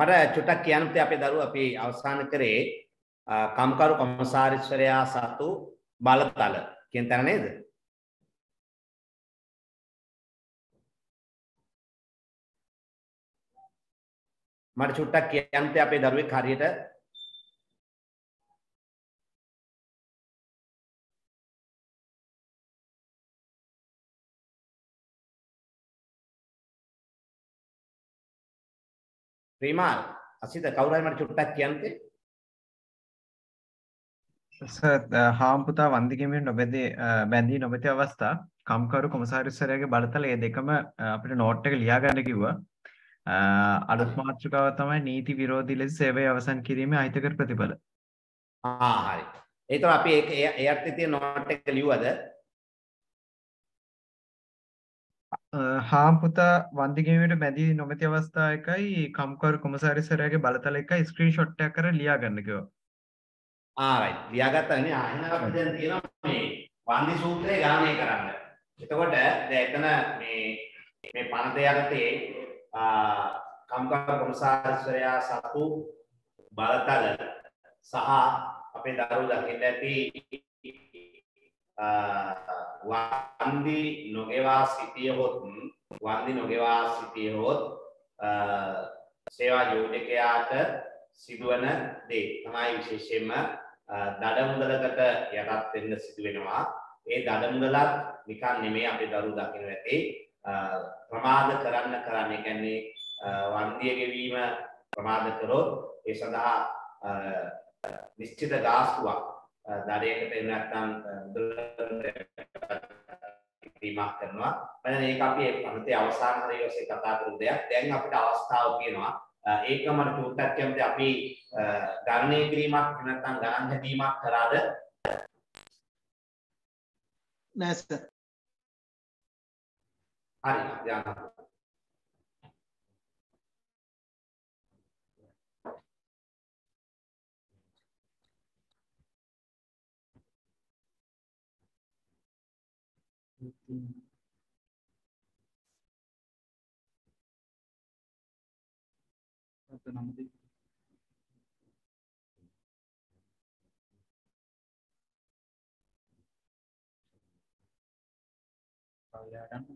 මට චුට්ටක් කියන්න පුතේ අපේ දරුවෝ අපි අවසන් කරේ කම්කරු කොමසාරිස්වරයා සතු බලතල කියන තැන නේද? මට චුට්ටක් කියන්න පුතේ අපේ දරුවෙක් හරියට රීමාල් අසිත කවුරු හරි මට චුට්ටක් කියන්නතේ හාම්පුතා වන්දිගෙමින් නොබැදී බැඳී නොබැති අවස්ථා කම්කරු කොමසාරිස්වරයාගේ බලතල ඒ දෙකම අපිට නෝට් එක ලියා ගන්න කිව්වා. අලුත් මාතෘකාව තමයි නීති විරෝධී ලෙස සේවය අවසන් කිරීමේ අහිතකර ප්‍රතිඵල. ආ හරි. ඒතර අපි ඒක ඒ අර්ථයේ තියෙන නෝට් එක ලියුවද? හාම්පුතා වන්දිගෙමිට බැඳී නොමැති අවස්ථා එකයි කම්කරු කොමසාරිස්වරයාගේ බලතල එකයි ස්ක්‍රීන්ෂොට් එකක් කරලා ලියා ගන්න කිව්වා. ආරයි ලියාගත්තනේ ආයෙන අපිට දැන් තියෙනවා මේ වන්දි සූත්‍රය ගානේ කරන්න. එතකොට දැන් එතන මේ මේ පනත යටතේ කම්කර කොමසාරිස්වරයා සතු බලතල සහ අපේ දරුවෝ දකින්න ඇති වන්දි නොගෙවා සිටියහොත් වන්දි නොගෙවා සිටියහොත් සේවා යෝජකයාට සිදුවන දේ තමයි විශේෂයෙන්ම දඩමුදලකට යටත් වෙන්න සිදු වෙනවා. ඒ දඩමුදලත් නිකන් නෙමෙයි අපේ දරුවෝ දකින්න ඇති ප්‍රමාද කරන්න කරන්න. ඒ කියන්නේ වන්දිය ගෙවීම ප්‍රමාද කරොත් ඒ සඳහා නිශ්චිත ගාස්තුවක් දඩයකට එහෙම නැත්නම් කිරීමක් කරනවා. මම ඒක අපි අන්තිම අවසාන හරිය ඔස්සේ කතා කරපු දෙයක්. දැන් අපිට අවස්ථාව තියෙනවා ඒක මට චුට්ටක් කැමති අපි ගණනය කිරීමක් නැත්නම් ගණන් හැදීමක් කරාද නෑ සර් හරි යන්න Thank you. අප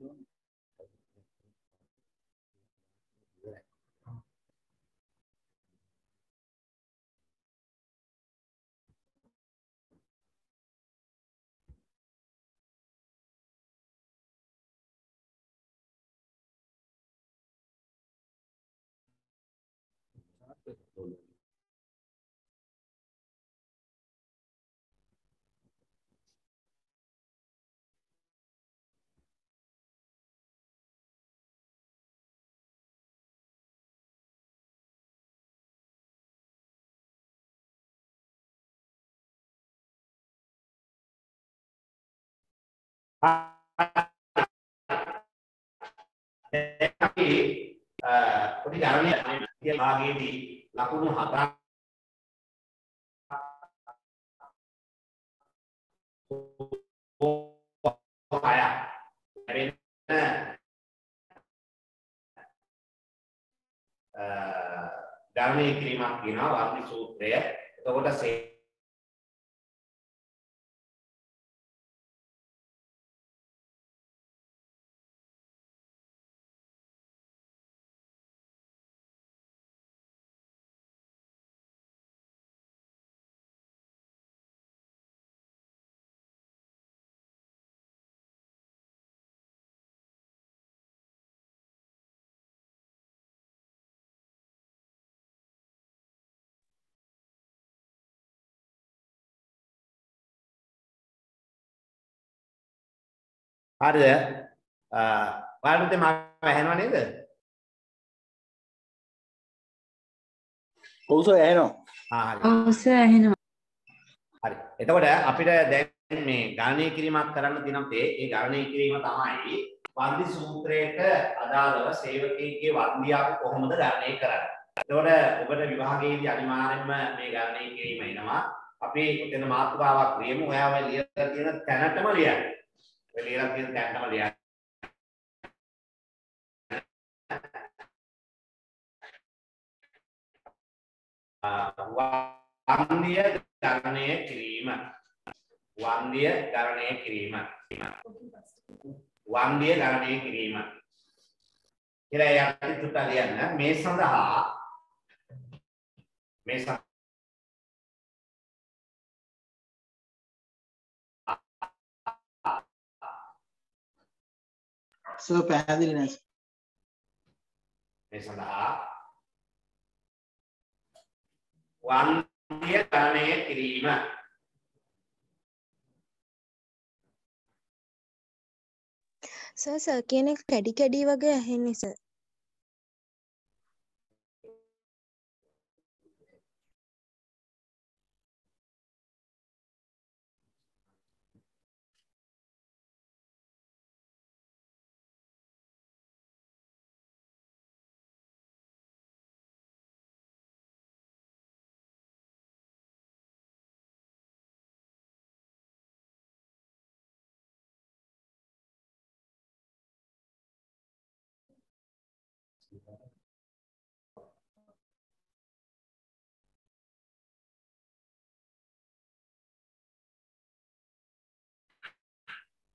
නමති පවයාගන්න ඕන අපි පොඩි ධර්මයේ භාගයේදී ලකුණු හතරක් හයක් ධර්මයේ කිරීමක් කියනවා වර්ණ සූත්‍රය. එතකොට හරිද? ඔයාලට මාව ඇහෙනව නේද? ඔව් සර් ඇහෙනවා. ආ හරි. ඔව් සර් ඇහෙනවා. හරි. එතකොට අපිට දැන් මේ ගණනය කිරීමක් කරන්න තියෙනම් ඒ ගණනය කිරීම තමයි වන්දි සූත්‍රයට අදාළව සේවකයෙක්ගේ වන්දියාව කොහොමද ගණනය කරන්නේ. එතකොට ඔබට විභාගයේදී අනිවාර්යයෙන්ම මේ ගණනය කිරීම එනවා. අපි එතන මාතෘකාවක් ලියමු. ඔයාව ලියලා තියෙන තැනටම ලියන්න. ලියලා තියෙන තැනටම ලියන්න. වන්දිය ගණනය කිරීම. වන්දිය ගණනය කිරීම. වන්දිය ගණනය කිරීම. කියලා යටි තුට ලියන්න. මේ සඳහා මේ සඳහා සර් පැහැදිලි නැහැ. මේ සඳහා වන්දිය ගණනය කිරීම සර් සර් කියන කැඩි කැඩි වගේ ඇහෙන්නේ සර්.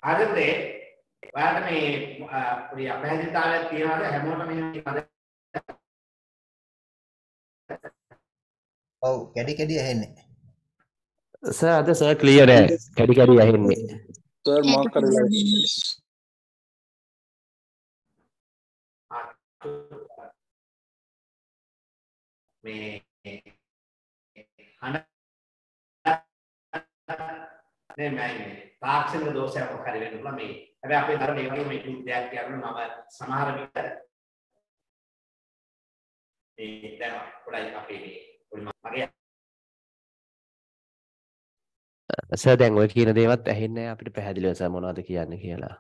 හරිද ඔයාලට මේ පොඩි අපහැදිලිතාවයක් තියනවාද? හැමෝටම පද ඔව් කැඩි කැඩි ඇහෙන්නේ. සර් අද සර් ක්ලියර් ඈ කැඩි කැඩි ඇහෙන්නේ. සර් මාක් කරලා මේ හඬ නේ මම මේ තාක්ෂණික දෝෂයක් මොකක් හරි වෙන්න පුළුවන්. මේ හැබැයි අපේ ධර්ම මේ වගේ මේ කිසි දෙයක් කියන්න මම සමහර විට මේ දැන් පොඩයි අපේ මේ පොඩි මගේ සර් දැන් ඔය කියන දේවත් ඇහෙන්නේ නැහැ. අපිට පැහැදිලිව සර් මොනවද කියන්නේ කියලා.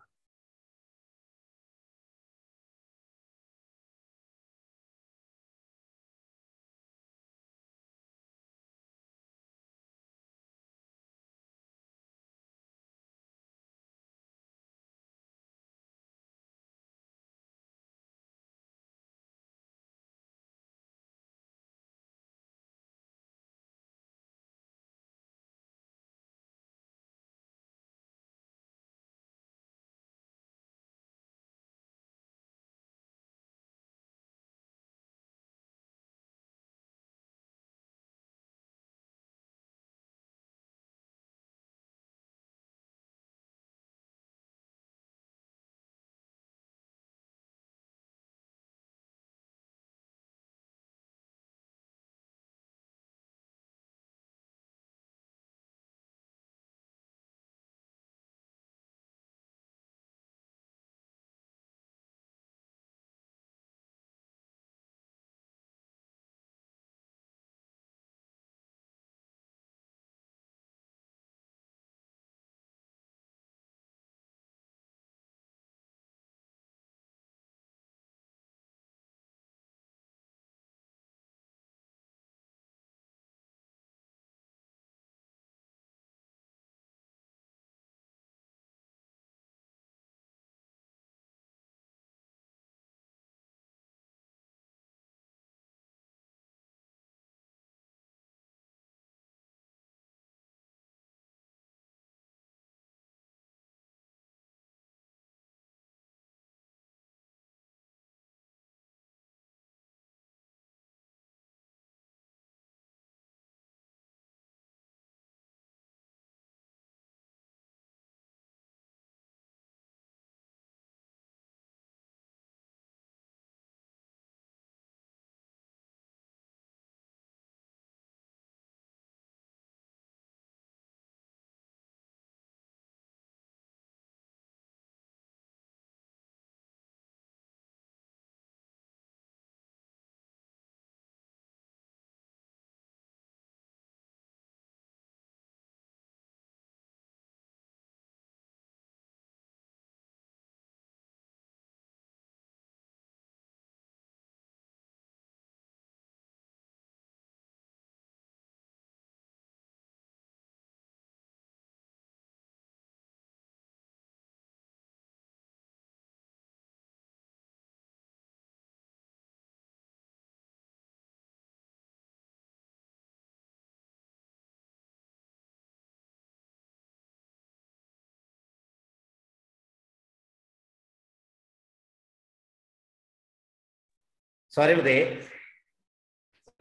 Sorry පුතේ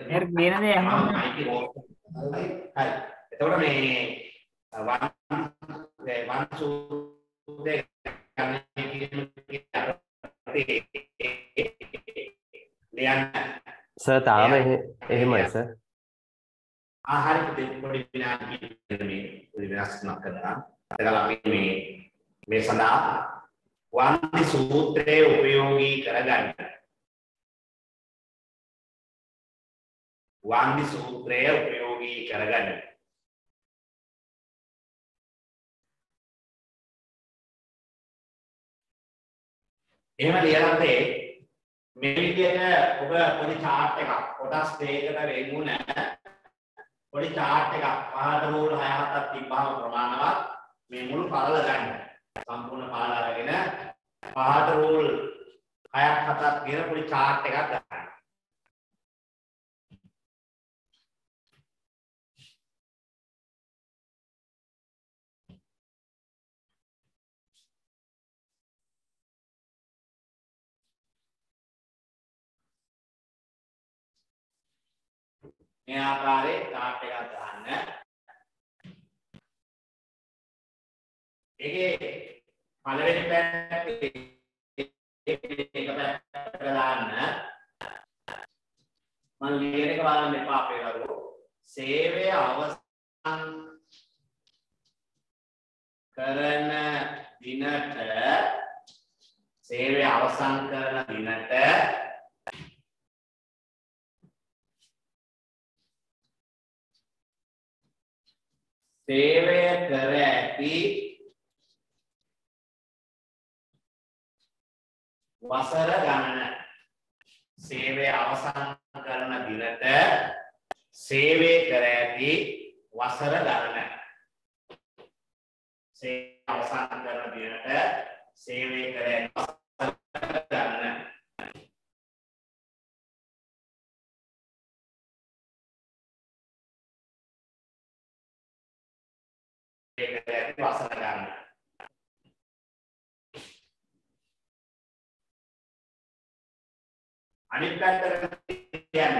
එයාට කියන දේ හරි හරි. එතකොට මේ වන් ඒ වන් සූත්‍රයේ ලියන්න සර් තාම එහෙ- එහෙමයි සර්. ආහාර පොඩි විනාඩි මේ වෙනස්කමක් කරනවා. එතකල අපි මේ මේ සඳහා වන්දි සූත්‍රයේ උපයෝගී කරගන්න. වන්දි සූත්‍රය උපයෝගී කරගන්න. එහෙම ලියනදී මේ විදිහට ඔබ පොඩි chart එකක් කොටස් දෙකකට වෙන්ුණ පොඩි chart එකක් පහට රූල් 6 7ක් තිබ්බහම ප්‍රමාණවත් මේ මුළු පළල ගන්න. සම්පූර්ණ පළල අරගෙන පහට රූල් 6ක් 7ක් කියන පොඩි chart එකක් මේ ආකාරයේ chart එකක් ගන්න. ඒකේ පළවෙනි පැත්තේ එක පැත්තකට දාන්න මම ලියන එක බලන්න එපා අපේ දරුවෝ. සේවය අවසන් කරන දිනට සේවය අවසන් කරන දිනට සේවය කර ඇති වසර ගණන. සේවය අවසන් කරන දිනට සේවය කර ඇති වසර ගණන. සේවය අවසන් කරන දිනට සේවය කර ඇති වසර ගණන. සේවය කර ඇති වසර ගණන අනිත් පැත්තට කියන්න.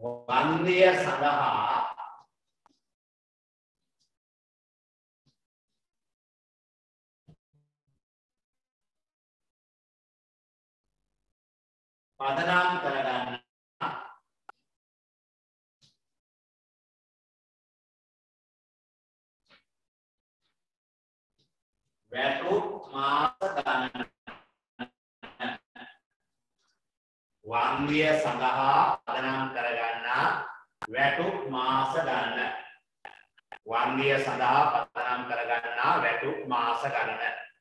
වන්දය සඳහා පදනම් කරගන්න. වැටුප් මාස ගණන වන්දිය සඳහා පදනම් කරගන්නා වැටුප් මාස ගණන. වන්දිය සඳහා පදනම් කරගන්නා වැටුප් මාස ගණන.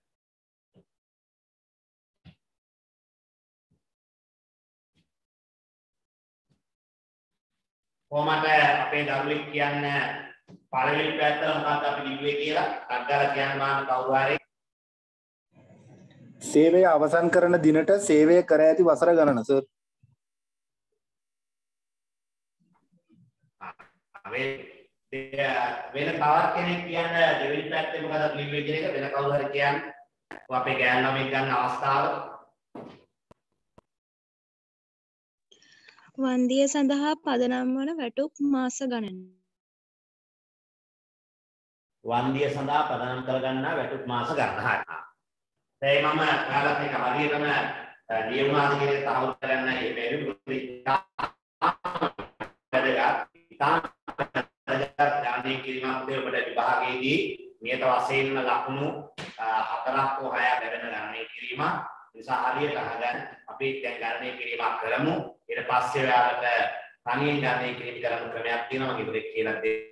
කොහොමද අපේ දරුවෙක් කියන්නේ පළවෙනි පැත්ත මොකක්ද අපි ලිව්වේ කියලා? අත්දැකලා කියන්න බලන්න කවුරු හරි. සේවය අවසන් කරන දිනට සේවය කර ඇති වසර ගණන සර්. වෙන වෙන තවත් කෙනෙක් කියන්න දෙවෙනි පැත්තේ මොකද අපි ලිව්වේ කියන එක? වෙන කවුරු හරි කියන්න. අපේ ගෑන් ළමෙක් ගන්න අවස්ථාව වන්දිය සඳහා පදනම් වන වැටුප් මාස ගණන. වන්දිය සඳහා පදනම් කරගන්නා වැටුප් මාස ගන්න හරි. ඒ මම ඔයාලත් එක හරියටම ලියුමාද කියන එක තහවුරු කරන්න මේ වෙනුයි වැඩගත් ඉතාම වැඩගත් ඥානය කිරීමක් ඔබට විභාගයේදී නියත වශයෙන්ම ලකුණු හතරක් හෝ හයක් ලැබෙන ගණනය කිරීම නිසා හරියට අහගන්න අපි දැන් ගණනය කිරීමක් කරමු. ඊට පස්සේ ඔයාලට තනියෙන් ගණනය කිරීම කරන ක්‍රමයක් තියෙනවා මම ඒක කියලා දෙන්න.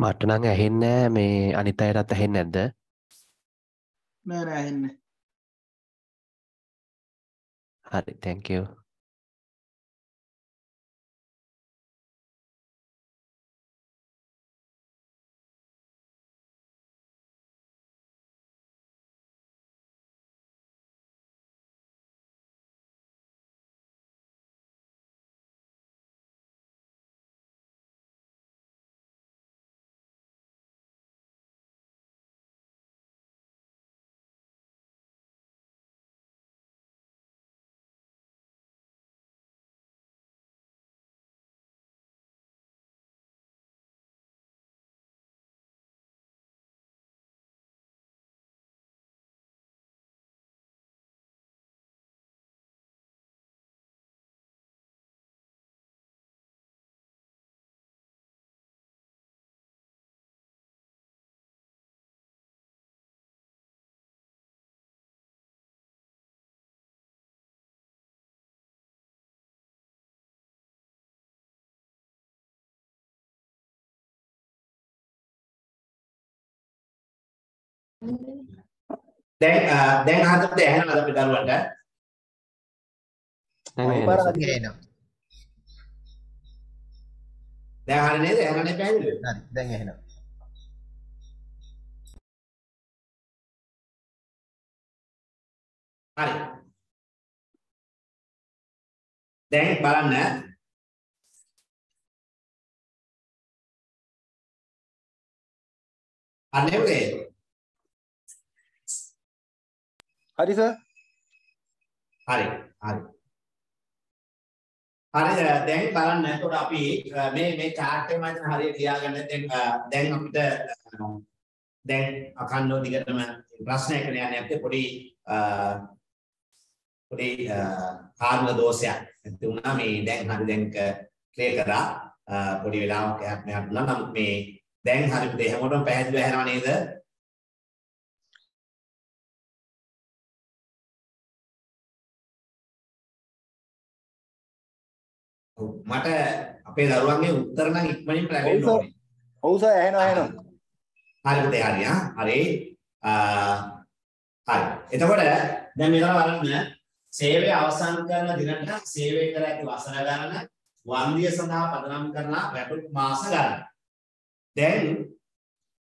මට නම් ඇහෙන්නේ නෑ මේ අනිත් අයටත් ඇහෙන්නේ නැද්ද? නෑ නෑ ඇහෙන්නේ හරි thank you. දැන් දැන් අහකට ඇහෙනවද අපේ දරුවන්ට? දැන් ඇහෙනවා. හරිය නේද? ඇහෙනනේ පැහැදිලිද? හරි දැන් එනවා. හරි. දැන් බලන්න අනේ උදේ හරි සර් හරි හරි. හරි දැන් බලන්න. එතකොට අපි අ, මේ මේ chart එක මම හිතන හරියට ලියාගන්න දැන් අ, දැන් අපිට අ, දැන් අකණ්ඩව දිගටම ප්‍රශ්නයකට යන්නේ නැත්තේ. පොඩි අ, පොඩි අ, කාර්ය දෝෂයක් නැති වුණා. මේ දැන් හරි දැන් ක්ලියර් කරා. අ, පොඩි වෙලාවක් යහත් මෙහාට වුණා නමුත් මේ දැන් හරි පුතේ හැමෝටම පැහැදිලිව ඇහෙනව නේද? මට අපේ දරුවන්ගේ උත්තර නම් ඉක්මනින් ලැබෙන්න. ඕනේ. ඔව් සර් ඇහෙනවා ඇහෙනවා. හරි පුතේ හරි ආ. හරි. හරි. එතකොට දැන් මෙතන බලන්න සේවය අවසන් කරන දිනට සේවය කර ඇති වසර ගණන වන්දිය සඳහා පදනම් කරන වැටුප් මාස ගණන. දැන්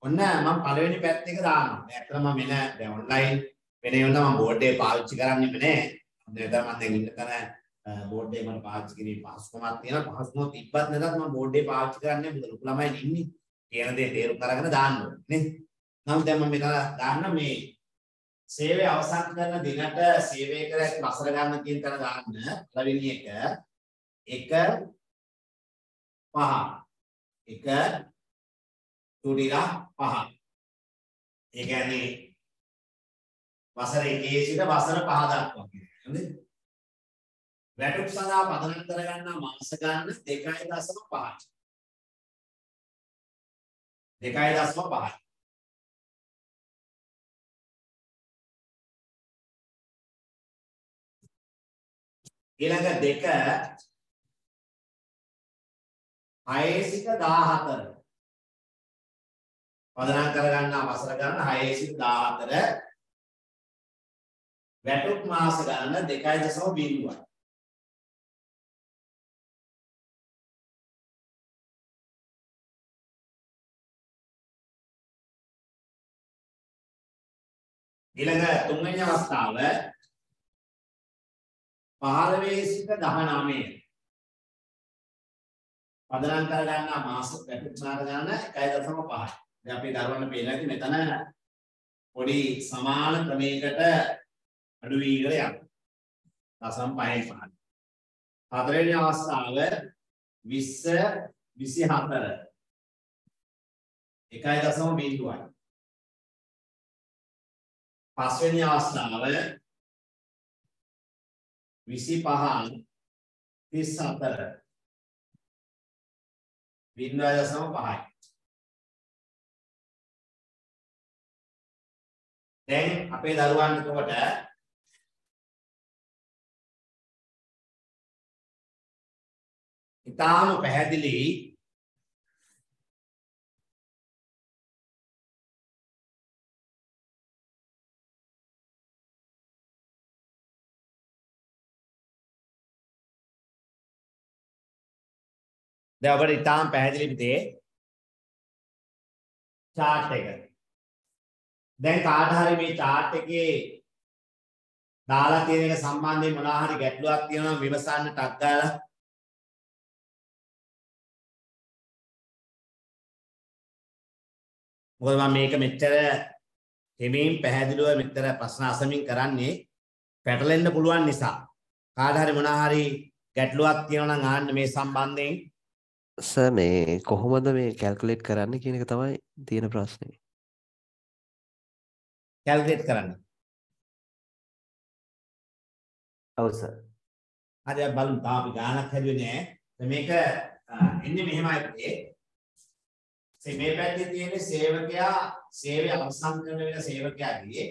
ඔන්න මම පළවෙනි පැත්ත එක දානවා. ඇත්තටම මම වෙන දැන් ඔන්ලයින් වෙන ඒවා මම බෝඩ් එක පාවිච්චි කරන්නෙම නෑ නේද මම දැන් ඉන්න තැන බෝඩ් එක මට පාවිච්චි කිරීමේ පහසුකමක් තියෙනවා පහසුකම තිබ්බත් නැතත් මම බෝඩ් එක පාවිච්චි කරන්නේ මොකද ලොකු ළමයි ඉන්නේ කියන දේ තේරුම් අරගෙන දාන්න ඕනේ නේ. නමුත් දැන් මම මෙතන දාන්න මේ සේවය අවසන් කරන දිනට සේවය කර ඇති වසර ගන්න කියන තැන දාන්න පළවෙනි එක එක පහ එක තුඩිලා පහ. ඒ කියන්නේ වසර එකේ සිට වසර පහ දක්වා කියන්නේ. හරිද? වැටුප් සඳහා පදනම් කරගන්නා මාස ගන්න 2.5යි. දෙකයි දශම පහයි. ඊළඟ දෙක 6 සිට 14 පදනම් කරගන්න අවසර ගන්න 6 සිට 14 වැටුප් මාස ගණන 2.0යි. ඊළඟ තුන්වෙනි අවස්ථාව 15 සිට 19 පදනම් කර ගන්නා මාස පැටිස්නාට ගන්න 1.5යි. දැන් අපි දරුවන්ට පේනවා ඇති මෙතන පොඩි සමාන ක්‍රමයකට අඩු වීගෙන යනවා. දශම 5යි 5යි. හතරවෙනි අවස්ථාව 20 24 1.0යි. පස්වෙනි අවස්ථාව 25 34 බිංදුවදශම පහයි. දැන් අපේ දරුවන් එතකොට ඉතාම පැහැදිලි දැන් ඔබට ඉතාම පැහැදිලි පුතේ chart එක. දැන් කාට හරි මේ chart එකේ දාලා තියෙන එක සම්බන්ධයෙන් මොනවා හරි ගැටලුවක් තියෙනවා නම් විමසන්න ටක් ගාලා මොකද මම මේක මෙච්චර හිමින් පැහැදිලිව මෙච්චර ප්‍රශ්න අසමින් කරන්නේ පැටලෙන්න පුළුවන් නිසා කාට හරි මොනවා හරි ගැටලුවක් තියෙනවා නම් අහන්න මේ සම්බන්ධයෙන් සර් මේ කොහොමද මේ කැල්කුලේට් කරන්න කියන එක තමයි තියෙන ප්‍රශ්නේ. කැල්කුලේට් කරන්න. ඔව් සර්. හරි බලමු තාම අපි ගානක් හැදුවේ නෑ. මේක එන්නේ මෙහෙමයි. සේ මේ පැත්තේ තියෙන සේවකයා සේවය අවසන් කරන වෙන සේවකයාගේ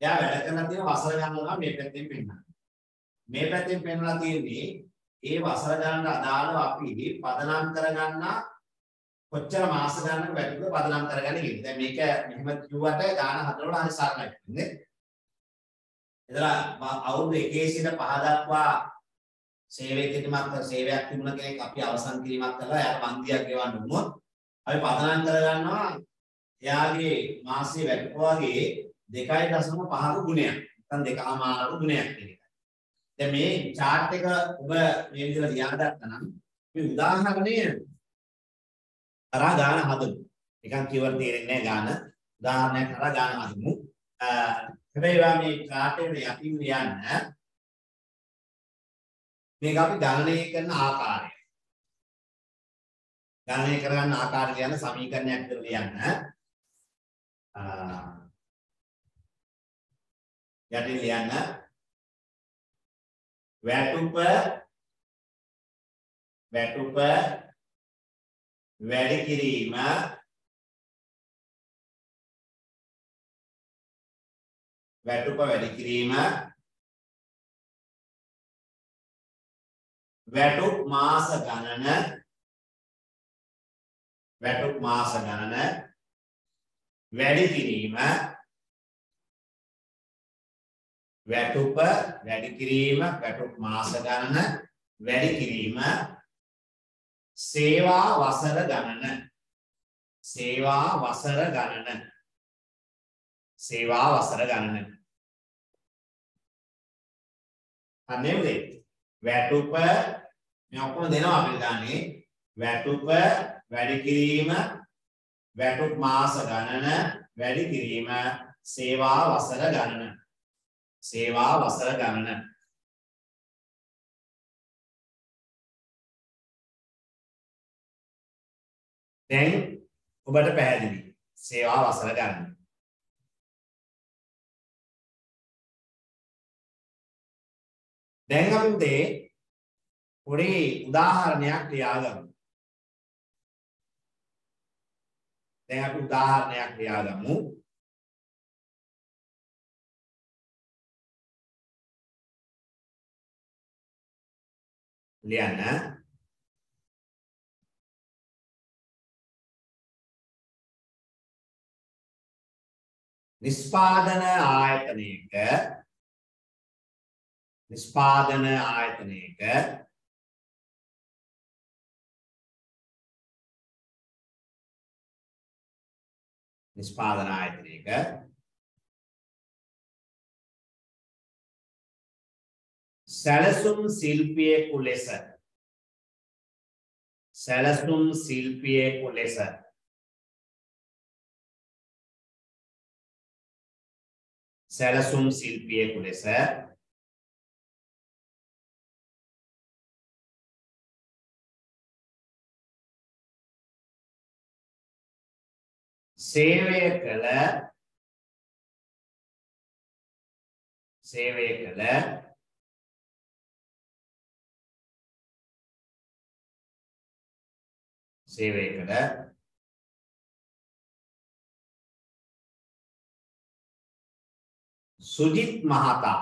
එයා වැඩ කරලා තියෙන වසර ගණනවා මේ පැත්තෙන් පෙන්නනවා. මේ පැත්තෙන් පෙන්නලා තියෙන්නේ ඒ වසර ගණනට අදාළව අපි පදනම් කරගන්න කොච්චර මාස ගණනක වැටුප පදනම් කරගන්න කියලා. දැන් මේක මෙහෙම කිව්වට ගාන හතරවල හරි සරලයි නේ. එදලා අවුරුදු 1 සිට 5 දක්වා සේවය කිරීමක් කර සේවයක් තිබුණ කෙනෙක් අපි අවසන් කිරීමක් කළා එයාට පන්තියක් ගෙවන්න වුණොත් අපි පදනම් කරගන්නවා එයාගේ මාසයේ වැටුප වගේ 2.5ක ගුණයක්. නැත්නම් දෙකමාරක ගුණයක් කියන එක. දැන් මේ chart එක ඔබ මේ විදිහට ලියාගත්තා නම් මේ උදාහරණය කරා ගාන හදමු. නිකන් කිව්වට තේරෙන්නේ නැහැ ගාන. උදාහරණයක් කරා ගාන හදමු. අ හැබැයි වා මේ chart එකට යටින් ලියන්න මේක අපි ගණනය කරන ආකාරය. ගණනය කරගන්න ආකාරය කියන සමීකරණයක් කරලා ලියන්න. අ යටින් ලියන්න වැටුප වැටුප වැඩි කිරීම. වැටුප වැඩි කිරීම. වැටුප් මාස ගණන. වැටුප් මාස ගණන. වැඩි කිරීම. වැටුප වැඩි කිරීම වැටුප් මාස ගණන වැඩි කිරීම. සේවා වසර ගණන. සේවා වසර ගණන. සේවා වසර ගණන. අනේමද වැටුප මේ ඔක්කොම දෙනවා අපිට ගන්නේ වැටුප වැඩි කිරීම වැටුප් මාස ගණන වැඩි කිරීම. සේවා වසර ගණන. සේවා වසර ගණන. දැන් ඔබට පැහැදිලි. සේවා වසර ගණන. දැන් අපි උදේ පොඩි උදාහරණයක් ලියාගමු. දැන් අපි උදාහරණයක් ලියාගමු. ලියන්න. නිස්පාදන ආයතනයක නිස්පාදන ආයතනයක නිස්පාදන ආයතනයක සැලසුම් ශිල්පියෙකු ලෙස. සැලසුම් ශිල්පියෙකු ලෙස. සැලසුම් ශිල්පියෙකු ලෙස. සේවය කළ සේවය කළ සේවය කළ සුජිත් මහතා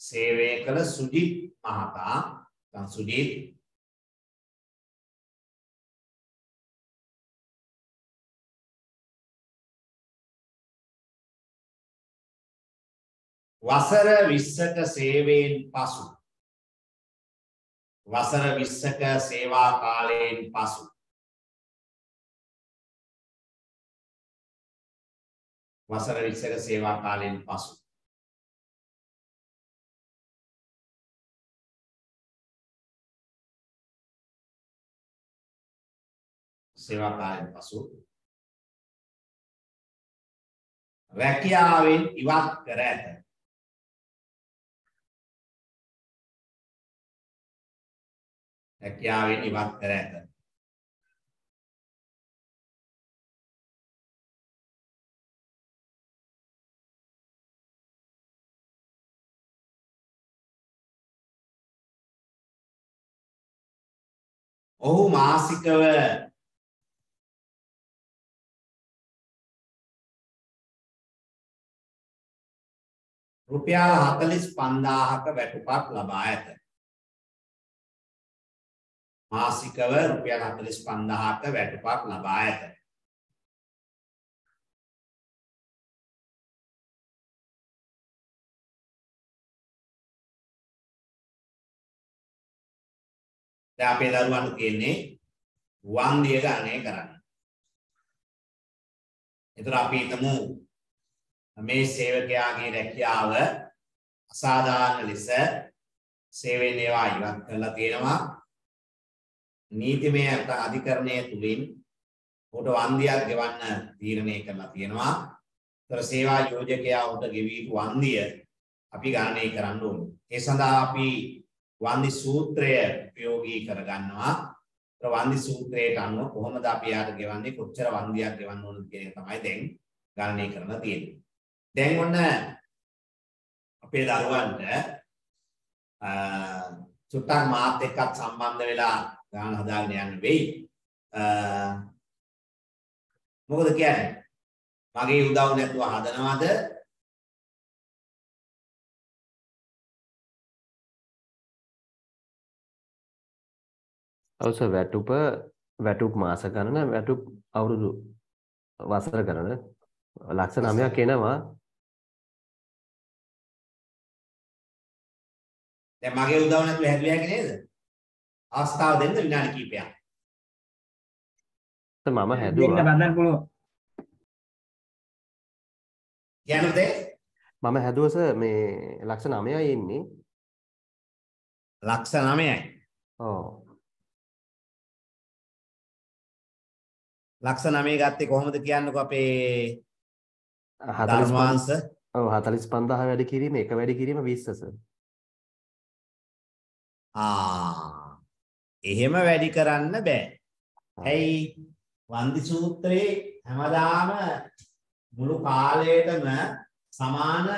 සේවය කළ සුජිත් මහතා නැත්නම් සුජිත් වසර 20ක සේවයෙන් පසු වසර 20ක සේවා කාලයෙන් පසු වසර 20ක සේවා කාලයෙන් පසු සේවා කාලයෙන් පසු රැකියාවෙන් ඉවත් කර ඇත. රැකියාවෙන් ඉවත් කර ඇත ඔහු මාසිකව රුපියල් 45000ක වැටුපක් ලබා ඇත. මාසිකව රුපියල් 45000ක වැටුපක් ලබා ඇත. දැන් අපේ දරුවන්ට තියෙන්නේ වන්දිය ගණනය කරන්න. එතකොට අපි හිතමු මේ සේවකයාගේ රැකියාව අසාධාරණ ලෙස සේවයෙන් ඒවා ඉවත් කරලා තියෙනවා. නීතිමය අධිකරණය තුලින් ඔහුට වන්දියක් ගෙවන්න තීරණය කරලා තියෙනවා. ඒතර සේවා යෝජකයා ඔහුට ගෙවී යුතු වන්දිය අපි ගණනය කරන්න ඕනේ. ඒ සඳහා අපි වන්දි සූත්‍රය ප්‍රයෝගී කරගන්නවා. ඒතර වන්දි සූත්‍රයට අනුව කොහොමද අපි යාට ගෙවන්නේ කොච්චර වන්දියක් ගෙවන්න ඕනද කියන එක තමයි දැන් ගණනය කරලා තියෙන්නේ. දැන් ඔන්න අපේ දරුවන්ට චුට්ටක් මාත් එක්කත් සම්බන්ධ වෙලා ගාන හදාගෙන යන්න වෙයි. මොකද කියන්නේ? මගේ උදව් නැතුව හදනවද? ඔව් සර් වැටුප වැටුප් මාස ගණන වැටුප් අවුරුදු වසර ගණන ලක්ෂ 9ක් එනවා දැන් මගේ උදව් නැතුව හැදුවේ හැකි නේද? අවස්ථාව දෙන්න විනාඩි කිහිපයක්. මම දෙන්න හැදුවා. බඳන්න පුළුවන්. කියන්නද? මම හැදුව සර් මේ ලක්ෂ 9යි එන්නේ. ලක්ෂ 9යි. ඔව්. ලක්ෂ 9 ගත්තේ කොහොමද කියන්නකෝ අපේ 45 ධර්මාංශ? ඔව් 45000 වැඩි කිරීම එක වැඩි කිරීම 20 සර් ආ එහෙම වැඩි කරන්න බෑ. ඇයි වන්දි සූත්‍රයේ හැමදාම මුළු කාලයටම සමාන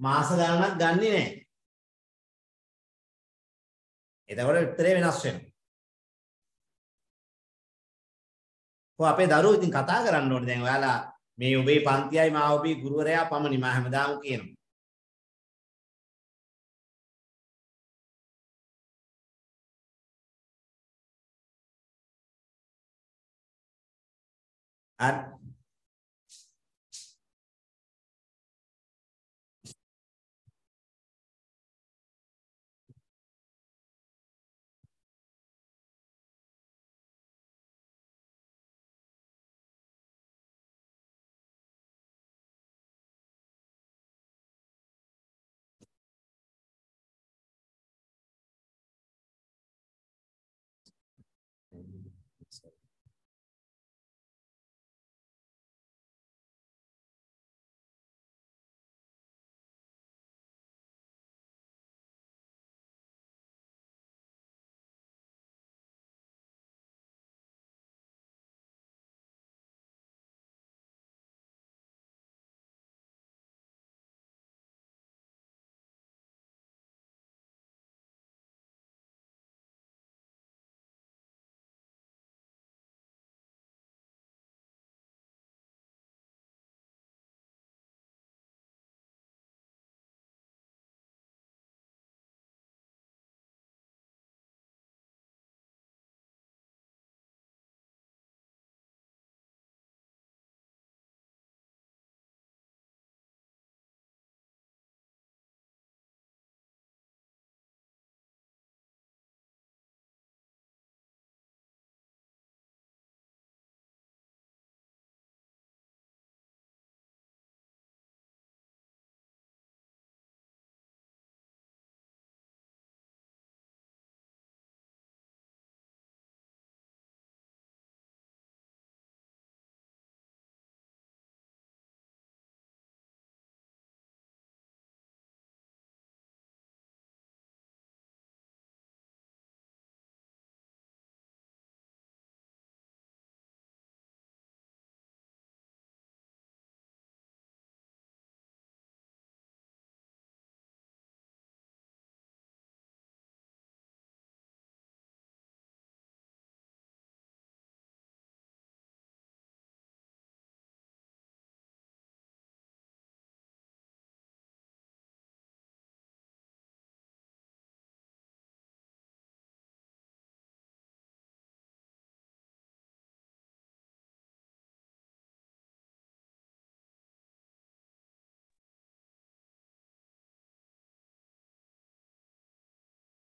මාස ගණනක් ගන්නෙ නෑ. එතකොට උත්තරේ වෙනස් වෙනවා. කො අපේ දරුවෝ ඉතින් කතා කරන්න ඕනේ දැන් ඔයාලා මේ ඔබේ පන්තියයි මා ඔබේ ගුරුවරයා පමණි මා හැමදාම කියනවා. හරි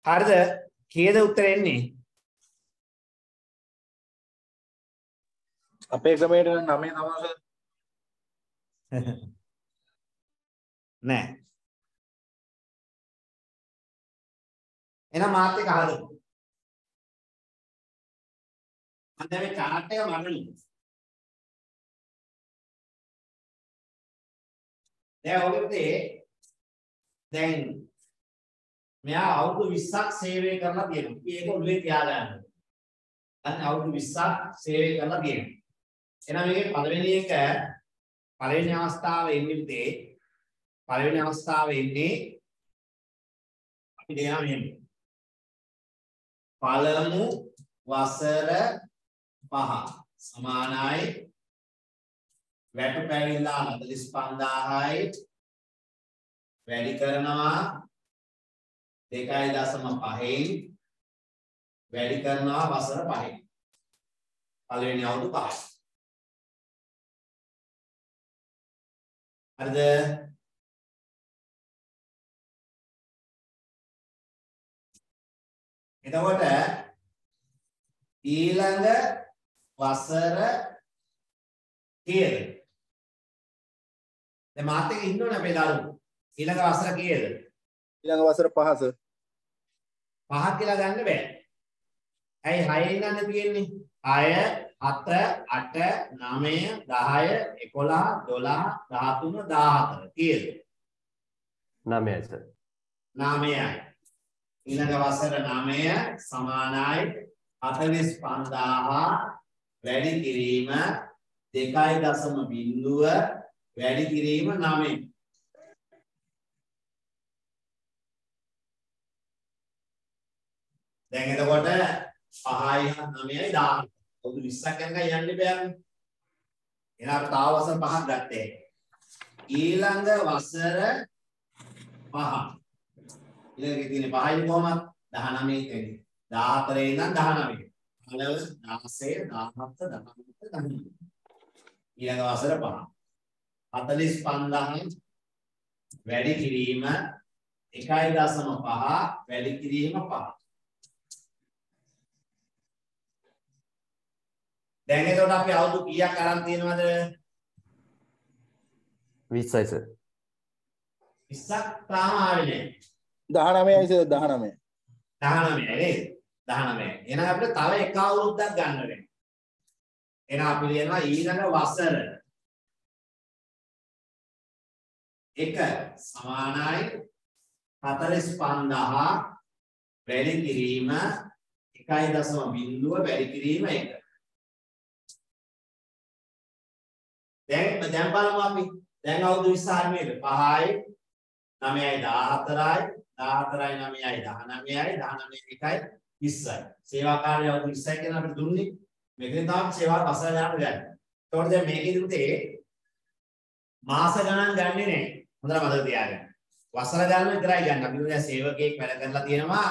හරිද? කේද උත්තර එන්නේ? අපේ ක්‍රමයට නම් නමේ තමයි සර්. නෑ. එහෙනම් මාත් එක අහලා මම දැන් මේ chart එක මරණු දැන් ඔබේ දැන් මෙයා අවුරුදු 20ක් සේවය කරලා තියෙනවා. ඉතින් ඒක ඔළුවේ තියාගන්න. අන්න අවුරුදු 20ක් සේවය කරලා තියෙනවා. එහෙනම් මේකේ පළවෙනි එක පළවෙනි අවස්ථාවේ ඉන්නේ විතේ පළවෙනි අවස්ථාවේ ඉන්නේ අපි දෙනවා මෙහෙම. පළමු වසර පහ සමානයි වැටු පැවිල්ලා 45000යි වැඩි කරනවා 2.5න් වැඩි කරනවා වසර 5න් පළවෙනි අවුරුදු 5 හරිද? එතකොට ඊළඟ වසර කීයද දැන් මාත් එක්ක ඉන්නෝනේ අපේ දරුවෝ ඊළඟ වසර කීයද ඊළඟ වසර පහ සර්. පහක් කියලා ගන්න බෑ. ඇයි 6ෙන් ගන්න තියෙන්නේ? 6 7 8 9 10 11 12 13 14 කීයද? නමයයි සර් 9යි. ඊළඟ වසර 9 සමානයි 45000 වැඩි කිරීම 2.0 වැඩි කිරීම 9 දැන් එතකොට 5යි 9යි 10. අවුරුදු 20ක් යනකම් යන්න බෑනේ. එහෙනම් අපි තාම වසර පහක් ගත්තේ. ඊළඟ වසර පහ. ඊළඟ තියෙන්නේ 5යි කොහමද? 19 තියෙන්නේ. 14 ඉඳන් 19. 15 16 17 18 19. ඊළඟ වසර පහ. 45000 වැඩි කිරීම 1.5 වැඩි කිරීම 5. දැන් එතකොට අපි අවුරුදු කීයක් අරන් තියෙනවද? 20යි සර් 20ක් තාම ආවේ නැහැ. 19යි සර් 19. 19 නේද? 19. එහෙනම් අපිට තව එක අවුරුද්දක් ගන්න වෙනවා. එහෙනම් අපි ලියනවා ඊළඟ වසර. එක සමානයි 45000 වැඩි කිරීම 1.0 වැඩි කිරීම 1. දැන් දැන් බලමු අපි. දැන් අවුරුදු 20 හරියද? 5යි 9යි 14යි 14යි 9යි 19යි 19යි 1යි 20යි. සේවාකාරී අවුරුදු 20යි කියන අපිට දුන්නේ. මේකෙන් තමයි සේවා වසර ගන්න ගන්න. ඒතකොට දැන් මේකේ උතේ මාස ගණන් ගන්නෙ නෑ. හොඳට මතක තියාගන්න. වසර ගන්න විතරයි ගන්න. අපි දැන් සේවකයෙක් වැඩ කරලා තියෙනවා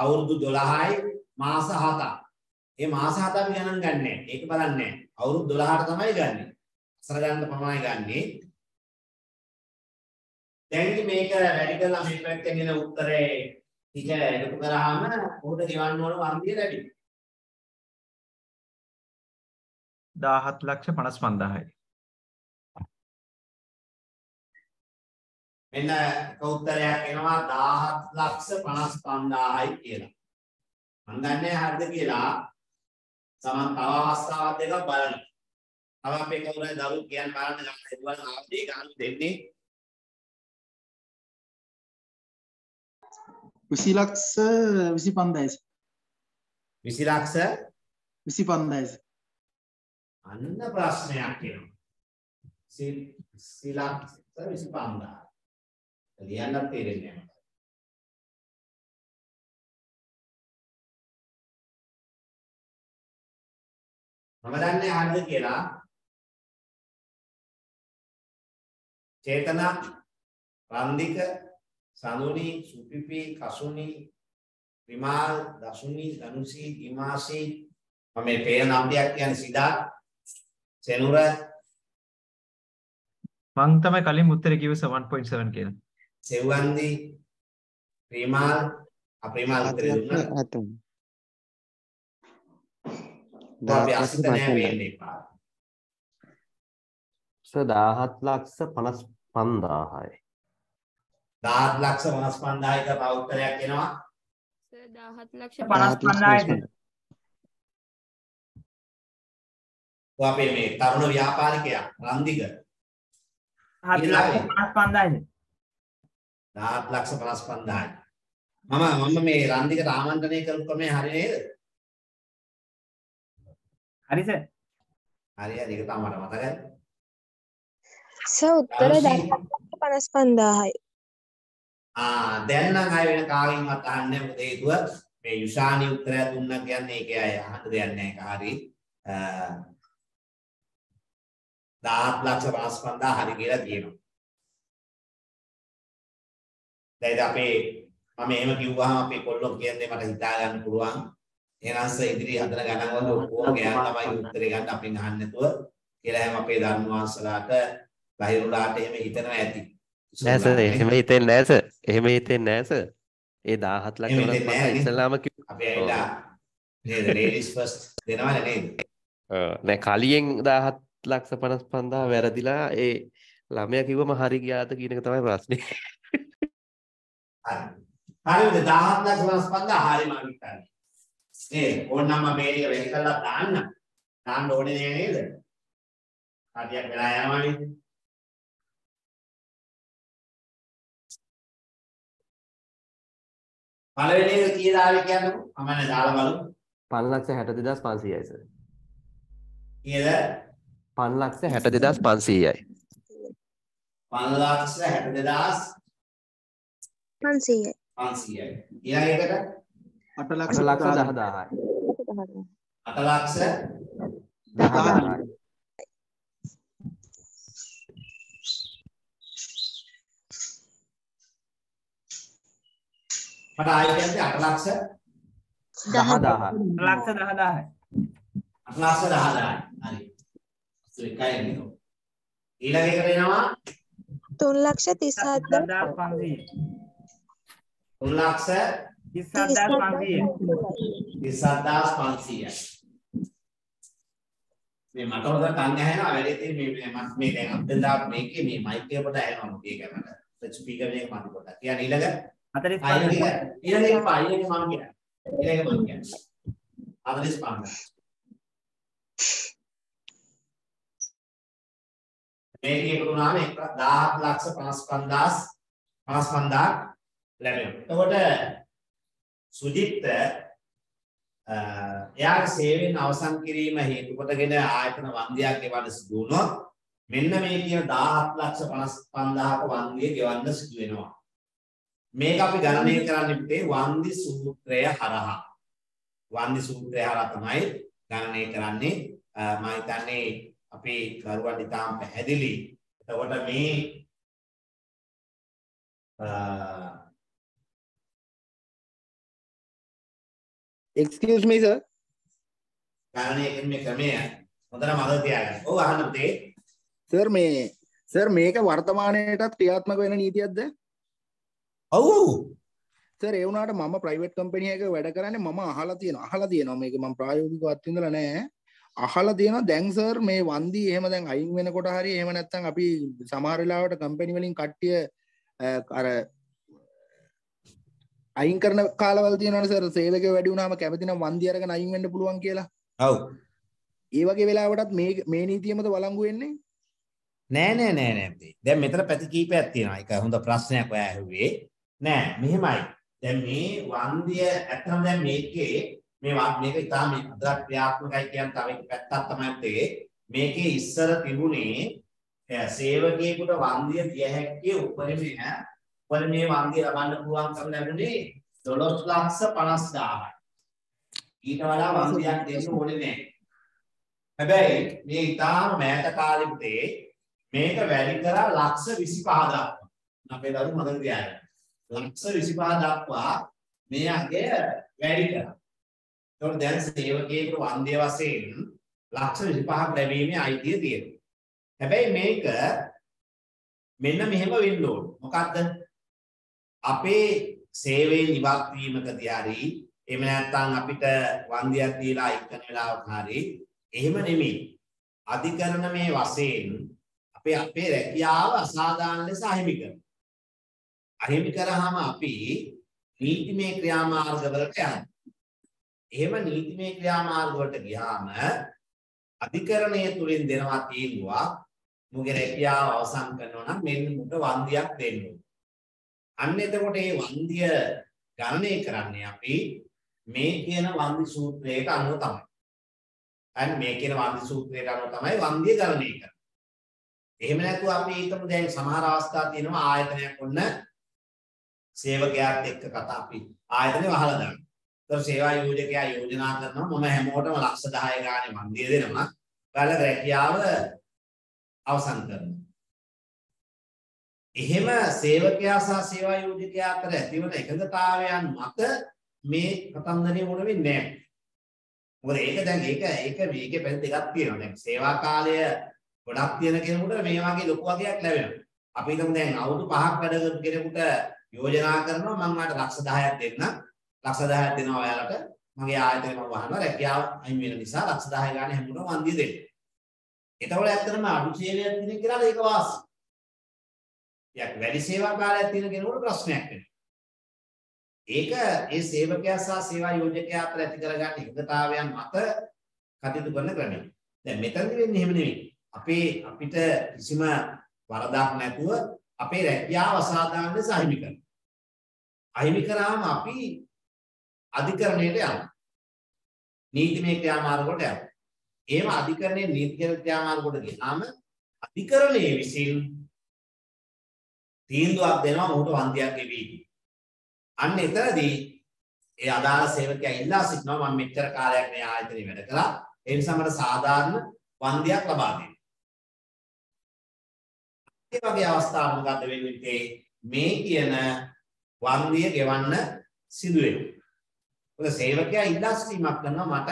අවුරුදු 12යි මාස 7ක්. ඒ මාස 7 අපි ගණන් ගන්නෑ. ඒක බලන්නේ නෑ. අවුරුදු 12ට තමයි ගන්නෙ. වසර ගන්න ප්‍රමාණය ගන්නේ. දැන් මේක වැඩි කරලා මේ පැත්තෙන් එන උත්තරේ ටික එකතු කරාම උඩ ගෙවන්න ඕන වර්ගය ලැබෙයි. 17 ලක්ෂ 55000යි. මෙන්න එක උත්තරයක් එනවා 17 ලක්ෂ 55000යි කියලා. මම දන්නේ හරිද කියලා සමන් තව අවස්ථාවක් දෙකක් බලන්න. තව අපේ කවුරුහරි දරුවෝ කියන්න බලන්න ගන්න ඒගොල්ලන් ආවදී ගන්න දෙන්නේ 20 ලක්ෂ 25000යි 20 ලක්ෂ 25000යි අන්න ප්‍රශ්නයක් එනවා. සි- සිලක්ෂ 25000. ලියන්නත් තේරෙන්නේ නැහැ. මම දන්නේ හරිද කියලා චේතනා රන්දික සනුනි සුපිපි කසුනි විමාල් දසුනි ධනුසි හිමාසි මම මේ පේන නම් ටිකක් කියන්නේ සිදා සෙනුර මං තමයි කලින් උත්තරේ කිව්වේ 1.7 කියලා. සෙව්වන්දි විමාල් අප්‍රේමාල් උත්තරේ දුන්නා. හතුන් අපි අසිත නෑ වෙන්න එපා. සර් 17 ලක්ෂ 55000යි 10 ලක්ෂ 55000 ක තව උත්තරයක් එනවා. 17 ලක්ෂ 55000යි ඔය අපේ මේ තරුණ ව්‍යාපාරිකයා රන්දික 7 ලක්ෂ 55000යි 10 ලක්ෂ 55000යි. මම මම මේ රන්දිකට ආමන්ත්‍රණය කරපු ක්‍රමය හරි නේද? හරි සර් හරි හරි ඒක තමයි මට මතකයි. සර් උත්තර දාසි. 15000යි. ආ දැන් නම් ආය වෙන කාගෙන්වත් අහන්නේ මොකද හේතුව මේ යුෂානි උත්තරය දුන්නා කියන්නේ ඒකේ අය අහන්න දෙයක් නැහැ. අ, 10 ලක්ෂ 55000 හරි කියලා කියනවා. දැන් අපේ මම එහෙම කිව්වහම අපේ කොල්ලෝ කියන්නේ මට හිතා ගන්න පුළුවන්. එහෙනම් සර් ඉදිරි හතර ගණන් වල ඔක්කොම ගෑන් තමයි උත්තරේ ගන්න අපෙන් අහන්න නැතුව කියලා හැම අපේ ධර්ම වංශලාට ලහිරුලාට එහෙම හිතනවා ඇති. නෑ සර් එහෙම හිතෙන්නේ නෑ සර් එහෙම හිතෙන්නේ නෑ සර් ඒ 17 ලක්ෂ 55000 නේ. ඉස්සලාම අපි ඇවිල්ලා නේද ladies first දෙනවනේ නේද? නෑ කලියෙන් 17 ලක්ෂ 55000 වැරදිලා ඒ ළමයා කිව්වම හරි ගියාද කියන එක තමයි ප්‍රශ්නේ. හරි. හරිද 17 ලක්ෂ 55000 හරි මම හිතන්නේ. නේද? ඕනනම් මම මේක වෙන් කරලා දාන්න. දාන්න ඕනේ නේද? හරියක් වෙලා යනවනේ. පළවෙනි එක කීයද ආවේ කියන්නකෝ. මම නේ දාලා බලමු. 5 ලක්ෂ 62500යි සර්. කීයද? 5 ලක්ෂ 62500යි. 5 ලක්ෂ 62500 500යි. 500යි. ඊළඟ එකට 8 8 ලක්ෂ ලක්ෂ 10000 10000යි. 8 ලක්ෂ 10000යි. මට ආයෙ කියන්නේ 8 ලක්ෂ 10000යි. ලක්ෂ 10000යි 8 ලක්ෂ 10000යි. හරි. ඒකයි නේද? ඊළඟ එකට එනවා 3 ලක්ෂ 37000 37500 3 ලක්ෂ 37500 37500යි. මේ මට හොඳ කන් ඇහෙනවා වැඩි තියෙන මේ මේ මත් මේ දැන් අත්දැකලා මේකේ මේ මයික් එක පොඩ ඇහෙනවා මොකද ඒක මට ටච් ස්පීකර් එක මත පොඩ. කියන්නේ ඊළඟ ඊළඟ 45 එක ඊළඟ එක ඊළඟ මම කියන්නේ. ඊළඟ මම කියන්නේ. 45 මේක එකතු වුණාම 17 ලක්ෂ 55000 55000 ලැබෙනවා. එතකොට සුජිත් එයාගේ සේවයෙන් අවසන් කිරීම හේතු කොටගෙන ආයතන වන්දියක් ගෙවන්න සිදු වුණොත් මෙන්න මේ කියන 17 ලක්ෂ 55000ක වන්දිය ගෙවන්න සිදු වෙනවා. මේක අපි ගණනය කරන්නේ පුතේ වන්දි සූත්‍රය හරහා. වන්දි සූත්‍රය හරහා තමයි ගණනය කරන්නේ. මම හිතන්නේ අපි කරුවන් ඉතාම පැහැදිලි. එතකොට මේ excuse me sir ගණනය කිරීමේ ක්‍රමය හොඳට මතක තියාගන්න. ඔව් අහන්න පුතේ. සර් මේ සර් මේක වර්තමානයටත් ක්‍රියාත්මක වෙන නීතියක්ද ඔව් ඔව්. සර් ඒ වුණාට මම ප්‍රයිවට් කම්පැනි එකක වැඩ කරන්නේ මම අහලා තියෙනවා අහලා තියෙනවා මේක මම ප්‍රායෝගිකව අත්විඳලා නැහැ අහලා තියෙනවා දැන් සර් මේ වන්දි එහෙම දැන් අයින් වෙනකොට හරි එහෙම නැත්නම් අපි සමහර වෙලාවට කම්පැනි වලින් කට්ටිය අර අයින් කරන කාලවල තියෙනවනේ සර් සේවකයෝ වැඩි වුණාම කැමති නම් වන්දි අරගෙන අයින් වෙන්න පුළුවන් කියලා ඔව්. ඒ වගේ වෙලාවටත් මේ මේ නීතියමද වළංගු වෙන්නේ නෑ නෑ නෑ නෑ. දැන් මෙතන පැති කීපයක් තියෙනවා. ඒක හොඳ ප්‍රශ්නයක් ඔයා ඇහුවේ. නෑ මෙහෙමයි. දැන් මේ වන්දිය ඇත්තම දැන් මේකේ මේ වා- මේක ඉතාම අදට ක්‍රියාත්මකයි කියන තව එක පැත්තක් තමයි තේ මේකේ ඉස්සර තිබුණේ අ, සේවකයෙකුට වන්දිය දිය හැක්කේ උපරිමය උපරිමයේ වන්දිය ලබන්න පුළුවන්කම ලැබුණේ 12 ලක්ෂ 50000යි. ඊට වඩා වන්දියක් දෙන්න ඕනේ නෑ. හැබැයි මේ ඉතාම මෑත කාලෙකදී මේක වැඩි කරා ලක්ෂ 25 දක්වා. අපේ දරු මතක තියාගන්න. ලක්ෂ 25 දක්වා මේ අගය වැඩි කරා. ඒකට දැන් සේවකයෙකුට වන්දිය වශයෙන් ලක්ෂ 25ක් ලැබීමේ අයිතිය තියෙනවා. හැබැයි මේක මෙන්න මෙහෙම වෙන්න ඕන. මොකද්ද? අපේ සේවයෙන් ඉවත් වීමකදී හරි එහෙම නැත්නම් අපිට වන්දියක් දීලා එක්කන වෙලාවක හරි එහෙම නෙමෙයි. අධිකරණ මේ වශයෙන් අපේ අපේ රැකියාව අසාධාරණ ලෙස අහිමි කරනවා. අහිමි කරාම අපි නීතිමය ක්‍රියාමාර්ගවලට යනවා. එහෙම නීතිමය ක්‍රියාමාර්ගවලට ගියාම අධිකරණය තුලින් දෙනවා තීන්දුවක් මුගේ රැකියාව අවසන් කරනවා නම් මෙන්න මුට වන්දියක් දෙන්න ඕනේ. අන්න එතකොට මේ වන්දිය ගණනය කරන්නේ අපි මේ කියන වන්දි සූත්‍රයට අනුව තමයි. අන්න මේ කියන වන්දි සූත්‍රයට අනුව තමයි වන්දිය ගණනය කරන්නේ. එහෙම නැතුව අපි හිතමු දැන් සමහර අවස්ථා තියෙනවා ආයතනයක් ඔන්න සේවකයාත් එක්ක කතා අපි ආයතනේ වහලා දානවා. ඒතර සේවා යෝජකයා යෝජනා කරනවා මම හැමෝටම ලක්ෂ 10 ගානේ වන්දිය දෙනවා. ඔයාලා රැකියාව අවසන් කරනවා. එහෙම සේවකයා සහ සේවා යෝජකයා අතර ඇතිවන එකඟතාවයන් මත මේ කතන්දරේ මොන වෙන්නේ නැහැ. මොකද ඒක දැන් ඒක ඒක මේකේ පැති දෙකක් තියෙනවා. දැන් සේවා කාලය ගොඩක් තියෙන කෙනෙකුට මේ වගේ ලොකු වගයක් ලැබෙනවා. අපි හිතමු දැන් අවුරුදු 5ක් වැඩ කරපු කෙනෙකුට යෝජනා කරනවා මම වාට ලක්ෂ 10ක් දෙන්න. ලක්ෂ 10ක් දෙනවා ඔයාලට. මගේ ආයතනය මම වහනවා රැකියාව අයින් වෙන නිසා ලක්ෂ 10 ගානේ හැමෝටම වන්දිය දෙන්න. එතකොට ඇත්තටම අඩු සේවයක් තියෙන කෙනාට ඒක වාසි. යක් වැඩි සේවා කාලයක් තියෙන කෙනෙකුට ප්‍රශ්නයක් වෙනවා. ඒක ඒ සේවකයා සහ සේවා යෝජකයා අතර ඇති කරගන්න එකතාවයන් මත කටයුතු කරන ක්‍රමය. දැන් මෙතනදි වෙන්නේ එහෙම නෙවෙයි. අපේ අපිට කිසිම වරදක් නැතුව අපේ රැකියාව අසාධාරණ ලෙස අහිමි කරනවා. අහිමි කරාම අපි අධිකරණයට යනවා. නීතිමය ක්‍රියාමාර්ගවලට යනවා. එහෙම අධිකරණයේ නීතිමය ක්‍රියාමාර්ගවලට ගියාම අධිකරණයේ විසින් තීන්දුවක් දෙනවා මොහුට වන්දියක් ගෙවී. අන්න එතනදී ඒ අදාළ සේවකයා ඉල්ලා සිටිනවා මම මෙච්චර කාලයක් මේ ආයතනයේ වැඩ කළා. ඒ නිසා මට සාධාරණ වන්දියක් ලබා දෙන්න. ඒ වගේ අවස්ථාවක් මොකද්ද වෙන්නේ මේ කියන වන්දිය ගෙවන්න සිදු වෙනවා. මොකද සේවකයා ඉල්ලා සිටීමක් කරනවා මට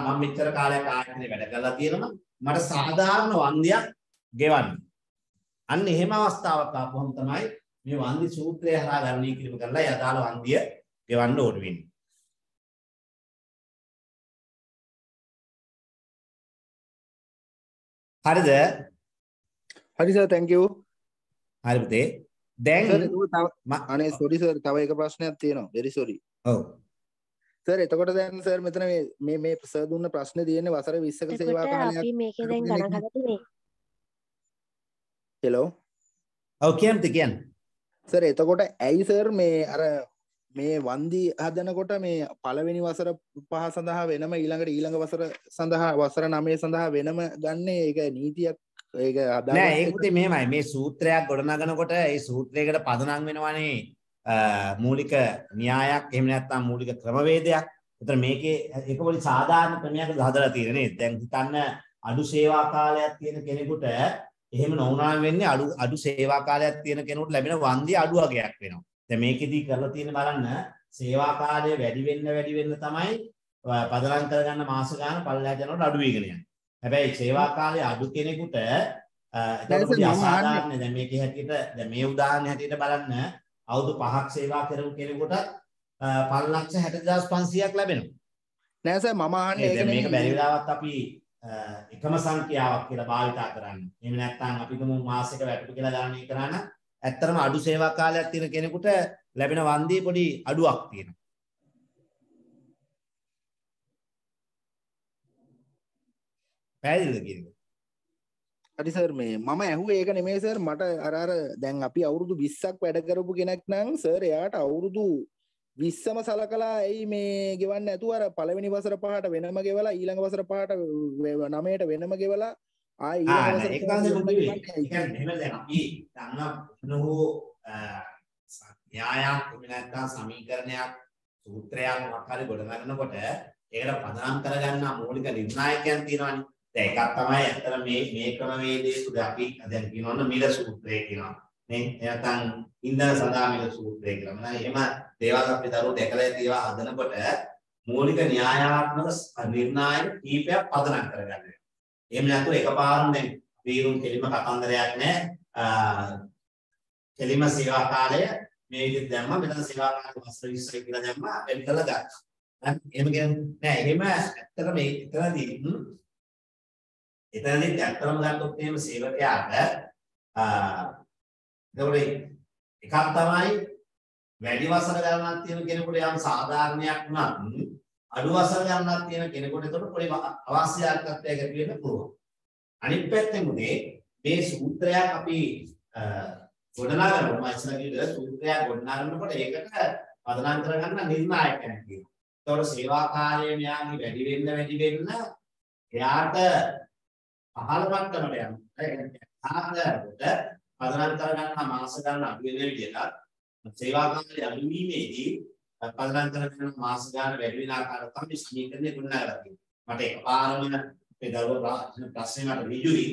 මම මෙච්චර කාලයක් ආයතනයේ වැඩ කරලා තියෙනවා මට සාධාරණ වන්දියක් ගෙවන්න. අන්න එහෙම අවස්ථාවක් ආපුවම තමයි මේ වන්දි සූත්‍රය හරහා ගණනය කිරීම කරලා යදාළ වන්දිය ගෙවන්න ඕන වෙන්නේ. හරිද? හරි සර් thank you. හරි පුතේ. දැන් අනේ sorry සර් තව එක ප්‍රශ්නයක් තියෙනවා. very sorry. ඔව්. සර් එතකොට දැන් සර් මෙතන මේ මේ සර් දුන්න ප්‍රශ්නේ තියෙන්නේ වසර 20ක සේවා කාලයක්. අපි මේකේ දැන් ගණන් හදලා තියෙන්නේ. හෙලෝ. ඔව් කියන්න කියන්න. සර් එතකොට ඇයි සර් මේ අර මේ වන්දි හදනකොට මේ පළවෙනි වසර පහ සඳහා වෙනම ඊළඟට ඊළඟ වසර සඳහා වසර 9 සඳහා වෙනම ගන්න ඒක නීතියක් ඒක නෑ ඒක පුතේ මෙහෙමයි මේ සූත්‍රයක් ගොඩනගනකොට ඒ සූත්‍රයකට පදනම් වෙනවනේ මූලික න්‍යායක් එහෙම නැත්නම් මූලික ක්‍රමවේදයක්. ඒතර මේකේ ඒක පොඩි සාධාරණ ක්‍රමයකට හදලා තියෙන නේද? දැන් හිතන්න අඩු සේවා කාලයක් තියෙන කෙනෙකුට එහෙම නොවුනාම වෙන්නේ අඩු අඩු සේවා කාලයක් තියෙන කෙනෙකුට ලැබෙන වන්දිය අඩු වගයක් වෙනවා. දැන් මේකෙදී කරලා තියෙන බලන්න සේවා කාලය වැඩි වෙන්න වැඩි වෙන්න තමයි පදනම් කරගන්න මාස ගාන පල්ලෙහාට යනකොට අඩු වෙගෙන යන්නේ. හැබැයි සේවා කාලය අඩු කෙනෙකුට එතකොට අසාධාරණ දැන් මේකේ හැටියට දැන් මේ උදාහරණය හැටියට බලන්න අවුරුදු 5ක් සේවා කරපු කෙනෙකුට 560500ක් ලැබෙනවා. නෑ සර් මම අහන්නේ ඒක මේක බැරි වෙලාවත් අපි එකම සංඛ්‍යාවක් කියලා භාවිතා කරන්න. එහෙම නැත්නම් අපි තුමු මාසෙක වැටුප කියලා ගණනය කරාන ඇත්තටම අඩු සේවා කාලයක් තියෙන කෙනෙකුට ලැබෙන වන්දියේ පොඩි අඩුවක් තියෙනවා. පැහැදිලිද කියන්නේ? හරි සර් මේ මම ඇහුවේ ඒක නෙමෙයි සර් මට අර අර දැන් අපි අවුරුදු 20ක් වැඩ කරපු කෙනෙක් නම් සර් එයාට අවුරුදු 20ම සලකලා ඇයි මේ ගෙවන්න නැතුව? අර පළවෙනි වසර පහට වෙනම ගෙවලා ඊළඟ වසර පහට 9ට වෙනම ගෙවලා ආයි න්‍යායක් නැත්නම් සමීකරණයක් සූත්‍රයක් මොකක් හරි ගොඩනගනකොට ඒකට පදනම් කරගන්න මූලික නිර්ණායකයන් තියෙනවානේ දැන් එකක් තමයි ඇත්තට මේ මේ ක්‍රමවේදයේ සුද අපි දැන් කියනවනේ මිල සූත්‍රය කියනවා නේ නැත්නම් ඉන්ධන සඳහා මිල සූත්‍රය කියලා. මම එහෙම දේවල් අපි දරුවෝ දැකලා ඇති ඒවා හදනකොට මූලික න්‍යායාත්මක නිර්ණායක කීපයක් පදනම් කරගන්න වෙනවා. එහෙම නැත්නම් එකපාරම දැන් වීරුම් කෙලිම කතන්දරයක් නැහැ. කෙලිම සේවා කාලය මේ විදිහට දැම්මා මෙතන සේවාකාර වස්ත්‍ර 20 කියලා දැම්මා වෙන් කරලා ගත්තා. හරි එහෙම කියන්නේ නෑ එහෙම ඇත්තට මේ එතනදී හ්ම්, එතනදී ඇත්තම ගත්තොත් එහෙම සේවකයාට ආ එතකොට එකක් තමයි වැඩි වසර ගණනක් තියෙන කෙනෙකුට යම් සාධාරණයක් වුණත් අඩු වසර ගණනක් තියෙන කෙනෙකුට එතකොට පොඩි අවශ්‍යතාවයක් ඇති වෙන්න පුළුවන්. අනිත් පැත්තෙන් උනේ මේ සූත්‍රයක් අපි ගොඩනගනවා ඉස්සර කිව්ව සූත්‍රයක් ගොඩනගනකොට ඒකට පදනම් කරගන්න නිර්ණායකයන් කියනවා. ඒතකොට සේවා කාර්යය මෙයාගේ වැඩි වෙන්න වැඩි වෙන්න එයාට පහළ මට්ටමට යනවා. ඒ කියන්නේ ආහාරයට පදනම් කරගන්න මාස ගන්න අඩු වෙන විදිහට සේවා කාර්යය අඩු වීමේදී පදනම් කරගන්න මාස ගන්න වැඩි වෙන ආකාරයට තමයි සමීකරණය ගොඩනගලා තියෙන්නේ. මට එකපාරම මේ දරුවා ප්‍රශ්නේ මට ඍජුයි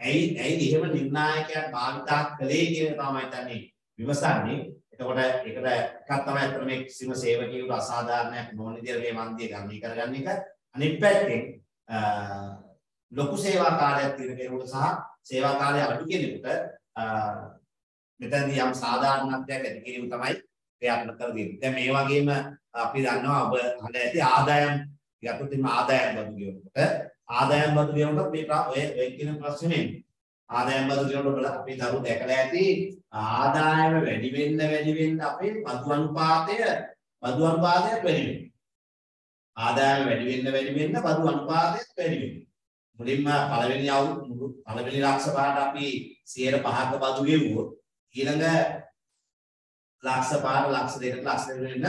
ඇයි ඇයි එහෙම නිර්ණායකයක් භාවිතා කළේ කියන තමයි තන්නේ විමසන්නේ. එතකොට ඒකට එකක් තමයි අතන මේ කිසිම සේවකයෙකුට අසාධාරණයක් නොවන විදිහට මේ මන්දිය ගන්නේ කරගන්න එක. අනිත් පැත්තෙන් ලොකු සේවා කාලයක් තියෙන කෙනෙකුට සහ සේවා කාලය අඩු කෙනෙකුට මෙතනදී යම් සාධාරණත්වයක් ඇති කිරීම තමයි ක්‍රියාත්මක කර දෙන්නේ. දැන් මේ වගේම අපි දන්නවා ඔබ අහලා ඇති ආදායම් යතුතින් ආදායම් බදු ගෙවනකොට ආදායම් බදු ගෙවනකොට මේ ඔය ඔය කියන ප්‍රශ්නේ ආදායම් බදු ගෙවනකොට ඔබලා අපි දරු දැකලා ඇති ආදායම වැඩි වෙන්න වැඩි වෙන්න අපේ බදු අනුපාතය බදු අනුපාතයක් වැඩි වෙනවා. ආදායම වැඩි වෙන්න වැඩි වෙන්න බදු අනුපාතයක් වැඩි වෙනවා. මුලින්ම පළවෙනි අවුරුදු පළවෙනි ලක්ෂ පහට අපි 105ක බදු ගෙවුවොත් ඊළඟ ලක්ෂ පහට ලක්ෂ දෙකකට ලක්ෂ දෙකකට වෙන්න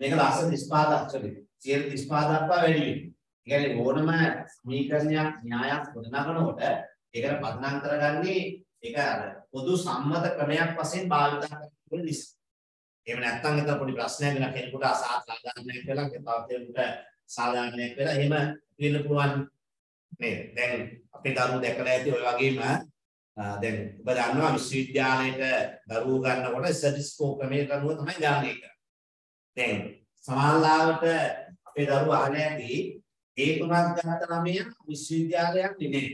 මේක ලක්ෂ 35 ලක්ෂ වෙනවා. 135 දක්වා වැඩි වෙනවා. කියන්නේ ඕනම සමීකරණයක් න්‍යායක් ගොඩනගනකොට ඒකට පදනම් කරගන්නේ ඒක අර පොදු සම්මත ක්‍රමයක් වශයෙන් භාවිත කරන නිසා. එහෙම නැත්නම් එතන පොඩි ප්‍රශ්නයක් වෙන කෙනෙකුට අසාධාරණයක් වෙලා තව කෙනෙකුට සාධාරණයක් වෙලා එහෙම වෙන්න පුළුවන් නේද? දැන් අපේ දරුවෝ දැකලා ඇති ඔය වගේම දැන් ඔබ දන්නවා විශ්වවිද්‍යාලයට දරුවෝ ගන්නකොට ස්ටැටිස්කෝප් ක්‍රමයට අනුව තමයි ගන්න එක. දැන් සමාජලාවට අපේ දරුවෝ අහලා ඇති ඒ තුනක් ගත්ත ළමයා විශ්වවිද්‍යාලයක් නෙමෙයි.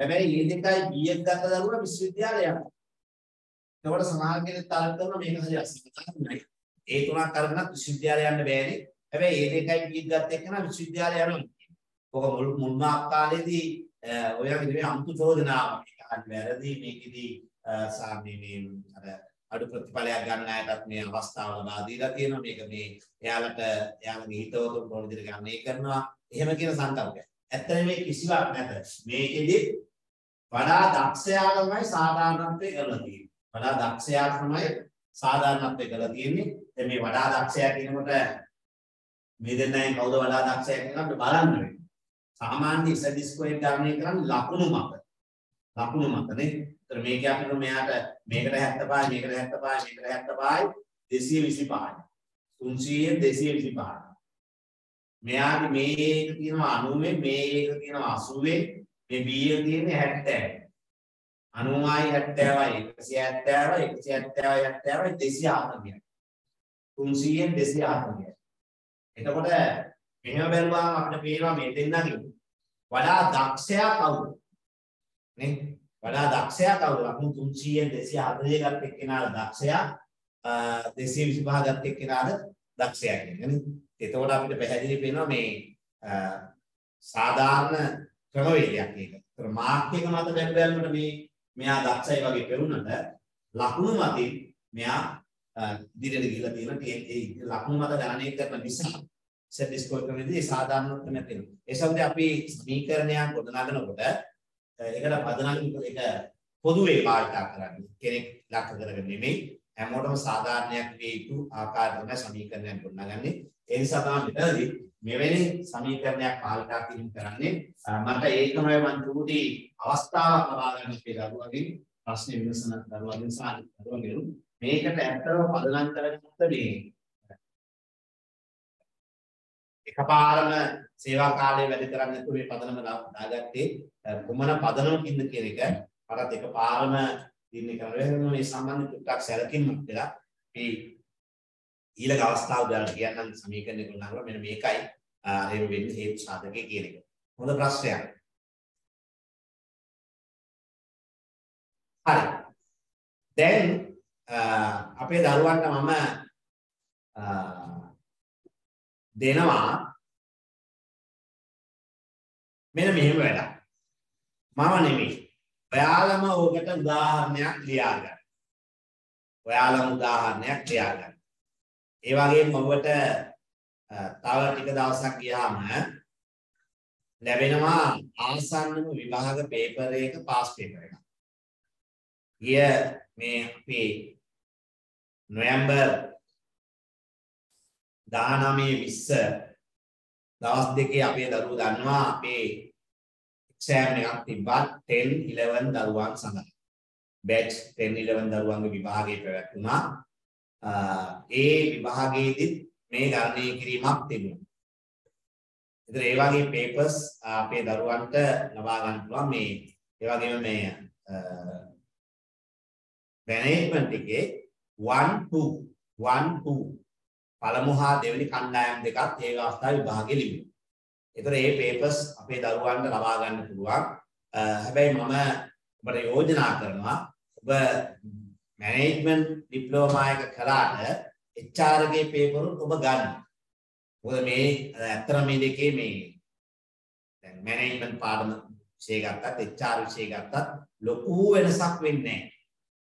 හැබැයි මේ දෙකයි B1 ගත්ත දරුවා විශ්වවිද්‍යාලයක්. ඒකට සමහර කෙනෙක් තරක් කරනවා මේක හරි අසංගතයි. ඒ තුනක් අරගෙන විශ්වවිද්‍යාලය යන්න බෑනේ. හැබැයි මේ දෙකයි B1 ගත්ත එකන විශ්වවිද්‍යාලය යනවා. ඔක මුල් මුල්ම කාලේදී ඔය විදිහේ අමුතු චෝදනාවක් මේක හරි වැරදි මේකෙදී සාමීනේ අර අඩු ප්‍රතිඵලයක් ගන්න අයටත් මේ අවස්ථාව ලබා දීලා තියෙනවා මේක මේ එයාලට එයාලගේ හිතවතුන් මොන විදිහට ගන්නේ කරනවා එහෙම කියන සංකල්පයක්. ඇත්තට මේ කිසිවක් නැත. මේකෙදි වඩා දක්ෂයා තමයි සාධාරණත්වයේ කරලා තියෙන්නේ. වඩා දක්ෂයා තමයි සාධාරණත්වයේ කරලා තියෙන්නේ. දැන් මේ වඩා දක්ෂයා කියනකොට මේ දෙන්නෙන් කවුද වඩා දක්ෂයා කියන එක බලන්න වෙනවා. සාමාන්‍ය ඉසඩිස්කෝයෙන් ගණනය කරන්නේ ලකුණු මත. ලකුණු මතනේ. ඒතර මේක අපිට මෙයාට මේකට 75යි මේකට 75යි මේකට 75යි 225යි 300 225යි. මෙයාගේ මේ එක තියෙනවා 90 මේ එක තියෙනවා 80 මේ B එක තියෙන්නේ 70. 90යි 70යි 170යි 170යි 70යි 240යි 300න් 240යි. එතකොට මෙහෙම බැලුවාම අපිට පේනවා මේ දෙන්නගේ වඩා දක්ෂයා කවුද? නේ? වඩා දක්ෂයා කවුද? ලකුණු 300න් 240 ගත්ත එක්කෙනාද දක්ෂයා 225 ගත්ත එක්කෙනාද දක්ෂයා කියන්නේ. එතකොට අපිට පැහැදිලි වෙනවා මේ සාධාරණ ක්‍රමවේදයක් ඒක. ඒතර මාර්ක් එක මත බැලු බැලමට මේ මෙයා දක්ෂයි වගේ පෙරුණට ලකුණු මතින් මෙයා ඉදිරියට ගිහිලා තියෙන ඒ ලකුණු මත ගණනය කරන නිසා සෙට් ස්කෝර් ක්‍රමයේදී සාධාරණ ක්‍රමයක් තියෙනවා. ඒ සමග අපි සමීකරණයක් ගොඩනගනකොට ඒකට පදනම් එක පොදුවේ භාවිත කරන්නේ. කෙනෙක් ලක්ෂ කරගෙන නෙමෙයි හැමෝටම සාධාරණයක් විය යුතු ආකාරයට තමයි සමීකරණයක් ගොඩනගන්නේ. ඒ නිසා තමයි මෙතනදී මෙවැනි සමීකරණයක් භාවිත කිරීම කරන්නේ. මට ඒකම මම චූටි අවස්ථාවක් ලබා ගන්න කියලා දරුවගේ ප්‍රශ්න විමසන දරුවගෙන් සාන දරුවගෙන් මේකට ඇත්තම පදනම් කරගත්ත මේ එකපාරම සේවා කාලය වැඩි කරන්නේ නැතුව මේ පදනම දාගත්තේ කුමන පදනමකින්ද කියන එක මටත් එකපාරම දින්නේ කරගෙන මේ සම්බන්ධ ටිකක් සැලකිලිමත් වෙලා මේ ඊළඟ අවස්ථාව දාලා කියන්නම් සමීකරණය කරනවා මෙන්න මේකයි එහෙම වෙන්නේ හේතු සාධකයේ කියන එක. හොඳ ප්‍රශ්නයක්. හරි. දැන් අපේ දරුවන්ට මම දෙනවා මෙන්න මෙහෙම වැඩක්. මම නෙමෙයි. ඔයාලම ඕකට උදාහරණයක් ලියා ගන්න. ඔයාලම උදාහරණයක් ලියා ගන්න. ඒ වගේම ඔබට තව ටික දවසක් ගියාම ලැබෙනවා ආසන්නම විභාග පේපර් එක පාස් පේපර් එකක්. ගිය මේ අපේ නොවැම්බර් 19 20 දවස් දෙකේ අපේ දරුවෝ දන්නවා අපේ එක්සෑම් එකක් තිබ්බා 10 11 දරුවන් සඳහා. බැච් 10 11 දරුවන්ගේ විභාගය පැවැත්වුණා. ඒ විභාගයේදී මේ ගණනය කිරීමක් තිබුණා. ඒතර ඒ වගේ පේපර්ස් අපේ දරුවන්ට ලබා ගන්න පුළුවන් මේ ඒ වගේම මේ මැනේජ්මන්ට් එකේ 1 2 1 2 පළමු හා දෙවෙනි කණ්ඩායම් දෙකත් ඒ අවස්ථාවේ විභාගෙ ලිව්වා. ඒතර මේ පේපර්ස් අපේ දරුවන්ට ලබා ගන්න පුළුවන්. හැබැයි මම ඔබට යෝජනා කරනවා ඔබ මැනේජ්මන්ට් ඩිප්ලෝමා එක කළාට HR ගේ පේපරුත් ඔබ ගන්න. මොකද මේ ඇත්තට මේ දෙකේ මේ දැන් මැනේජ්මන්ට් පාඩම විෂය ගත්තත් HR විෂය ගත්තත් ලොකු වෙනසක් වෙන්නේ නැහැ.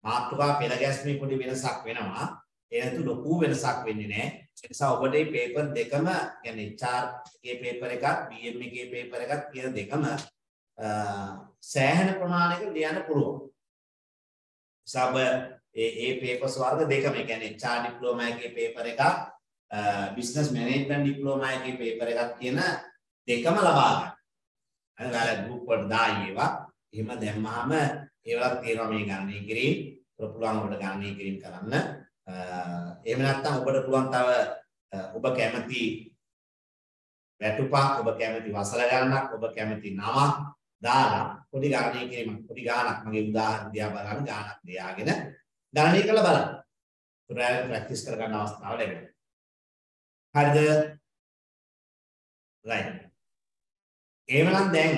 මාතෘකා පෙළ ගැස්මේ පොඩි වෙනසක් වෙනවා. ඒ නැතු ලොකු වෙනසක් වෙන්නේ නැහැ. ඒ නිසා ඔබට මේ පේපර් දෙකම يعني HR එකේ පේපර් එකත් BM එකේ පේපර් එකත් කියන දෙකම සෑහෙන ප්‍රමාණයක ලියන්න පුළුවන්. සබ ඒ ඒ පේපර්ස් වර්ග දෙකම ඒ කියන්නේ HR ඩිප්ලෝමා එකේ පේපර් එකක් බිස්නස් මැනේජ්මන්ට් ඩිප්ලෝමා එකේ පේපර් එකක් කියන දෙකම ලබා ගන්න. අර ඔයාලා ගෲප් වලට දායි ඒවා. එහෙම දැම්මහම ඒවලත් තියෙනවා මේ ගණනය කිරීම. පුළුවන් ඔබට ගණනය කිරීම කරන්න. එහෙම නැත්නම් ඔබට පුළුවන් තව ඔබ කැමති වැටුපක් ඔබ කැමති වසල ගණනක් ඔබ කැමති නමක් දාලා පොඩි ගණනය කිරීමක් පොඩි ගාණක් මගේ උදාහරණ දිහා බලන්න ගාණක් දෙයාගෙන ගණනය කරලා බලන්න. ඒත් ප්‍රැක්ටිස් කර ගන්න අවස්ථාව ලැබෙනවා. හරිද? right. එහෙමනම් දැන්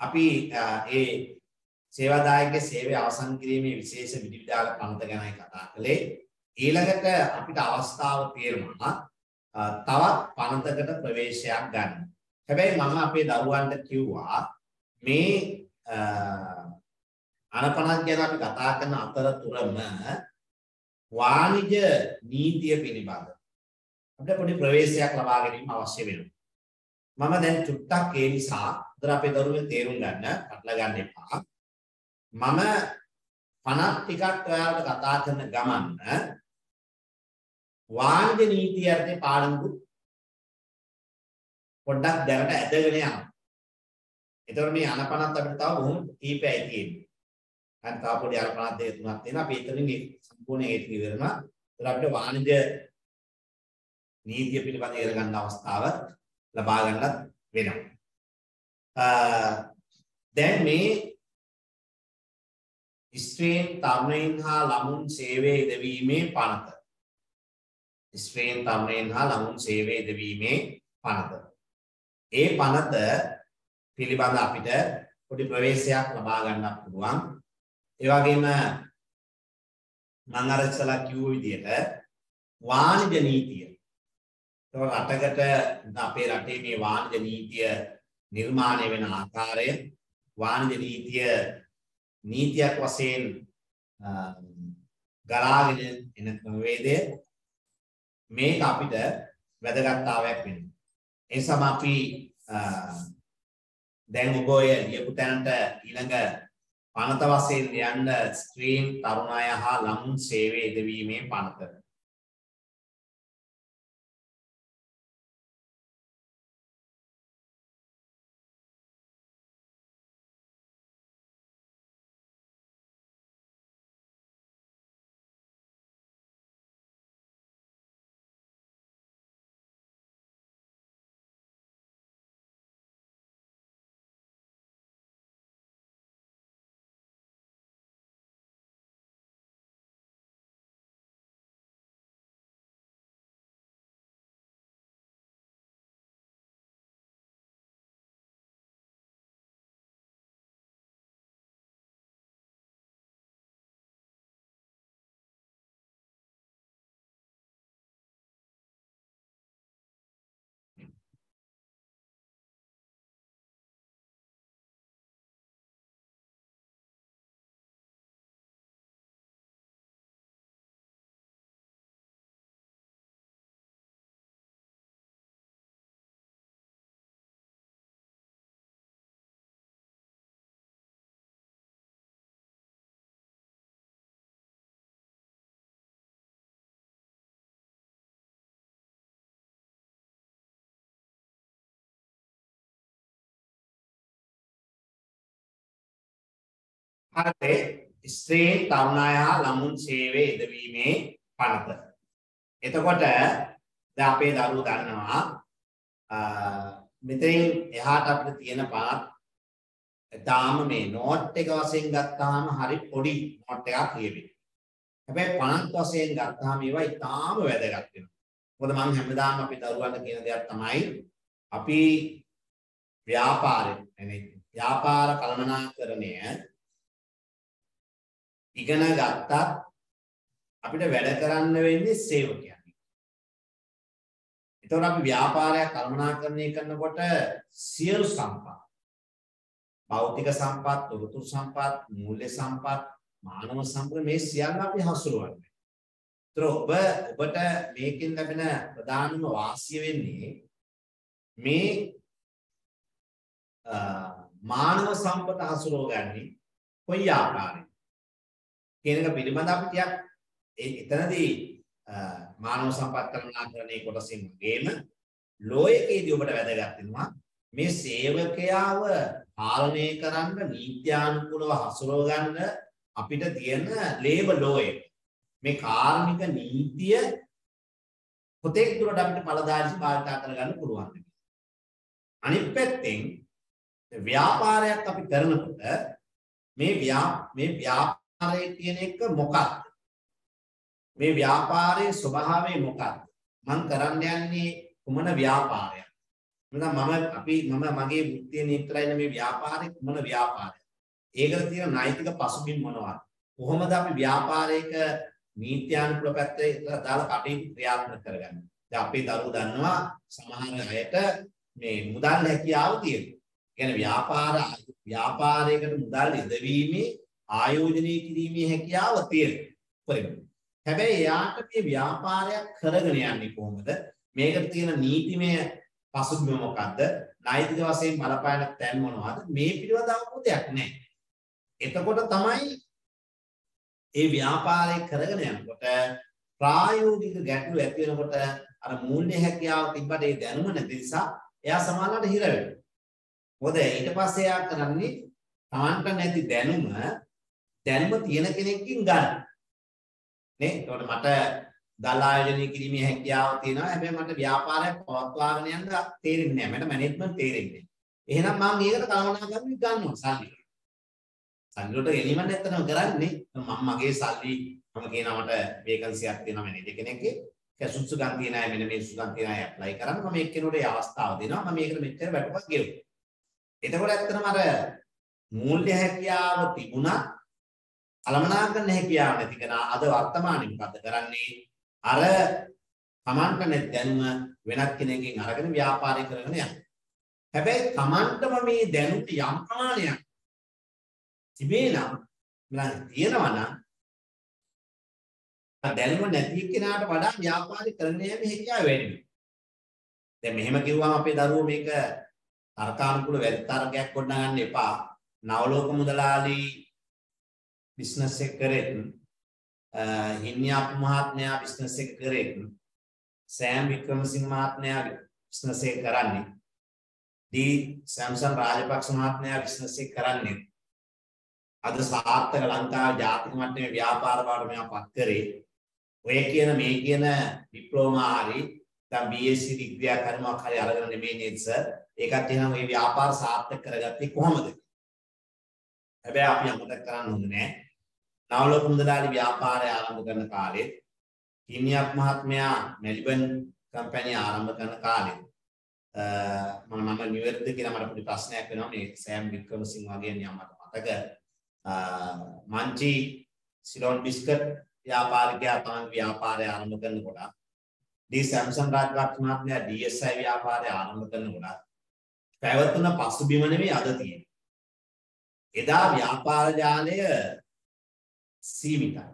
අපි ඒ සේවාදායකගේ සේවය අවසන් කිරීමේ විශේෂ විධිවිධාන පනත ගැනයි කතා කළේ. ඊළඟට අපිට අවස්ථාව තියෙනවා තවත් පනතකට ප්‍රවේශයක් ගන්න. හැබැයි මම අපේ දරුවන්ට කිව්වා මේ අනපනක් ගැන අපි කතා කරන අතරතුරම වාණිජ නීතිය පිළිබඳ අපිට පොඩි ප්‍රවේශයක් ලබා ගැනීම අවශ්‍ය වෙනවා. මම දැන් චුට්ටක් ඒ නිසා අතර අපේ දරුවෝ තේරුම් ගන්න, පටල ගන්න එපා. මම පණක් ටිකක් ඔයාලට කතා කරන ගමන් වාණිජ නීතිය යටතේ පාඩම්කුත් පොඩ්ඩක් දැනට ඇදගෙන යනවා. එතකොට මේ අනපනත් අපිට තව බොහොම කීපයයි තියෙන්නේ. අන්න තව පොඩි අනපනත් දෙක තුනක් තියෙනවා. අපි එතනින් සම්පූර්ණ ඒක ඉවරනවා. ඒතර අපිට වාණිජ නීතිය පිළිබඳ ඉගෙන ගන්න අවස්ථාව ලබා ගන්නත් වෙනවා. දැන් මේ ස්ත්‍රීන් තරුණයින් හා ළමුන් සේවය ඉදවීමේ පනත. ස්ත්‍රීන් තරුණයින් හා ළමුන් සේවය ඉදවීමේ පනත. ඒ පනත පිළිබඳ අපිට පොඩි ප්‍රවේශයක් ලබා ගන්නත් පුළුවන්. ඒ වගේම මම අර ඉස්සලා කිව්ව විදිහට වාණිජ නීතිය. ඒක රටකට අපේ රටේ මේ වාණිජ නීතිය නිර්මාණය වෙන ආකාරය වාණිජ නීතිය නීතියක් වශයෙන් ගලාගෙන එන ක්‍රමවේදය මේක අපිට වැදගත්තාවයක් වෙනවා. ඒ නිසා අපි දැන් ඔබ ඔය ලියපු තැනට ඊළඟ පනත වශයෙන් යන්න ස්ත්‍රීන් තරුණ අය හා ළමුන් සේවය ඉදවීමේ පනත හරි ස්ත්‍රී තරුණය හා ළමුන් සේවයේ යෙදවීමේ පනත. එතකොට දැන් අපේ දරුවෝ දන්නවා මෙතනින් එහාට අපිට තියෙන පාත් තාම මේ නෝට් එක වශයෙන් ගත්තාම හරි පොඩි නෝට් එකක් කියවෙයි. හැබැයි පනත් වශයෙන් ගත්තාම ඒවා ඉතාම වැදගත් වෙනවා. මොකද මම හැමදාම අපි දරුවන්ට කියන දෙයක් තමයි අපි ව්‍යාපාරේ يعني ව්‍යාපාර කළමනාකරණය ඉගෙන ගත්තත් අපිට වැඩ කරන්න වෙන්නේ සේවකයන්. එතකොට අපි ව්‍යාපාරයක් කළමනාකරණය කරනකොට සියලු සම්පත් භෞතික සම්පත්, තොරතුරු සම්පත්, මූල්‍ය සම්පත්, මානව සම්පත් මේ සියල්ල අපි හසුරවන්නේ. ඒතර ඔබ ඔබට මේකෙන් ලැබෙන ප්‍රධානම වාසිය වෙන්නේ මේ මානව සම්පත හසුරවගන්නේ කොයි ආකාරයෙන් කියන එක පිළිබඳ අපි ටිකක් එතනදී මානව සම්පත් කළමනාකරණයේ කොටසින් වගේම ලෝයකේදී ඔබට වැදගත් වෙනවා මේ සේවකයාව පාලනය කරන්න නීත්‍යානුකූලව හසුරව ගන්න අපිට තියෙන ලේබර් ලෝ එක. මේ කාර්මික නීතිය කොතෙක් දුරට අපිට පළදාරි භාවිත කරගන්න පුළුවන්ද අනිත් පැත්තෙන් ව්‍යාපාරයක් අපි කරනකොට මේ ව්‍යා මේ ව්‍යාපාරය කියන එක මොකක්ද? මේ ව්‍යාපාරයේ ස්වභාවය මොකක්ද? මම කරන්න යන්නේ කුමන ව්‍යාපාරයක්? මම අපි මම මගේ වෘත්තිය නිතරයින මේ ව්‍යාපාරේ කුමන ව්‍යාපාරයක්? ඒකට තියෙන නෛතික පසුබිම් මොනවද? කොහොමද අපි ව්‍යාපාරයක නීත්‍යානුකූල පැත්තේ දාලා කටයුතු ක්‍රියාත්මක කරගන්නේ? දැන් අපේ දරුවෝ දන්නවා සමහර අයට මේ මුදල් හැකියාව තියෙනවා. කියන්නේ ව්‍යාපාර ව්‍යාපාරයකට මුදල් ඉදවීමේ ආයෝජනය කිරීමේ හැකියාව තියෙනවා. හැබැයි එයාට මේ ව්‍යාපාරයක් කරගෙන යන්නේ කොහොමද? මේකට තියෙන නීතිමය පසුබිම මොකද්ද? නෛතික වශයෙන් බලපාන තැන් මොනවද? මේ පිළිබඳ අවබෝධයක් නැහැ. එතකොට තමයි ඒ ව්‍යාපාරය කරගෙන යනකොට ප්‍රායෝගික ගැටලු ඇති වෙනකොට අර මූල්‍ය හැකියාව තිබ්බට ඒ දැනුම නැති නිසා එයා සමානලට හිර වෙනවා. මොකද ඊට පස්සේ එයා කරන්නේ Tamanට නැති දැනුම දැනුම තියෙන කෙනෙක්ගෙන් ගන්න. නේ? එතකොට මට දල් ආයෝජනය කිරීමේ හැකියාව තියෙනවා. හැබැයි මට ව්‍යාපාරයක් පවත්වාගෙන යන්න තේරෙන්නේ නැහැ. මට මැනේජ්මන්ට් තේරෙන්නේ නැහැ. එහෙනම් මම මේකට කලමනාකරණය ගන්නවා සල්ලි. සල්ලි වලට ගැනීම නැත්තම කරන්නේ. මම මගේ සල්ලි මම කියනවා මට වේකන්සියක් තියෙනවා මැනේජර් කෙනෙක්ගේ. කැසුත්සුකම් තියන අය මෙන්න මේ සුසුකම් තියන අය ඇප්ලයි කරන්න මම එක්කෙනෙකුට ඒ අවස්ථාව දෙනවා. මම මේකට මෙච්චර වැටුපක් ගෙවුවා. එතකොට ඇත්තටම අර මූල්‍ය හැකියාව තිබුණා කලමනාකරණ හැකියාව නැති කෙනා අද වර්තමානයේ මොකද කරන්නේ? අර තමන්ට නැති දැනුම වෙනත් කෙනෙක්ගෙන් අරගෙන ව්‍යාපාරය කරගෙන යනවා. හැබැයි තමන්ටම මේ දැනුම යම් ප්‍රමාණයක් තිබේ නම් මලන් තියෙනවා නම් දැනුම නැති කෙනාට වඩා ව්‍යාපාරය කරගෙන යන්නේ හැකියාව වැඩි වෙනවා දැන් මෙහෙම කිව්වම අපේ දරුවෝ මේක තර්කානුකූල වැඩි තර්කයක් ගොඩනගන්න එපා. නවලෝක මුදලාලි බිස්නස් එක කරෙත් හින්නියාප මහත්මයා බිස්නස් එක කරෙත් සෑම් වික්‍රමසිංහ මහත්මයා බිස්නස් එක කරන්නේ. දී සැම්සන් රාජපක්ෂ මහත්මයා බිස්නස් එක කරන්නේ. අද සාර්ථක ලංකාවේ ජාතික මට්ටමේ ව්‍යාපාර බවට මෙයා පත් කරේ. ඔය කියන මේ කියන ඩිප්ලෝමා හරි දැන් BSc ඩිග්‍රියක් හරි මොකක් හරි අරගෙන නෙමෙයි නේද සර් ඒකත් එහෙනම් මේ ව්‍යාපාර සාර්ථක කරගත්තේ කොහොමද හැබැයි අපි අමතක කරන්න හොඳ නෑ. නවලෝක මුදලාලි ව්‍යාපාරය ආරම්භ කරන කාලෙත් කිනියක් මහත්මයා මෙල්බන් කම්පැනි ආරම්භ කරන කාලෙත් මම මම නිවැරදිද කියලා මට පොඩි ප්‍රශ්නයක් වෙනවා. මේ සෑම් වික්‍රමසිංහ වගේ නියම මට මතක. මංචි සිලෝන් බිස්කට් ව්‍යාපාරිකයා තමයි ව්‍යාපාරය ආරම්භ කරනකොට දී සැම්සන් රාජපක්ෂ මහත්මයා DSI ව්‍යාපාරය ආරම්භ කරනකොට පැවතුන පසුබිම නෙමෙයි අද තියෙන්නේ. එදා ව්‍යාපාර ජාලය සීමිතයි.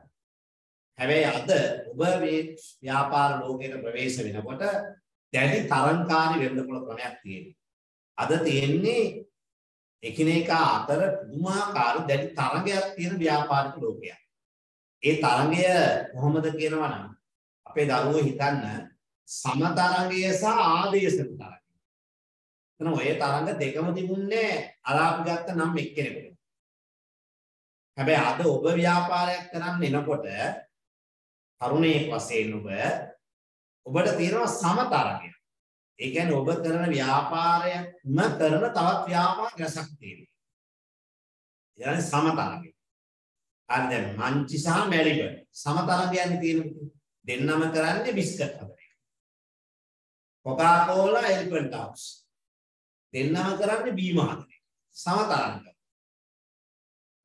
හැබැයි අද ඔබ මේ ව්‍යාපාර ලෝකයට ප්‍රවේශ වෙනකොට දැඩි තරංකාරී වෙළඳපොළ ක්‍රමයක් තියෙනවා. අද තියෙන්නේ එකිනෙකා අතර පුදුමාකාර දැඩි තරඟයක් තියෙන ව්‍යාපාරික ලෝකයක්. ඒ තරඟය කොහොමද කියනවා නම් අපේ දරුවෝ හිතන්න සම තරඟය සහ ආදේශ තරඟය. එතන ඔය තරඟ දෙකම තිබුණේ අලාප ගත්ත නම් එක්කෙනෙකුට. හැබැයි අද ඔබ ව්‍යාපාරයක් කරන්න එනකොට තරුණයෙක් වශයෙන් ඔබ ඔබට තියෙනවා සමතරගය. ඒ කියන්නේ ඔබ කරන ව්‍යාපාරයක්ම කරන තවත් ව්‍යාපාර රසක් තියෙනවා. ඒ කියන්නේ සමතරගය. හරි දැන් මංචි සහ මැලිබර් සමතරගයන්නේ තියෙනවා. දෙන්නම කරන්නේ බිස්කට් හදන එක. කොකාකෝලා එලිෆන්ට් හවුස් දෙන්නම කරන්නේ බීම හදන එක. සමතරංග.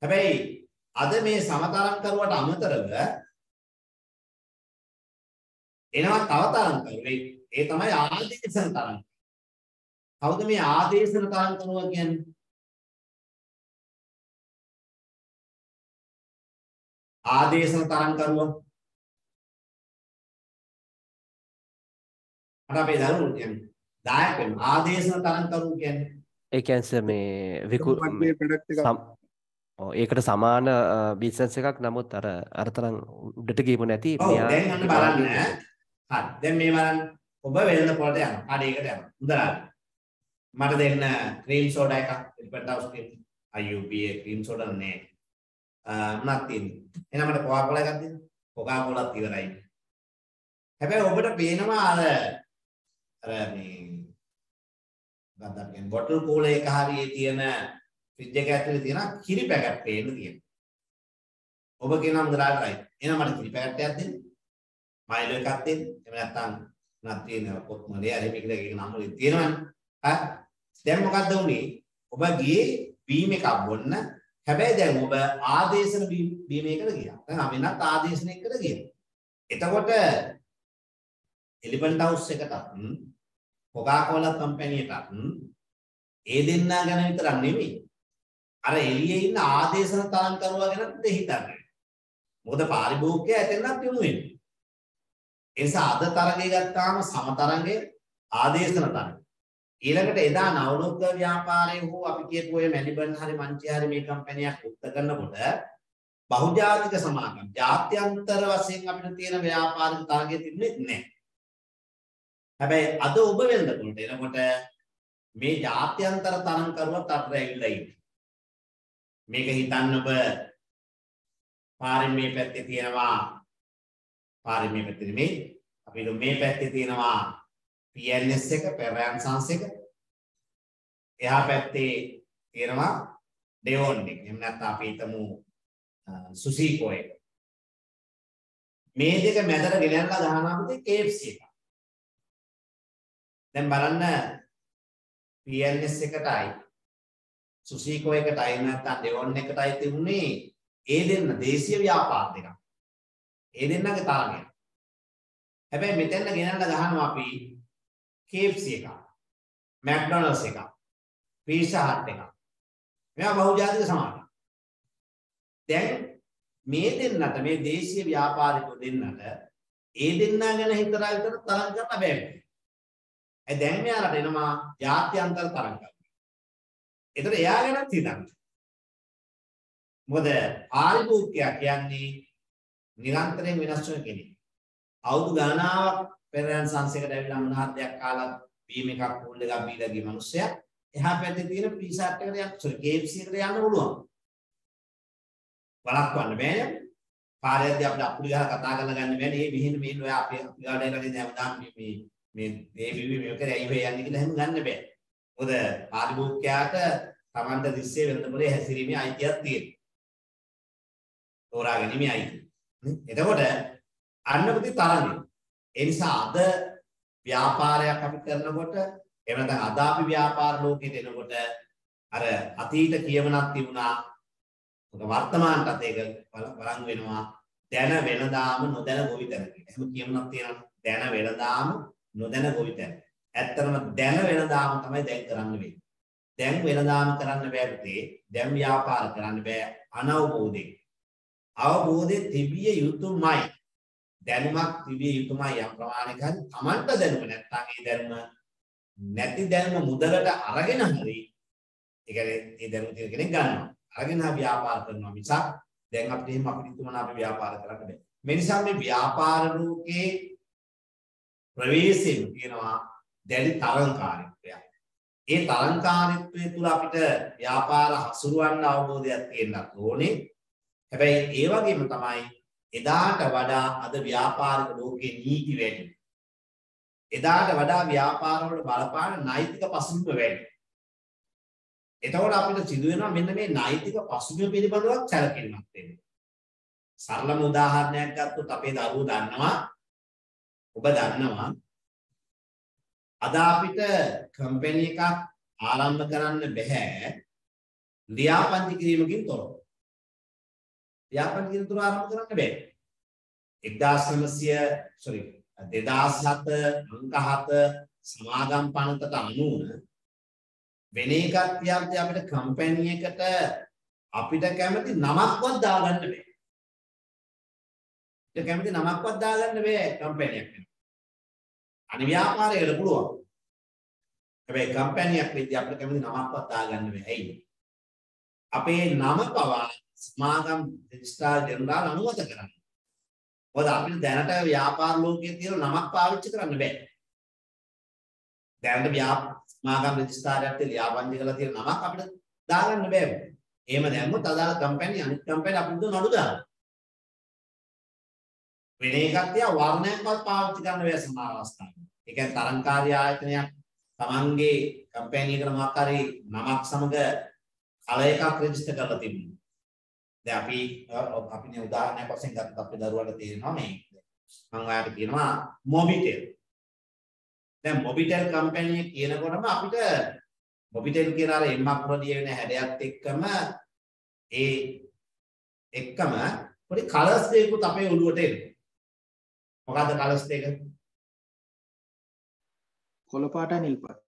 හැබැයි අද මේ සමතරං කරුවට අමතරව එනවා තව තරං කරුවේ. ඒ තමයි ආදේශන තරංග. කවුද මේ ආදේශන තරංග කරුවා කියන්නේ? ආදේශන තරංග කරුවා. අර අපේ දරුවෝ කියන්නේ දායක වෙන ආදේශන තරංග කරුවෝ කියන්නේ. ඒ කියන්නේ මේ විකු ඒකට සමාන බිස්නස් එකක්. නමුත් අර අර තරම් උඩට ගියපු නැති මෙයා දැන් අන්න බලන්න. හරි. දැන් මේ බලන්න. ඔබ වෙළඳ පොළට යනවා. කඩේකට යනවා. මුදලාලි මට දෙන්න ක්‍රීම් සෝඩා එකක්. Elephant House cream IUP cream soda නෑ. මොනක් තියෙන්නේ එහෙනම් මට කොකා කෝලා එකක් දෙන්න. කොකා කෝලාත් ඉවරයි. හැබැයි ඔබට පේනවා අර අර මේ අපි කියන්නේ බොටල් කෝලා එක හරියේ තියෙන ෆ්‍රිජ් එක ඇතුලේ තියෙන කිරි පැකට් පේන්න තියෙනවා ඔබ කියනවා මුදලාලි රයි එහෙනම් මට කිරි පැකට් එකක් දෙන්න මයිලෝ එකක් දෙන්න. එහෙම නැත්නම් නත් තියෙන පොත්මලේ අර මේක දෙක නම් වලින් තියෙනවනේ. හරි. දැන් මොකද්ද උනේ? ඔබ ගියේ බීම් එකක් බොන්න. හැබැයි දැන් ඔබ ආදේශන බීම් එකකට ගියා. දැන් අපිනත් ආදේශනයකට ගියා. එතකොට එලිෆන්ට් හවුස් එකටත් කොකාකෝලා කම්පැනියටත් ඒ දෙන්නා ගැන විතරක් නෙමෙයි. අර එළියේ ඉන්න ආදේශන තරම් කරුවා ගැනත් හිතන්නේ. මොකද පාරිභෝගිකයා එතනත් යොමු වෙන්නේ. ඒ නිසා අද තරගය ගත්තාම සම තරගය ආදේශන තරගය. ඊළඟට එදා නවලෝක ව්‍යාපාරයේ හෝ අපි කියපු ඔය මැලිබන් හරි මංචි හරි මේ කම්පැනියක් උත්ත කරනකොට බහුජාතික සමාගම් ජාත්‍යන්තර වශයෙන් අපිට තියෙන ව්‍යාපාරික තරගය තිබුණේ නැහැ. හැබැයි අද ඔබ වෙනදකොට එනකොට මේ ජාත්‍යන්තර තරම් කරුවත් අතර ඇවිල්ලා ඉන්නේ. මේක හිතන්න ඔබ පාරෙන් මේ පැත්තේ තියෙනවා. පාරේ මේ පැත්තේ නෙමෙයි. අපි මේ පැත්තේ තියෙනවා PNS එක පෙරෑන්සන්ස් එක. එහා පැත්තේ තියෙනවා ඩෙවොන් එක. එහෙම නැත්නම් අපි හිතමු සුසීකෝ එක. මේ දෙක මැදට ගෙනල්ලා දානවා පුතේ KFC එක. දැන් බලන්න PNS එකටයි සුසීකෝ එකටයි නැත්නම් ඩෙවොන් එකටයි තිබුණේ ඒ දෙන්න දේශීය ව්‍යාපාර දෙකක් ඒ දෙන්නගේ තරගය. හැබැයි මෙතෙන්ද ගෙනල්ලා ගහනවා අපි KFC එකක්. McDonald's එකක්. Pizza Hut එකක්. මේවා බහුජාතික සමාගම්. දැන් මේ දෙන්නට මේ දේශීය ව්‍යාපාරිකයෝ දෙන්නට ඒ දෙන්නා ගැන හිතලා විතර තරඟ කරන්න බෑ. ඒ දැන් මෙයාලට එනවා ජාත්‍යන්තර තරඟ කරන්න. ඒතර එයා ගැනත් හිතන්න. මොකද පාරිභෝගිකයා කියන්නේ නිරන්තරයෙන් වෙනස් වෙන කෙනෙක්. අවුරුදු ගණනාවක් පෙරයන් සංසයකට ඇවිල්ලා මොනහත් දෙයක් කාලා බීම් එකක් කූල් එකක් බීලා ගිය මිනිස්සයා එහා පැත්තේ තියෙන පීසා එකට යන්න සෝරි KFC එකට යන්න පුළුවන්. වළක්වන්න බෑනේ. පාරයේදී අපිට අපුඩි ගහලා කතා කරලා ගන්න බෑනේ. මේ මෙහෙන් මේ ඔය අපේ ගාඩේ ගාඩේ හැමදාම මේ මේ මේ මේ විවි මේ කරේ ඇයි වෙ යන්නේ කියලා එහෙම ගන්න බෑ. මොකද පාරිභෝගිකයාට Tamanda දිස්සේ වෙනතපොලේ හැසිරීමේ අයිතියක් තියෙනවා. තෝරාගැනීමේ අයිතිය. එතකොට අන්න පුතේ තරඟය. ඒ නිසා අද ව්‍යාපාරයක් අපි කරනකොට එහෙම නැත්නම් අද අපි ව්‍යාපාර ලෝකෙට එනකොට අර අතීත කියවනක් තිබුණා. මොකද වර්තමානටත් ඒක බලන් වෙනවා. දැන වෙනදාම නොදැන ගොවිතැන කියලා. එහෙම කියවනක් තියෙනවා. දැන වෙනදාම නොදැන ගොවිතැන. ඇත්තටම දැන වෙනදාම තමයි දැන් කරන්න වෙන්නේ. දැන් වෙනදාම කරන්න බෑ පුතේ. දැන් ව්‍යාපාර කරන්න බෑ අනවබෝධයෙන්. අවබෝධය තිබිය යුතුමයි. දැනුමක් තිබිය යුතුමයි යම් ප්‍රමාණයක හරි Tamanට දැනුම නැත්නම් ඒ දැනුම නැති දැනුම මුදලට අරගෙන හරි ඒ කියන්නේ ඒ දැනුම තියෙන කෙනෙක් ගන්නවා. අරගෙන හරි ව්‍යාපාර කරනවා මිසක් දැන් අපිට එහෙම අපිට හිතුමන අපි ව්‍යාපාර කරන්න බෑ. මේ නිසා මේ ව්‍යාපාර ලෝකේ ප්‍රවේශයෙන් තියෙනවා දැඩි තරංකාරීත්වයක්. ඒ තරංකාරීත්වය තුළ අපිට ව්‍යාපාර හසුරවන්න අවබෝධයක් තියෙන්නත් ඕනේ. හැබැයි ඒ වගේම තමයි එදාට වඩා අද ව්‍යාපාරික ලෝකයේ නීති වැඩි. එදාට වඩා ව්‍යාපාරවලට බලපාන නෛතික පසුබිම වැඩි. එතකොට අපිට සිදු වෙනවා මෙන්න මේ නෛතික පසුබිම පිළිබඳව සැලකිලිමත් වෙන්න. සරලම උදාහරණයක් ගත්තොත් අපේ දරුවෝ දන්නවා ඔබ දන්නවා අද අපිට කම්පැනි එකක් ආරම්භ කරන්න බෑ ලියාපදිංචි කිරීමකින් තොරව. ලියාපදිංචි කිරීම තුර ආරම්භ කරන්න බෑ. 1900 sorry 2007 අංක 7 සමාගම් පනතට අනුව වෙන එකක් තියද්දී අපිට කම්පැනි එකට අපිට කැමති නමක්වත් දාගන්න බෑ. අපිට කැමති නමක්වත් දාගන්න බෑ කම්පැනියක් වෙන. අනි ව්‍යාපාරයකට පුළුවන්. හැබැයි කම්පැනියක් වෙද්දී අපිට කැමති නමක්වත් දාගන්න බෑ. ඇයි? අපේ නම පවා සමාගම් රෙජිස්ට්‍රාර් ජෙනරාල් අනුමත කරන්නේ. මොකද අපිට දැනට ව්‍යාපාර ලෝකයේ තියෙන නමක් පාවිච්චි කරන්න බෑ. දැනට ව්‍යාපාර රෙජිස්ට්‍රාරයක් ලියාපදිංචි කරලා තියෙන නමක් අපිට දාගන්න බෑ. එහෙම දැම්මොත් අදාළ කම්පැනි අනිත් කම්පැනි අපිට නඩු දානවා. වෙන එකක් තියා වර්ණයක්වත් පාවිච්චි කරන්න බෑ සමහර අවස්ථාවල. ඒ කියන්නේ තරංකාරී ආයතනයක් තමන්ගේ කම්පැනි එකට මොකක් හරි නමක් සමග කල එකක් රෙජිස්ටර් කරලා තිබුණා. දැන් අපි අපිනේ උදාහරණයක් වශයෙන් ගත්තොත් අපේ දරුවන්ට තේරෙනවා මේ මම ඔයාලට කියනවා මොබිටෙල්. දැන් මොබිටෙල් කම්පැනි එක කියනකොටම අපිට මොබිටෙල් කියන අර එම්මක් ප්‍රොඩිය වෙන හැඩයත් එක්කම ඒ එක්කම පොඩි කලර්ස් දෙකකුත් අපේ ඔළුවට එනවා. මොකද්ද කලර්ස් දෙක? කොළ පාටයි නිල් පාට.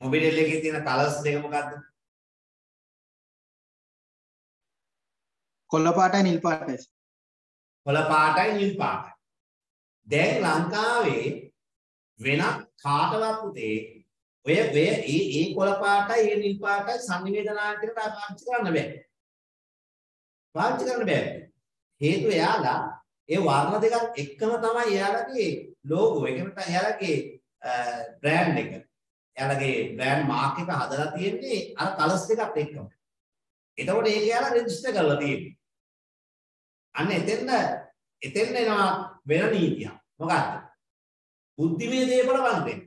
මොබිටෙල් එකේ තියෙන කලර්ස් දෙක මොකද්ද? කොළ පාටයි නිල් පාටයි. කොළ පාටයි නිල් පාටයි. දැන් ලංකාවේ වෙනත් කාටවත් පුතේ ඔය ඔය ඒ ඒ කොළ පාටයි ඒ නිල් පාටයි සංනිවේදනායකයට පාවිච්චි කරන්න බෑ. පාවිච්චි කරන්න බෑ. හේතුව එයාලා ඒ වර්ණ දෙකක් එක්කම තමයි එයාලගේ ලෝගෝ එක නැත්නම් එයාලගේ බ්‍රෑන්ඩ් එක. එයාලගේ බ්‍රෑන්ඩ් මාක් එක හදලා තියෙන්නේ අර කලර්ස් දෙකත් එක්කම. එතකොට ඒක එයාලා රෙජිස්ටර් කරලා තියෙන්නේ. අන්න එතෙන්ද එතෙන් එනවා වෙන නීතියක්. මොකක්ද? බුද්ධිමය දේපල පන්තෙන්.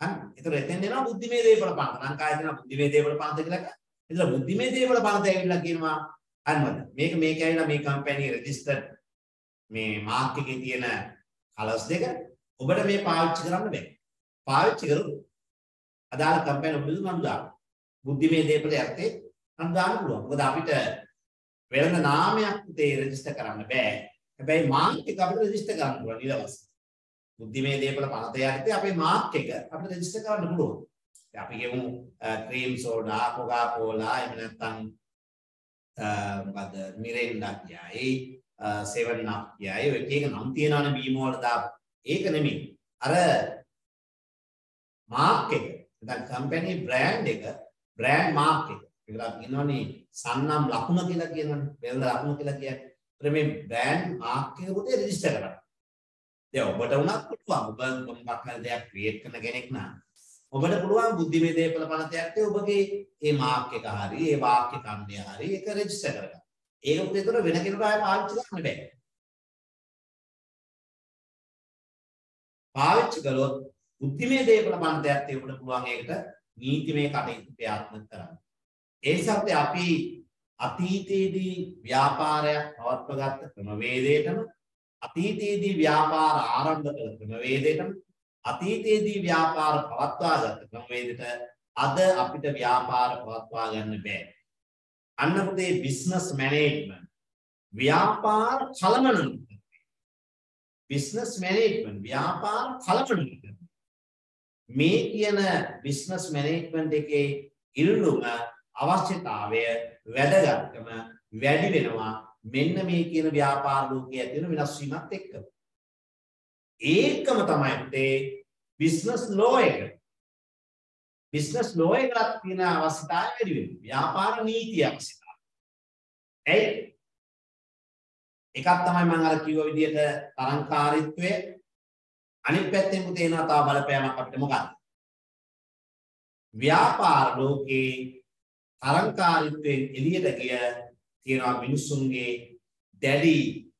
හරි. ඒතර එතෙන් එනවා බුද්ධිමය දේපල පන්ත. ලංකාවේ තියෙන බුද්ධිමය දේපල පන්ත කියලා එක. ඒතර බුද්ධිමය දේපල පන්ත ඇවිල්ලා කියනවා අන්නද මේක මේක ඇවිල්ලා මේ කම්පැනි රෙජිස්ටර්ඩ් මේ මාක් එකේ තියෙන කලර්ස් දෙක ඔබට මේ පාවිච්චි කරන්න බෑ. පාවිච්චි කරොත් අදාළ කම්පැනි ඔබට නම් දාන්න. බුද්ධිමය දේපල යත්තේ නම් දාන්න පුළුවන්. මොකද අපිට වෙළඳ නාමයක් උතේ රෙජිස්ටර් කරන්න බෑ. හැබැයි මාක් එක අපිට රෙජිස්ටර් කරන්න පුළුවන් ඊළඟට. බුද්ධිමේ දේපල පනත යටතේ අපේ මාක් එක අපිට රෙජිස්ටර් කරන්න පුළුවන්. අපි කියමු ක්‍රීම් සෝඩා, කොකා කෝලා එහෙම නැත්නම් මොකද මිරෙන්ඩා කියයි, සෙවන් අප් කියයි ඔය එක නම් තියනවනේ බීම වල දාපු. ඒක නෙමෙයි. අර මාක් එක නැත්නම් කම්පැනි බ්‍රෑන්ඩ් එක බ්‍රෑන්ඩ් මාක් එක ඒකට කියනවනේ සන්නම් ලකුණ කියලා කියනවනේ. වෙළඳ ලකුණ කියලා කියන්නේ. ඒතර මේ බ්‍රෑන්ඩ් මාක් එක පුතේ රෙජිස්ටර් කරන්න. දැන් ඔබට උනත් පුළුවන්. ඔබ මොකක් හරි දෙයක් ක්‍රියේට් කරන කෙනෙක් නම් ඔබට පුළුවන් බුද්ධිමය දේපල පනතයක් ඔබගේ මේ මාක් එක හරි ඒ වාක්‍ය ඛණ්ඩය හරි ඒක රෙජිස්ටර් කරගන්න. ඒක පුතේ ඒතර වෙන කෙනෙකුට ආයෙ පාවිච්චි කරන්න බෑ. පාවිච්චි කළොත් බුද්ධිමය දේපල පනතයක් ඔබට පුළුවන් ඒකට නීතිමය කටයුතු ක්‍රියාත්මක කරන්න. ඒ සත්‍ය අපි අතීතයේදී ව්‍යාපාරයක් පවත්වගත්ත ක්‍රමවේදයටම අතීතයේදී ව්‍යාපාර ආරම්භ කළ ක්‍රමවේදයටම අතීතයේදී ව්‍යාපාර පවත්වාගත්ත ක්‍රමවේදයට අද අපිට ව්‍යාපාර පවත්වා ගන්න බෑ. අන්න පුතේ බිස්නස් මැනේජ්මන්ට් ව්‍යාපාර කළමනන බිස්නස් මැනේජ්මන්ට් ව්‍යාපාර කළමනන මේ කියන බිස්නස් මැනේජ්මන්ට් එකේ ඉල්ලුම අවශ්‍යතාවය වැදගත්කම වැඩි වෙනවා මෙන්න මේ කියන ව්‍යාපාර ලෝකයේ ඇති වෙන වෙනස් වීමත් එක්ක. ඒකම තමයි මේ බිස්නස් ලෝ එක. බිස්නස් ලෝ එකකට තියෙන අවශ්‍යතාවය වැඩි වෙනවා. ව්‍යාපාර නීතිය අවශ්‍යතාවය. ඇයි? එකක් තමයි මම අර කිව්ව විදිහට තරංකාරීත්වය අනිත් පැත්තෙන් පුතේනවා තව බලපෑමක් අපිට මොකක්ද? ව්‍යාපාර ලෝකේ තරංකාරීත්වයෙන් එළියට ගිය තියෙනවා මිනිසුන්ගේ දැඩි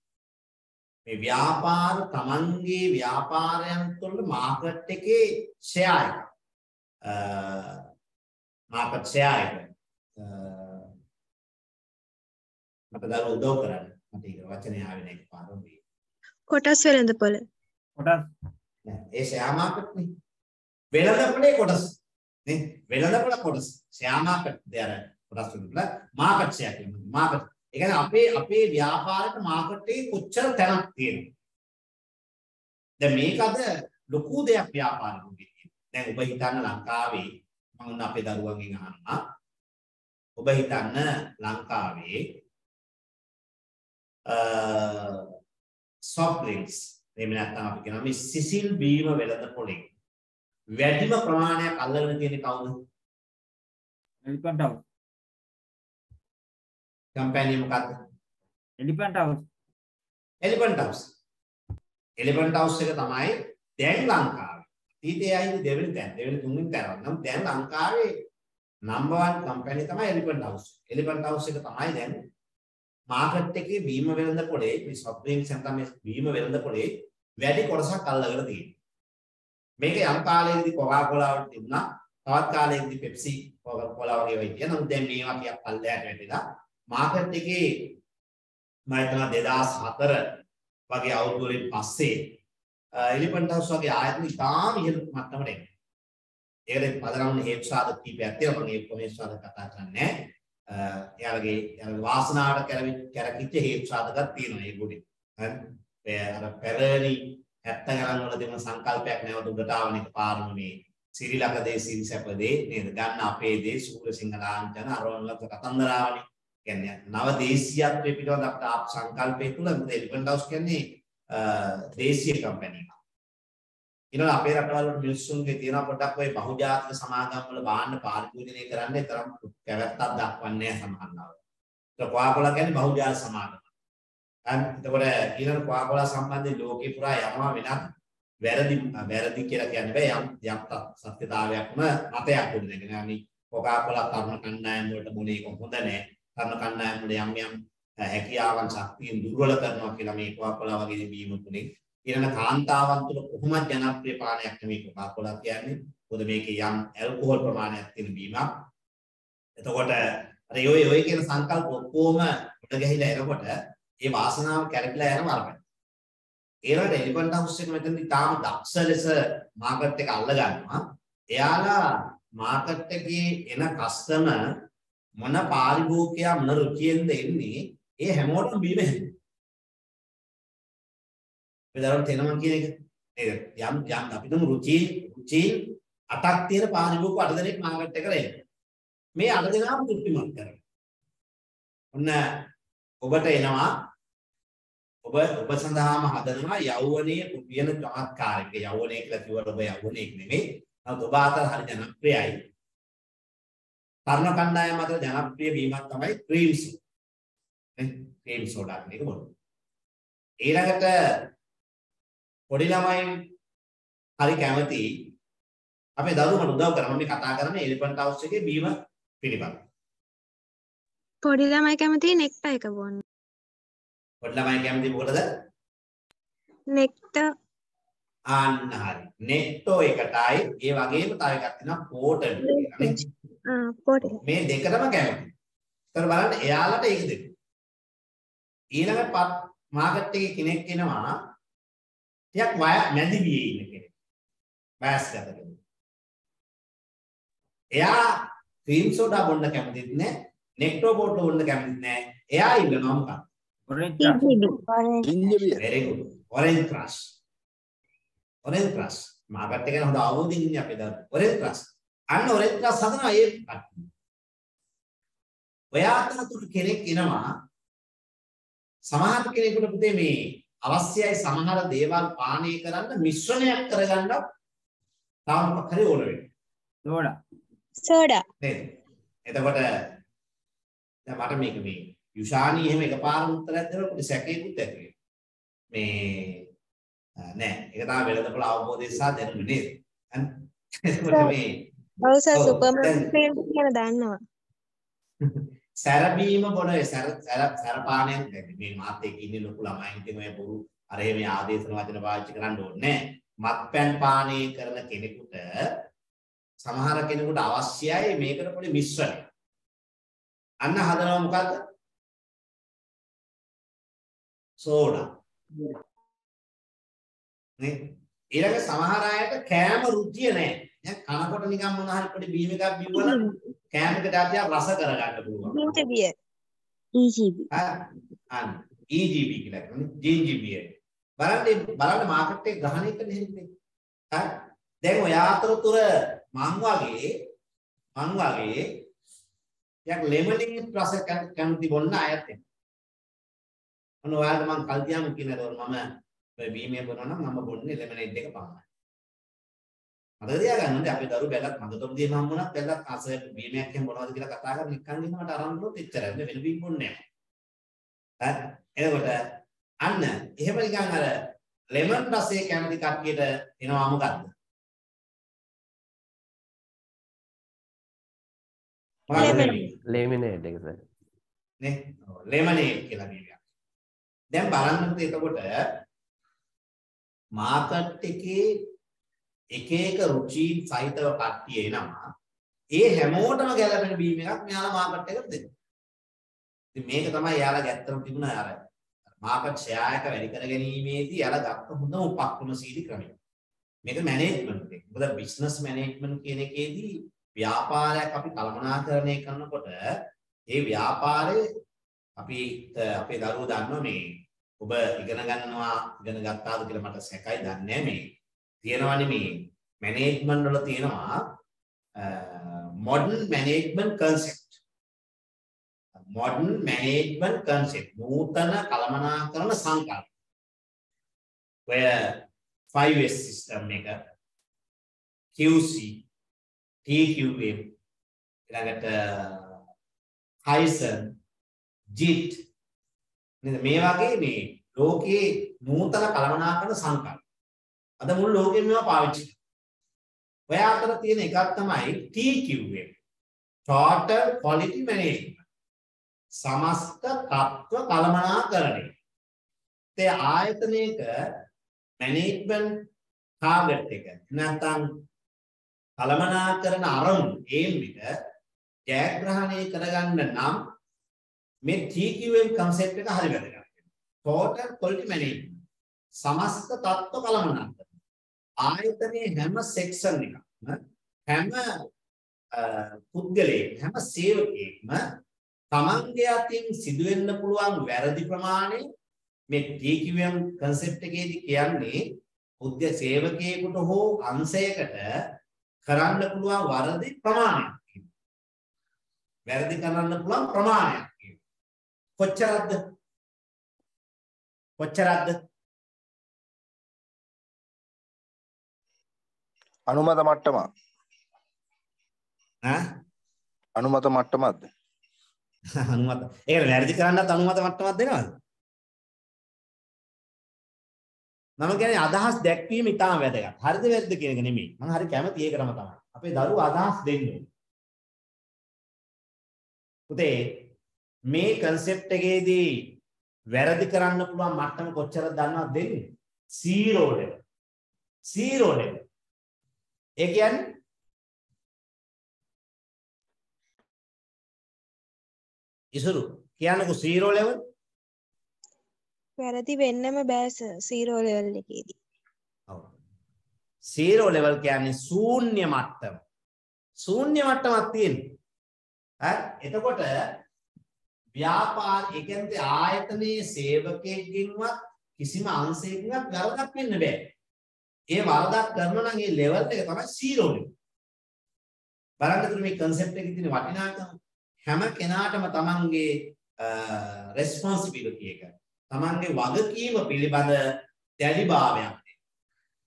මේ ව්‍යාපාර තමන්ගේ ව්‍යාපාරයන් තුළ මාකට් එකේ ෂෙයා එක. මාකට් ෂෙයා එක. මට දර උදව් කරන්න. මට ඒක වචනය ආවේ නැහැ පාරම මේ කොටස් වෙළඳපොළ කොටස්. නෑ ඒ ෂෙයා මාකට් නේ. වෙළඳපොලේ කොටස්. නේ වෙළඳපොළ කොටස්. ෂෙයා මාකට් දෙයර කොටස් වල මාකට් ෂෙයා කියන්නේ මාකට් ඒ කියන්නේ අපේ අපේ ව්‍යාපාරයට මාකට් එකේ කොච්චර තැනක් තියෙනවද? දැන් මේක අද ලොකු දෙයක් ව්‍යාපාරිකයෙකුගේ දැන් ඔබ හිතන්න ලංකාවේ මම අපේ දරුවන්ගෙන් අහන්නා ඔබ හිතන්න ලංකාවේ soft drinks. එහෙම නැත්නම් අපි කියනවා මේ සිසිල් බීම වෙළඳ පොලේ. වැඩිම ප්‍රමාණයක් අල්ලගෙන තියෙන්නේ කවුද? එලිෆන්ට් හවුස් කම්පැනි මොකක්ද? Elephant House Elephant House. Elephant House එක තමයි දැන් ලංකාවේ. ඊටේ ආයේ දෙවෙනි තැන දෙවෙනි තුන්වෙනි තැන. නම් දැන් ලංකාවේ නම්බර් 1 කම්පැනි තමයි එලිෆන්ට් හවුස්. එලිෆන්ට් හවුස් එක තමයි දැන් මාකට් එකේ බීම වෙළඳ පොලේ මේ සොෆ්ට් ඩ්‍රින්ක්ස් නැත්නම් මේ බීම වෙළඳ පොලේ වැඩි කොටසක් අල්ලගෙන තියෙනවා. මේක යම් කාලයකදී කොකා කොලා වලට තිබුණා. තවත් කාලයකදී පෙප්සි කොලා වගේ වෙයි. නමුත් දැන් මේවා ටිකක් පල්ලෙහාට වැටිලා මාකට් එකේ මම හිතනවා 2004 වගේ අවුරුදු වලින් පස්සේ එලිෆන්ට් හවුස් වගේ ආයතන ඉතාම ඉහළ මට්ටමට එනවා. ඒකට පදනම් හේතු සාධක කීපයක් තියෙනවා. මම ඒක කොහේස් සාධක කතා කරන්නේ නැහැ. එයාලගේ එයාලගේ වාසනාවට කැරකිච්ච හේතු සාධකයක් තියෙනවා ඒ ගොඩේ. හරි. අර පැරණි 70 ගණන් වල තිබුණ සංකල්පයක් නැවත උඩට ආවන එක පාරම මේ සිරිලක දේ සිරිසැපදේ නේද? ගන්න අපේ දේ සූරසිංහ ලාංඡන අරවන්ලක කතන්දරාවනේ. කියන්නේ නව දේශීයත්වයේ පිටවෙන අපට ආප් සංකල්පය තුළ මොකද එලිෆන්ට් හවුස් කියන්නේ දේශීය කම්පැනි එකක්. ඊළඟ අපේ රටවල් වල මිනිස්සුන්ගේ තියෙන පොඩක් ඔය බහුජාතික සමාගම් වල බාන්න පාරිභෝජනය කරන්නේ තරම් කැමැත්තක් දක්වන්නේ නැහැ සමහරවල්. ඒක කොආකොලා කියන්නේ බහුජාතික සමාගම. අන් එතකොට ඊළඟ කොආකොලා සම්බන්ධයෙන් ලෝකේ පුරා යනවා වෙනත් වැරදි වැරදි කියලා කියන්නේ බෑ යම් යම් සත්‍යතාවයක්ම මතයක් උඩගෙන යන්නේ කොකාකොලා තරුණ කණ්ඩායම් වලට මොලේ කොහොමද නැහැ. තරුණ කණ්ඩායම් වල යම් යම් හැකියාවන් ශක්තියෙන් දුර්වල කරනවා කියලා මේ කොකාකොලා වගේ බීම තුනේ ඊළඟ කාන්තාවන් තුළ කොහොමද ජනප්‍රිය පානයක් නෙමෙයි කොකාකොලා කියන්නේ. මොකද මේකේ යම් ඇල්කොහොල් ප්‍රමාණයක් තියෙන බීමක්. එතකොට අර යෝය යෝය කියන සංකල්ප ඔක්කොම උඩ ගහිලා එනකොට ඒ වාසනාව කැරකිලා යනවා අරකට. ඒකට එලිෆන්ට් හවුස් එක මෙතනදී තාම දක්ෂ ලෙස මාකට් එක අල්ල ගන්නවා. එයාලා මාකට් එකේ එන කස්ටමර් මොන පාරිභෝගිකයා මොන රුචියෙන්ද එන්නේ? ඒ හැමෝටම බීම හැදෙනවා. වෙදරන් තේනමන් කියන එක. නේද යම් යම් අපිටම රුචි රුචි අටක් තියෙන පාරිභෝගික අට දෙනෙක් මාකට් එකට එනවා මේ අට දෙනාම තෘප්තිමත් කරගන්න ඔන්න ඔබට එනවා. ඔබ ඔබ සඳහාම හදනවා යෞවනයේ උපයන චමත්කාරක. යෞවනයේ කියලා කිව්වට ඔබ යෞවනයෙක් නෙමෙයි. නමුත් ඔබ අතර හරි ජනප්‍රියයි. තරුණ කණ්ඩායම අතර ජනප්‍රිය වීමක් තමයි ක්‍රීම් සෝඩා ක්‍රීම් සෝඩා මේක මොකද ඊළඟට පොඩි ළමයින් හරි කැමති අපේ දරුවන්ට උදව් කරනවා මේ කතා කරන්නේ එලිෆන්ට් හවුස් එකේ බීම පිළිබඳ. පොඩි ළමයි කැමති නෙක්ට එක බොන්න පොඩි ළමයි කැමති මොකටද? නෙක්ට ආන්න හරි. නෙට්ටෝ එකටයි ඒ වගේම තව එකක් තියෙනවා පෝටල් කියලා නේ. මේ දෙකටම කැමති. ඒතර බලන්න එයාලට ඒක දෙන්න. ඊළඟ මාකට් එකේ කෙනෙක් එනවා ටිකක් මැදි වියේ ඉන්න කෙනෙක්. වයස්ගත කෙනෙක්. එයා ක්‍රීම් සෝඩා බොන්න කැමතිත් නැහැ. නෙක්ටෝ බෝට්ටෝ බොන්න කැමතිත් නැහැ. එයා ඉල්ලනවා මොකක්ද? Orange crush. orange crush. Market එකේ හොඳ අවබෝධයෙන් ඉන්නේ අපේ දරුවෝ. orange crush. අන්න orange crush හදනවා ඒ කට්ටිය. ඔයා අතරතුර කෙනෙක් එනවා සමහර කෙනෙකුට පුතේ මේ අවශ්‍යයි සමහර දේවල් පානය කරන්න මිශ්‍රණයක් කරගන්න තාම හරි ඕන වෙන්නේ. සෝඩා සෝඩා නේද? එතකොට දැන් මට මේක මේ යුෂානි එහෙම එකපාරම උත්තරයක් දෙනකොට පොඩි සැකේකුත් ඇති වෙනවා. මේ නෑ ඒක තමයි වෙළඳපොළ අවබෝධය සහ දැනුම නේද? එතකොට මේ ඔව් සර් සුපර් මාකට් කියන දන්නවා සැරබීම බොන සැර සැර සැරපානයන් දැන් මේ මාත් එක්ක ඉන්නේ ලොකු ළමයි ඉතින් ඔය බොරු අර එහෙම ආදේශන වචන පාවිච්චි කරන්න ඕනේ නැහැ මත්පැන් පානය කරන කෙනෙකුට සමහර කෙනෙකුට අවශ්‍යයි මේකට පොඩි මිශ්‍රණයක් අන්න හදනවා මොකද්ද සෝඩා නේ ඊළඟ සමහර අයට කෑම රුචිය නැහැ දැන් කනකොට නිකන් මොන හරි පොඩි බීම එකක් බිව්වනම් කෑම එක දාතියක් රස කරගන්න පුළුවන්. beer EGB අන්න. EGB කියලා කියන්නේ beer බලන්න බලන්න මාකට් එක ග්‍රහණය කරන හැටි හරි දැන් ඔය අතරතුර මං වගේ මං වගේ යක් ලෙමනේඩ් රස කැමති බොන්න අයත් එක්ක අන්න ඔයාලට මං කල් තියාම කියනකොට මම ඔය බීමේ බොනවා නම් මම බොන්නේ ලෙමනේඩ් එක පමණයි මතක තියාගන්න ඕනේ අපේ දරු බැලක් මගතොම් දින හම්බුණත් බැලක් අස බීමයක් එහෙම මොනවද කියලා කතා කරන එකන් ඉන්නවට අරන් දුන්නොත් එච්චරයි. වෙන බීම් බොන්නේ නැහැ. හරි එතකොට අන්න එහෙම නිකන් අර ලෙමන් රසයේ කැමති කට්ටියට එනවා මොකද්ද? ලේමිනේට් එක සර්. නේ? ලෙමනේඩ් කියලා බීමයක් දැන් බලන්නකෝ එතකොට මාකට් එකේ එක එක රුචි සහිතව කට්ටිය එනවා. ඒ හැමෝටම ගැලපෙන බීම් එකක් මෙයාලා මාකට් එකට දෙන්න. ඉතින් මේක තමයි යාලා ගැත්තම තිබුණ අර මාකට් ෂෙයා එක වැඩි කර ගැනීමේදී යාලා ගත්ත හොඳම උපක්‍රමශීලී ක්‍රමය. මේක මැනේජ්මන්ට් එක. මොකද බිස්නස් මැනේජ්මන්ට් කියන එකේදී ව්‍යාපාරයක් අපි කළමනාකරණය කරනකොට ඒ ව්‍යාපාරේ අපි අපේ දරුවෝ දන්නවා මේ ඔබ ඉගෙන ගන්නවා ඉගෙන ගත්තාද කියලා මට සැකයි දන්නේ නැහැ මේ තියෙනවනේ මේ මැනේජ්මන්ට් වල තියෙනවා modern management concept. modern management concept. නූතන කළමනාකරණ සංකල්ප. ඔය 5S system එක QC TQM ඊළඟට Kaizen JIT. නේද? මේ වගේ මේ ලෝකයේ නූතන කළමනාකරණ සංකල්ප. අද මුළු ලෝකෙම මේවා පාවිච්චි කරනවා. ඔය අතර තියෙන එකක් තමයි TQM. Total Quality Management. සමස්ත තත්ත්ව කළමනාකරණය. ඒ ආයතනයක මැනේජ්මන්ට් ටාගට් එක නැත්නම් කළමනාකරන අරමුණු ඒම් එක ජයග්‍රහණය කරගන්න නම් මේ TQM concept එක හරි වැදගත්. Total Quality Management. සමස්ත තත්ත්ව කළමනාකරණය. ආයතනයේ හැම සෙක්ෂන් එකක්ම හැම පුද්ගලයෙක් හැම සේවකයෙක්ම තමන්ගේ අතින් සිදුවෙන්න පුළුවන් වැරදි ප්‍රමාණය මේ TQM concept එකේදී කියන්නේ බුද්ධ සේවකයෙකුට හෝ අංශයකට කරන්න පුළුවන් වරදි ප්‍රමාණයක් කියනවා. වැරදි කරන්න පුළුවන් ප්‍රමාණයක් කියනවා. කොච්චරක්ද? කොච්චරක්ද? අනුමත මට්ටම අනුමත මට්ටමක්ද අනුමත. ඒක වැරදි කරන්නත් අනුමත මට්ටමක් දෙනවද? මම කියන්නේ අදහස් දැක්වීම ඉතාම වැදගත්. හරිද වැරදිද කියන එක නෙමෙයි. මම හරි කැමති ඒකටම තමයි. අපේ දරුවෝ අදහස් දෙන්න ඕනේ. පුතේ මේ concept එකේදී වැරදි කරන්න පුළුවන් මට්ටම කොච්චරද දන්නවද දෙන්නේ? 0 level. 0 level. ඒ කියන්නේ ඉසුරු කියන්නකෝ 0 level වැරදි වෙන්නම බෑ සීරෝ ලෙවල් එකේදී. ඔව්. 0 level කියන්නේ ශූන්‍ය මට්ටම. ශූන්‍ය මට්ටමක් තියෙනවා. හරි? එතකොට ව්‍යාපාර ඒ කියන්නේ ආයතනයේ සේවකයෙක්ගෙන්වත් කිසිම අංශයකින්වත් වරදක් වෙන්න බෑ. ඒ වරදක් කරනවා නම් ඒ ලෙවල් එක තමයි 0 level. බලන්න මේ concept එකේ තියෙන වටිනාකම. හැම කෙනාටම තමන්ගේ රෙස්පොන්සිබිලිටි එක තමන්ගේ වගකීම පිළිබඳ දැඩිභාවයක්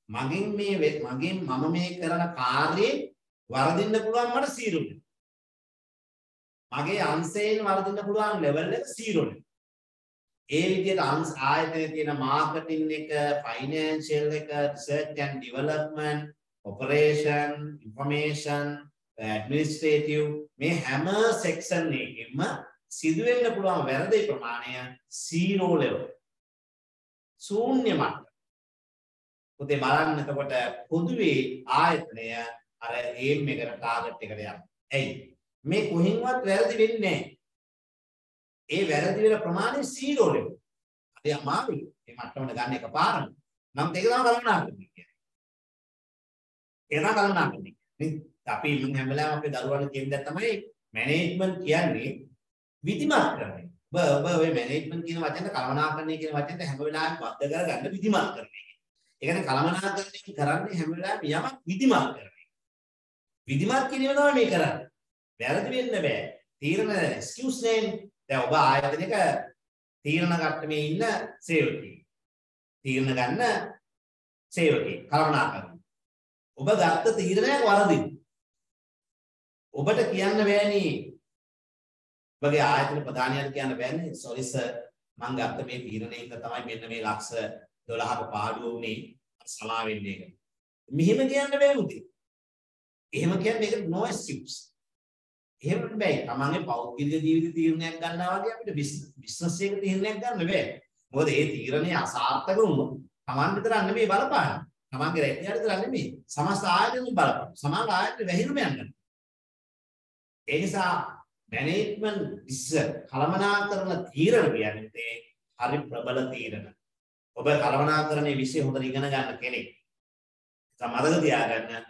මගෙන් මේ මගෙන් මම මේ කරන කාර්යයෙන් වරදින්න පුළුවන් මට සීරුනේ මගේ අංශයෙන් වරදින්න පුළුවන් ලෙවල් එක සීරුනේ ඒ විදිහට අංශ ආයතනයේ තියෙන මාකටිං එක ෆයිනෑන්ෂියල් එක research and development operation information administrative මේ හැම සෙක්ෂන් එකකින්ම සිදුවෙන්න පුළුවන් වැරදි ප්‍රමාණය 0 level. ශූන්‍ය මට්ටම. පුතේ බලන්න එතකොට පොදුවේ ආයතනය අර ඒම් එකට ටාගට් එකට යනවා. ඇයි? මේ කොහෙන්වත් වැරදි වෙන්නේ නැහැ. ඒ වැරදි වෙන ප්‍රමාණය 0 level. අද අමාරුයි. මේ මට්ටමට ගන්න එකපාරම. නම් දෙක තමයි කල්පනා කරන්නේ. ඒක තමයි කල්පනා කරන්නේ. නේද? අපි ඉන්න හැම වෙලාවෙම අපේ දරුවන්ට කියන දේ තමයි මැනේජ්මන්ට් කියන්නේ විධිමත් කරන්නේ. ඔබ ඔබ ඔය මැනේජ්මන්ට් කියන වචන කළමනාකරණය කියන වචනට හැම වෙලාවෙම බද්ධ කරගන්න විධිමත් කරන්නේ. ඒ කියන්නේ කළමනාකරණය කරන්නේ හැම වෙලාවෙම යමක් විධිමත් කරන්නේ. විධිමත් කිරීම තමයි මේ කරන්නේ. වැරදි වෙන්න බෑ. තීරණ එක්ස්කියුස් නෑනේ. දැන් ඔබ ආයතනයක තීරණ ගන්න ඉන්න සේවකයෙක්. තීරණ ගන්න සේවකයෙක් කළමනාකරණය. ඔබ ගත්ත තීරණයක් වරදින. ඔබට කියන්න බෑනේ ඔබගේ ආයතන ප්‍රධානියට කියන්න බෑනේ සෝරි සර් මම ගත්ත මේ තීරණයක තමයි මෙන්න මේ ලක්ෂ 12ක පාඩුව උනේ සමා වෙන්නේ එක. මෙහෙම කියන්න බෑ උදේ. එහෙම කියන්නේ ඒක no excuse. එහෙම බෑ. තමන්ගේ පෞද්ගලික ජීවිත තීරණයක් ගන්නවා වගේ අපිට බිස්නස් එක තීරණයක් ගන්න බෑ. මොකද ඒ තීරණය අසාර්ථක වුණොත් තමන් විතරක් නෙමෙයි බලපාන්නේ. තමන්ගේ රැකියාවට විතරක් නෙමෙයි සමස්ත ආයතනෙ බලපාන. සමාජ ආයතන වැහිරම යනවා. ඒ නිසා මැනේජ්මන්ට් ඉස්සර කළමනාකරන තීරණ කියන්නේ හරි ප්‍රබල තීරණ. ඔබ කළමනාකරණයේ විෂය හොඳට ඉගෙන ගන්න කෙනෙක්. මතක තියාගන්න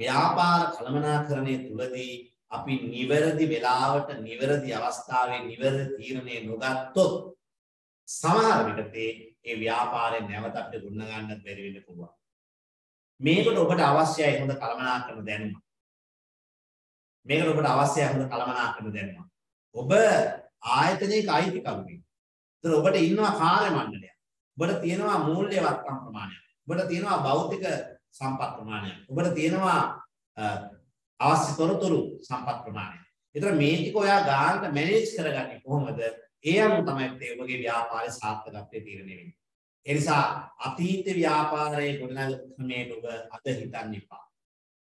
ව්‍යාපාර කළමනාකරණයේ තුලදී අපි නිවැරදි වෙලාවට නිවැරදි අවස්ථාවේ නිවැරදි තීරණය නොගත්තොත් සමහර විට ඒ ව්‍යාපාරය නැවත අපිට ගොඩ ගන්නත් බැරි වෙන්න පුළුවන්. මේකට ඔබට අවශ්‍යයි හොඳ කළමනාකරණ දැනුම. මේකට ඔබට අවශ්‍යයි හොඳ කළමනාකරණ දැනුම. ඔබ ආයතනයක අයිතිකරුවෙක්. ඒතර ඔබට ඉන්නවා කාර්ය මණ්ඩලයක්. ඔබට තියෙනවා මූල්‍යවත්කම් ප්‍රමාණයක්. ඔබට තියෙනවා භෞතික සම්පත් ප්‍රමාණයක්. ඔබට තියෙනවා අවශ්‍ය තොරතුරු සම්පත් ප්‍රමාණයක්. ඒතර මේ ටික ඔයා ගානට මැනේජ් කරගන්නේ කොහොමද? ඒ අනුව තමයි ඔබගේ ව්‍යාපාරයේ සාර්ථකත්වය තීරණය වෙන්නේ. ඒ නිසා අතීත ව්‍යාපාරයේ ගොඩනගන ක්‍රමයට ඔබ අද හිතන්න එපා.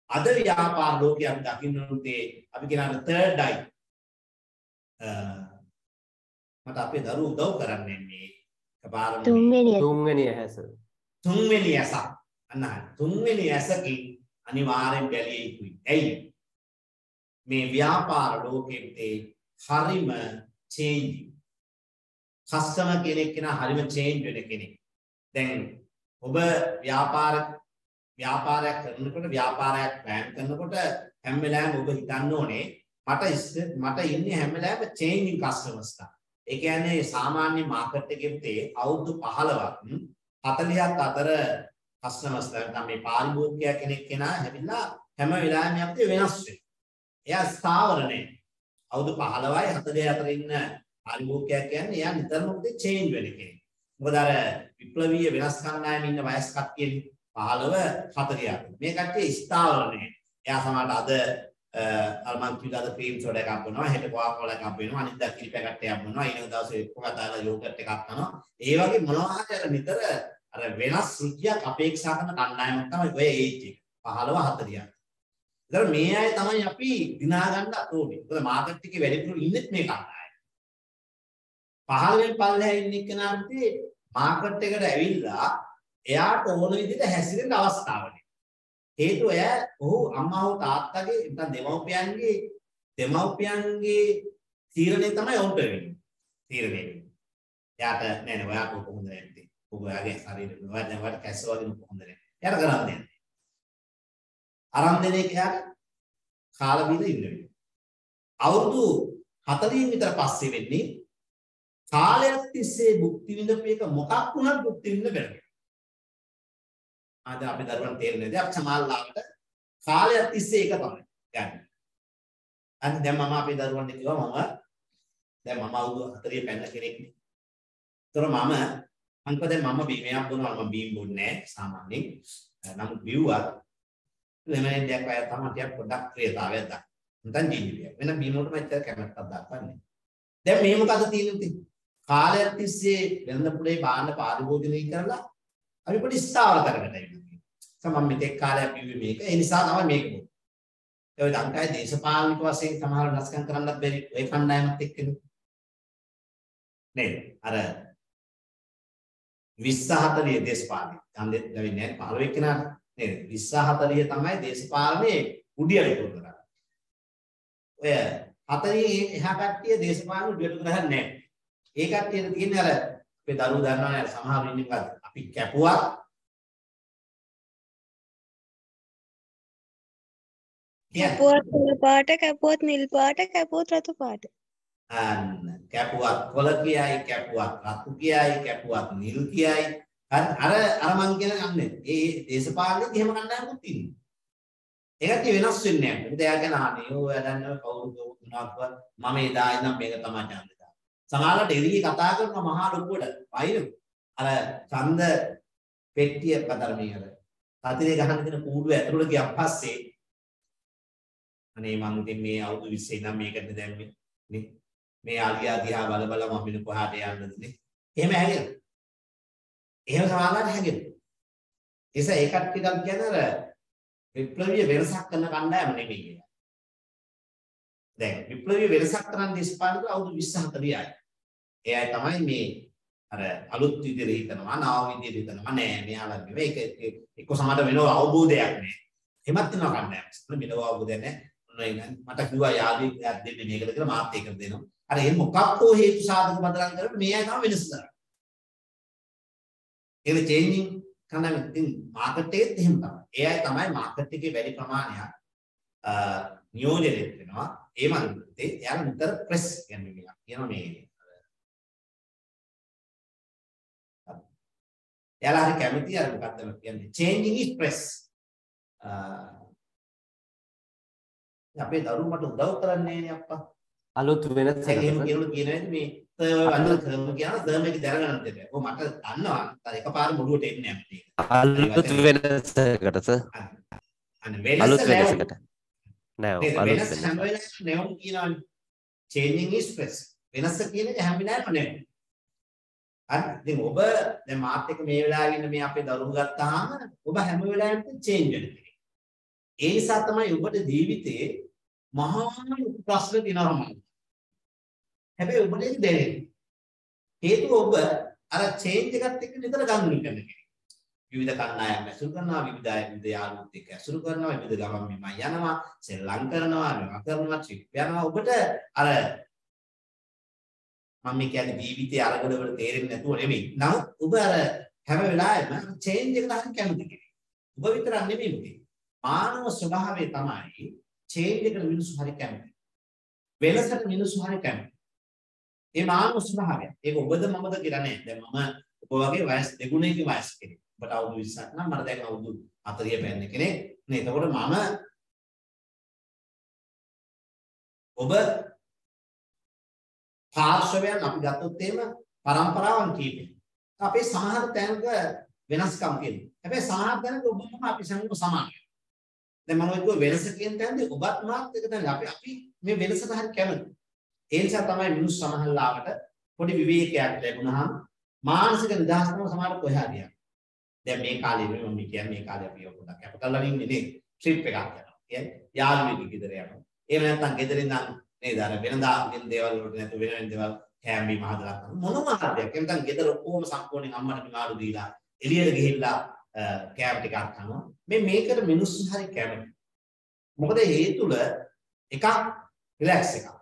අද ව්‍යාපාර ලෝකයේ අපි දකින්න උනේ අපි කියන third eye. මට අපේ දරුවෝ උදව් කරන්නේ මේ එකපාරම තුන්වෙනි තුන්වෙනි ඇහැස තුන්වෙනි ඇස. අන්න තුන්වෙනි ඇසකින් අනිවාර්යෙන් බැලිය යුතුයි. ඇයි? මේ ව්‍යාපාර ලෝකෙත්තේ හරිම චේන්ජ්. කස්ටමර් කෙනෙක් කෙනා හරිම චේන්ජ් වෙන කෙනෙක්. දැන් ඔබ ව්‍යාපාර ව්‍යාපාරයක් කරනකොට ව්‍යාපාරයක් ප්ලෑන් කරනකොට හැම වෙලාවෙම ඔබ හිතන්න ඕනේ මට මට ඉන්නේ හැම වෙලාවෙම චේන්ජින් කස්ටමර්ස් තා. ඒ කියන්නේ සාමාන්‍ය මාකට් එකේ අවුරුදු 15ක් 40ක් අතර කස්ටමර්ස් නැත්නම් මේ පාරිභෝගිකයා කෙනෙක් කෙනා හැදිලා හැම වෙලාවෙම අපිට වෙනස් වෙනවා. එයා ස්ථාවර නේ. අවුරුදු 15යි 40 අතර ඉන්න පාරිභෝගිකයා කියන්නේ එයා නිතරම උදේ චේන්ජ් වෙන කෙනෙක්. මොකද අර විප්ලවීය වෙනස් කණ්ඩායමේ ඉන්න වයස් කට්ටියනේ 15 40 අතර. මේ කට්ටිය ස්ථාවර නේ. එයා සමහරට අද අල්මන් කිව්දාද ක්‍රීම් සෝඩා එකක් බොනවා හෙට කොකා කෝලා එකක් බොනවා අනිද්දා කිරි පැකට් එකක් බොනවා ඊළඟ දවසේ කොකා යෝගට් එකක් කනවා ඒ වගේ මොනවා හරි අර නිතර අර වෙනස් රුචියක් අපේක්ෂා කරන කණ්ඩායමක් තමයි ඔය ඒජ් එක 15 40ක්. ඒතර මේ අය තමයි අපි දිනා ගන්න ඕනේ. මොකද මාකට් එකේ වැඩිපුර ඉන්නේ මේ කණ්ඩායම. 15 වෙනි පල්ලෙහා ඉන්න එක්කෙනාට මාකට් එකට ඇවිල්ලා එයාට ඕන විදිහට හැසිරෙන්න අවස්ථාවක් හේතුව එයා ඔහු අම්මා හෝ තාත්තගේ නැත්නම් දෙමව්පියන්ගේ දෙමව්පියන්ගේ තීරණය තමයි ඔවුන්ට වෙන්නේ. තීරණය වෙන්නේ. එයාට නෑ නෑ ඔයාට කොහොමද නැත්තේ. ඔයාගේ ශරීරය ඔයාට දැන් ඔයාට කැස්ස වදින කොහොමද නෑ. එයාට කරන්නේ නෑ. අරන් දෙන එක එයාට කාලා බීලා ඉන්න වෙනවා. අවුරුදු 40 විතර පස්සේ වෙන්නේ කාලයක් තිස්සේ භුක්ති විඳපු එක මොකක් වුණත් භුක්ති විඳින්න බැහැ. ආද අපි දරුවන් තේරෙන්නේ නැහැ. අපි සමාල්ලාවට කාලයක් තිස්සේ ඒක තමයි ගන්න. අන්න දැන් මම අපේ දරුවන්ට කිව්වා මම දැන් මම අවුරුදු 40 පැන්න කෙනෙක් නේ. ඒතර මම අන්ක දැන් මම බීමයක් බොනවා මම බීම් බොන්නේ නැහැ සාමාන්‍යයෙන්. නමුත් බිව්වා ලෙමනෙන් දෙයක් අය තමයි ටිකක් පොඩ්ඩක් ක්‍රියාතාවයක් දක්වන. නැත්නම් ජීවිතය. වෙන බීම වලට මෙච්චර කැමැත්තක් දක්වන්නේ. දැන් මේ මොකද තියෙන්නේ? කාලයක් තිස්සේ වෙනද පුලේ බාන්න පාරිභෝගිකය කරලා අපි පොඩි ස්ථාවර කරකට ඉන්නවා. මම මෙතෙක් කාලයක් කිව්වේ මේක. ඒ නිසා තමයි මේක බොන්නේ. ඒ ඔය ලංකාවේ දේශපාලනික වශයෙන් සමහර වෙනස්කම් කරන්නත් බැරි ඒ කණ්ඩායමත් එක්කනේ. නේද? අර 20 40 දේශපාලනේ. ඡන්දෙත් ලැබෙන්නේ නැහැ 15 කෙනාට. නේද? 20 40 තමයි දේශපාලනේ උඩියට පුරුදු කරන්නේ. ඔය 40 එහා කට්ටිය දේශපාලන උඩියට කරන්නේ නැහැ. ඒ කට්ටියට තියෙන්නේ අර අපේ දරුවෝ දන්නවනේ සමහර ඉන්නේ මොකද්ද? අපි කැපුවා කියන්නේ කැපුවත් කොළ පාට කැපුවත් නිල් පාට කැපුවත් රතු පාට අන්න කැපුවත් කොළ කියයි කැපුවත් රතු කියයි කැපුවත් නිල් කියයි. අර අර අර මං කියන ගන්නේ. ඒ දේශපාලනේ එහෙම කණ්ඩායමකුත් ඉන්නේ ඒකට වෙනස් වෙන්නේ නැහැ. මොකද එයා කියන අනේ ඔය වැඩන්න කවුරු මොනවාක්වත් මම එදා ඉඳන් මේක තමයි ඡන්දය සමහරවිට එළිය කතා කරන මහා ලොකුවට වයින් අර ඡන්ද පෙට්ටිය පතරමේ අර කතිරේ ගහන දෙන කූඩුව ඇතුළට ගියන් පස්සේ අනේ මං ඉතින් මේ අවුරුදු 20 ඉඳන් මේකට දැම්මේ? නේ. මේ ආලියා දිහා බල බල මම මෙන්න කොහාට යන්නද නේ එහෙම හැගෙන එහෙම සමාජයට හැගෙන ඒස ඒ කට්ටියක් කියන අර විප්ලවීය වෙනසක් කරන කණ්ඩායම නෙමෙයි කියලා. දැන් විප්ලවීය වෙනසක් කරන්න දේශපාලනික අවුරුදු 20 40යි ඒ අය තමයි මේ අර අලුත් විදිහට හිතනවා නව විදිහට හිතනවා. නෑ මෙයාලා නෙවෙයි. ඒක එක්ක සමහර වෙනව අවබෝධයක් නෑ. එහෙමත් වෙනවා කණ්ඩායම්. මෙලව අවබෝධයක් නෑ. ඔන්න මට කිව්වා යාළුවෙක් දෙන්න මේකද කියලා මාත් ඒක දෙනවා. අර ඒ මොකක් හෝ හේතු සාධක බදලන් කරලා මේ අය තමයි වෙනස් කරන්නේ ඒක චේන්ජින් කණ්ඩායම් ඉතින් මාකට් එකෙත් එහෙම තමයි. ඒ අය තමයි මාකට් එකේ වැඩි ප්‍රමාණයක් නියෝජනය වෙනවා. ඒ මනුස්සේ එයාලා නිතර ප්‍රෙස් කියන්නේ මේක කියනවා මේ එයාලා හරි කැමති අර මොකක්ද කියන්නේ changing is press. අපේ දරුවෝ මට උදව් කරන්නේ නේ අප්පා. අලුත් වෙනසක් දැන් එහෙම කියනකොට කියනවා මේ අන්න කරමු කියන ධර්ම එක දැනගන්න දෙන්න. ඔය මට දන්නවා. එකපාර මුළුවට එන්නේ නැහැ මේක. අලුත් වෙනසකට සර් වෙනස අලුත්. වෙනසකට නෑ නේද? අලුත් වෙනස් හැම වෙනස වෙලාවෙම නැවුම් කියනවනේ. changing is press. වෙනස කියන එක හැම වෙලාවෙම නැවුම්. හරි. ඉතින් ඔබ දැන් මාත් එක්ක මේ වෙලාවේ ඉන්න මේ අපේ දරුවෝ ගත්තාම ඔබ හැම වෙලාවෙම change වෙන කෙනෙක්. ඒ නිසා තමයි ඔබට ජීවිතේ මහා ප්‍රශ්න දිනනවා. හැබැයි ඔබට ඒක දැනෙන්නේ. හේතුව ඔබ අර චේන්ජ් එකත් එක්ක නිතර ගනුදෙනු කරන කෙනෙක්. විවිධ කණ්ඩායම් ඇසුරු කරනවා, විවිධ අය විවිධ යාළුවොත් එක්ක ඇසුරු කරනවා, විවිධ ගමන් මෙම යනවා, සෙල්ලම් කරනවා, මේවා කරනවා, ට්‍රිප් යනවා. ඔබට අර මම මේ කියන්නේ ජීවිතයේ අරගල වල තේරෙන්නේ නැතුව නෙමෙයි. නමුත් ඔබ අර හැම වෙලාවෙම චේන්ජ් එකට හරි කැමති කෙනෙක්. ඔබ විතරක් නෙමෙයි මුකේ. මානව ස්වභාවය තමයි චේන්ජ් එකට මිනිස්සු හරි කැමති. වෙනසට මිනිස්සු හරි කැමති. ඒ මානව ස්වභාවය. ඒක ඔබද මමද කියලා නෑ. දැන් මම ඔබ වගේ වයස් දෙගුණයක වයස් කෙනෙක්. ඔබට අවුරුදු 20ක් නම් මට දැන් අවුරුදු 40 පැන්න කෙනෙක්. නේ. එතකොට මම ඔබ පාර්ශවයන් අපි ගත්තොත් එහෙම પરම්පරාවන් කීපයක්. අපේ සමහර තැනක වෙනස්කම් තියෙනවා. හැබැයි සමහර තැනක ඔබ මම අපි සමග සමානයි. දැන් මම කිව්ව වෙනස කියන තැනදී ඔබත් මාත් එක තැන අපි අපි මේ වෙනසට හරි කැමති. ඒ නිසා තමයි මිනිස් සමහරලාවට පොඩි විවේකයක් ලැබුණාම මානසික නිදහස තමයි සමහර කොහේ හරි දැන් මේ කාලේ මම කියන්නේ මේ කාලේ අපි පොඩක් කැප කරලා ඉන්නේ නේ ට්‍රිප් එකක් යනවා. කියන්නේ යාළුවෙක් ගෙදර යනවා. එහෙම නැත්නම් ගෙදර ඉඳන් නේද අර වෙනදා වෙන දේවල් වලට නැතු වෙන වෙන දේවල් කෑම බීම හදලා කරන මොනම හරියක්. එහෙනම් ගෙදර ඔක්කොම සම්පූර්ණයෙන් අම්මට නිමාඩු දීලා එළියට ගිහිල්ලා කෑම ටිකක් කනවා. මේ මේකට මිනිස්සු හරි කැමති. මොකද හේතුල එකක් රිලැක්ස් එකක්.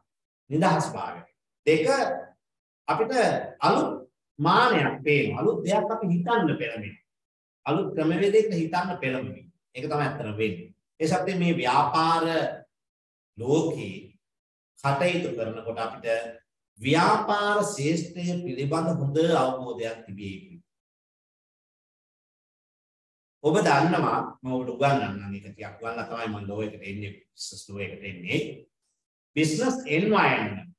නිදහස් භාවය. දෙක අපිට අලුත් මානයක් පේනවා. අලුත් දෙයක් අපි හිතන්න පෙළඹෙනවා. අලුත් ක්‍රමවේදයකට හිතන්න පෙළඹෙනවා. ඒක තමයි අත්තර වෙන්නේ. ඒ සත්‍ය මේ ව්‍යාපාර ලෝකේ කටයුතු කරනකොට අපිට ව්‍යාපාර ශේෂ්ත්‍රය පිළිබඳ හොඳ අවබෝධයක් තිබිය යුතුයි. ඔබ දන්නවා මම ඔබට උගන්වන්නම් ඒක ටිකක් උගන්වලා තමයි මම ලෝ එකට එන්නේ බිස්නස් ලෝ එකට එන්නේ. බිස්නස් එන්වයරන්මන්ට්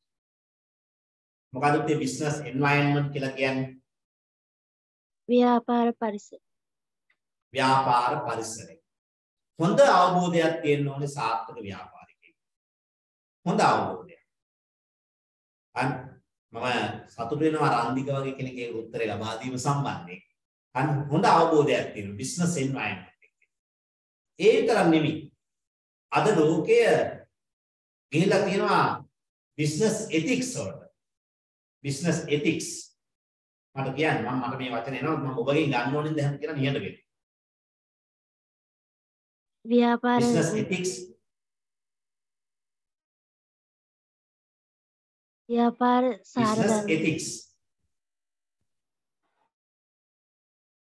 මොකද මේ බිස්නස් එන්වයරන්මන්ට් කියලා කියන්නේ? ව්‍යාපාර පරිසර ව්‍යාපාර පරිසරය. හොඳ අවබෝධයක් තියෙන්න ඕනේ සාර්ථක ව්‍යාපාරිකයෙක්. හොඳ අවබෝධයක්. අන්න මම සතුටු වෙනවා රන්දික වගේ කෙනෙක්ගේ උත්තරේ ලබා දීම සම්බන්ධයෙන්. අන්න හොඳ අවබෝධයක් තියෙනවා බිස්නස් එන්වයරන්මන්ට් එකේ. ඒ විතරක් නෙමෙයි. අද ලෝකය ගිහිලා තියෙනවා බිස්නස් එතික්ස් වලට. Business ethics. මට කියන්න මම මට මේ වචනේ එනවා මම ඔබගෙන් ගන්න ඕනේ දැන් කියලා නියඬගෙන. ව්‍යාපාර බිස්නස් එතික්ස් ව්‍යාපාර බිස්නස් සාරධර්ම එතික්ස්.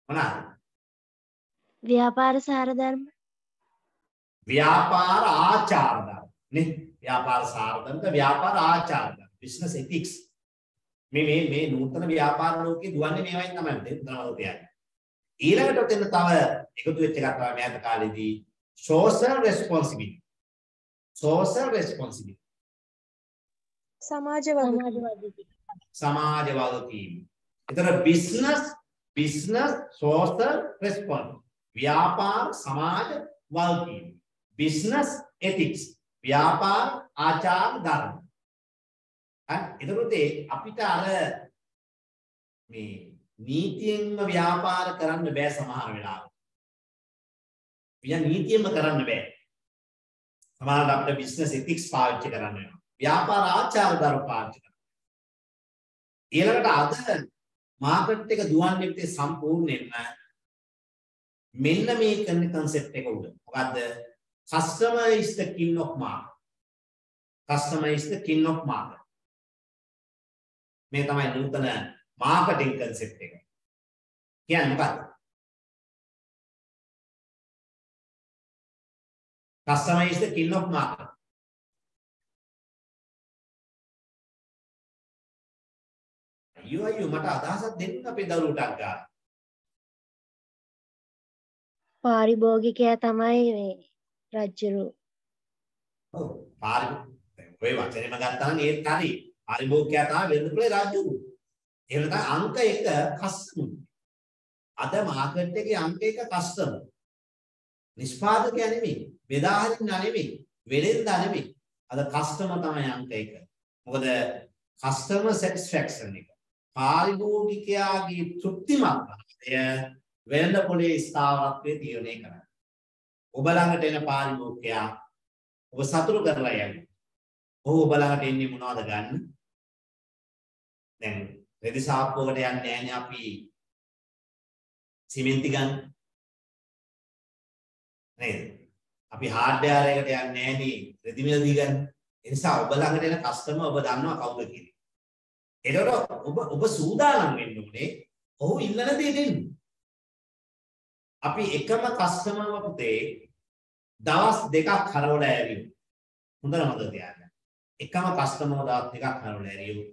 මොනවාද? ව්‍යාපාර සාරධර්ම ව්‍යාපාර ආචාර ධර්ම නේ ව්‍යාපාර සාරධර්ම ව්‍යාපාර ආචාර බිස්නස් එතික්ස් මේ මේ මේ නූතන ව්‍යාපාර ලෝකේ දුවන්නේ මේවායින් තමයි දෙන්නවල තියන්නේ ඊළඟට ඔතෙන් තව එකතු වෙච්ච එකක් තමයි මෑත කාලේදී social responsibility. social responsibility. සමාජ වගකීම් සමාජ වගකීම් එතන business business social responsibility. ව්‍යාපාර සමාජ වගකීම් business ethics ව්‍යාපාර ආචාර ධර්ම හරි එතකොට ඒ අපිට අර මේ නීතියෙන්ම ව්‍යාපාර කරන්න බෑ සමහර වෙලාවට. විය නීතියෙන්ම කරන්න බෑ. සමහරවිට අපිට business ethics පාවිච්චි කරන්න වෙනවා. ව්‍යාපාර ආචාර ධර්ම පාවිච්චි කරන්න. ඊළඟට අද මාකට් එක දුවන්නේ විතේ සම්පූර්ණයෙන්ම මෙන්න මේ කරන concept එක උඩ. මොකද්ද? Customer is the king of market. customer is the king of market. මේ තමයි නූතන මාකටිං කන්සෙප්ට් එක. කියන්නේ මොකක්ද? customer is the king of market. අයියෝ අයියෝ මට අදහසක් දෙන්න අපේ දරුවටක් ගන්න. පාරිභෝගිකයා තමයි මේ රජ්ජුරු ඔව් පාරි ඔය වචනේම ගත්තා නම් ඒත් හරි. පාරිභෝගිකයා තමයි වෙළඳපොලේ රාජ්‍යු. එහෙම නැත්නම් අංක 1 කස්ටමර්. අද මාකට් එකේ අංක 1 කස්ටමර්. නිෂ්පාදකයා නෙමෙයි, බෙදා හරින්නා නෙමෙයි, වෙළෙන්දා නෙමෙයි. අද කස්ටමර් තමයි අංක 1. මොකද කස්ටමර් සැටිස්ෆැක්ෂන් එක. පාරිභෝගිකයාගේ තෘප්තිමත් භාවය වෙළඳපොලේ ස්ථාවරත්වයේ තීරණය කරනවා. ඔබ ළඟට එන පාරිභෝගිකයා ඔබ සතුටු කරලා යන්නේ. ඔහු ඔබ ළඟට එන්නේ මොනවද ගන්න? දැන් රෙදි සාප්පුවකට යන්නේ නැහැනේ අපි සිමෙන්ති ගන්න. නේද? අපි හાર્ඩ්වෙයාර් එකට යන්නේ නැහැනේ රෙදි මිල දී ගන්න. ඒ නිසා ඔබ ළඟට එන කස්ටමර් ඔබ දන්නවා කවුද කියලා. එතකොට ඔබ ඔබ සූදානම් වෙන්න ඕනේ ඔහු ඉල්ලන දේ දෙන්න. අපි එකම කස්ටමර් පුතේ දවස් දෙකක් හරවලා ඇරියු. හොඳට මතක තියාගන්න. එකම කස්ටමර් දවස් දෙකක් හරවලා ඇරියු.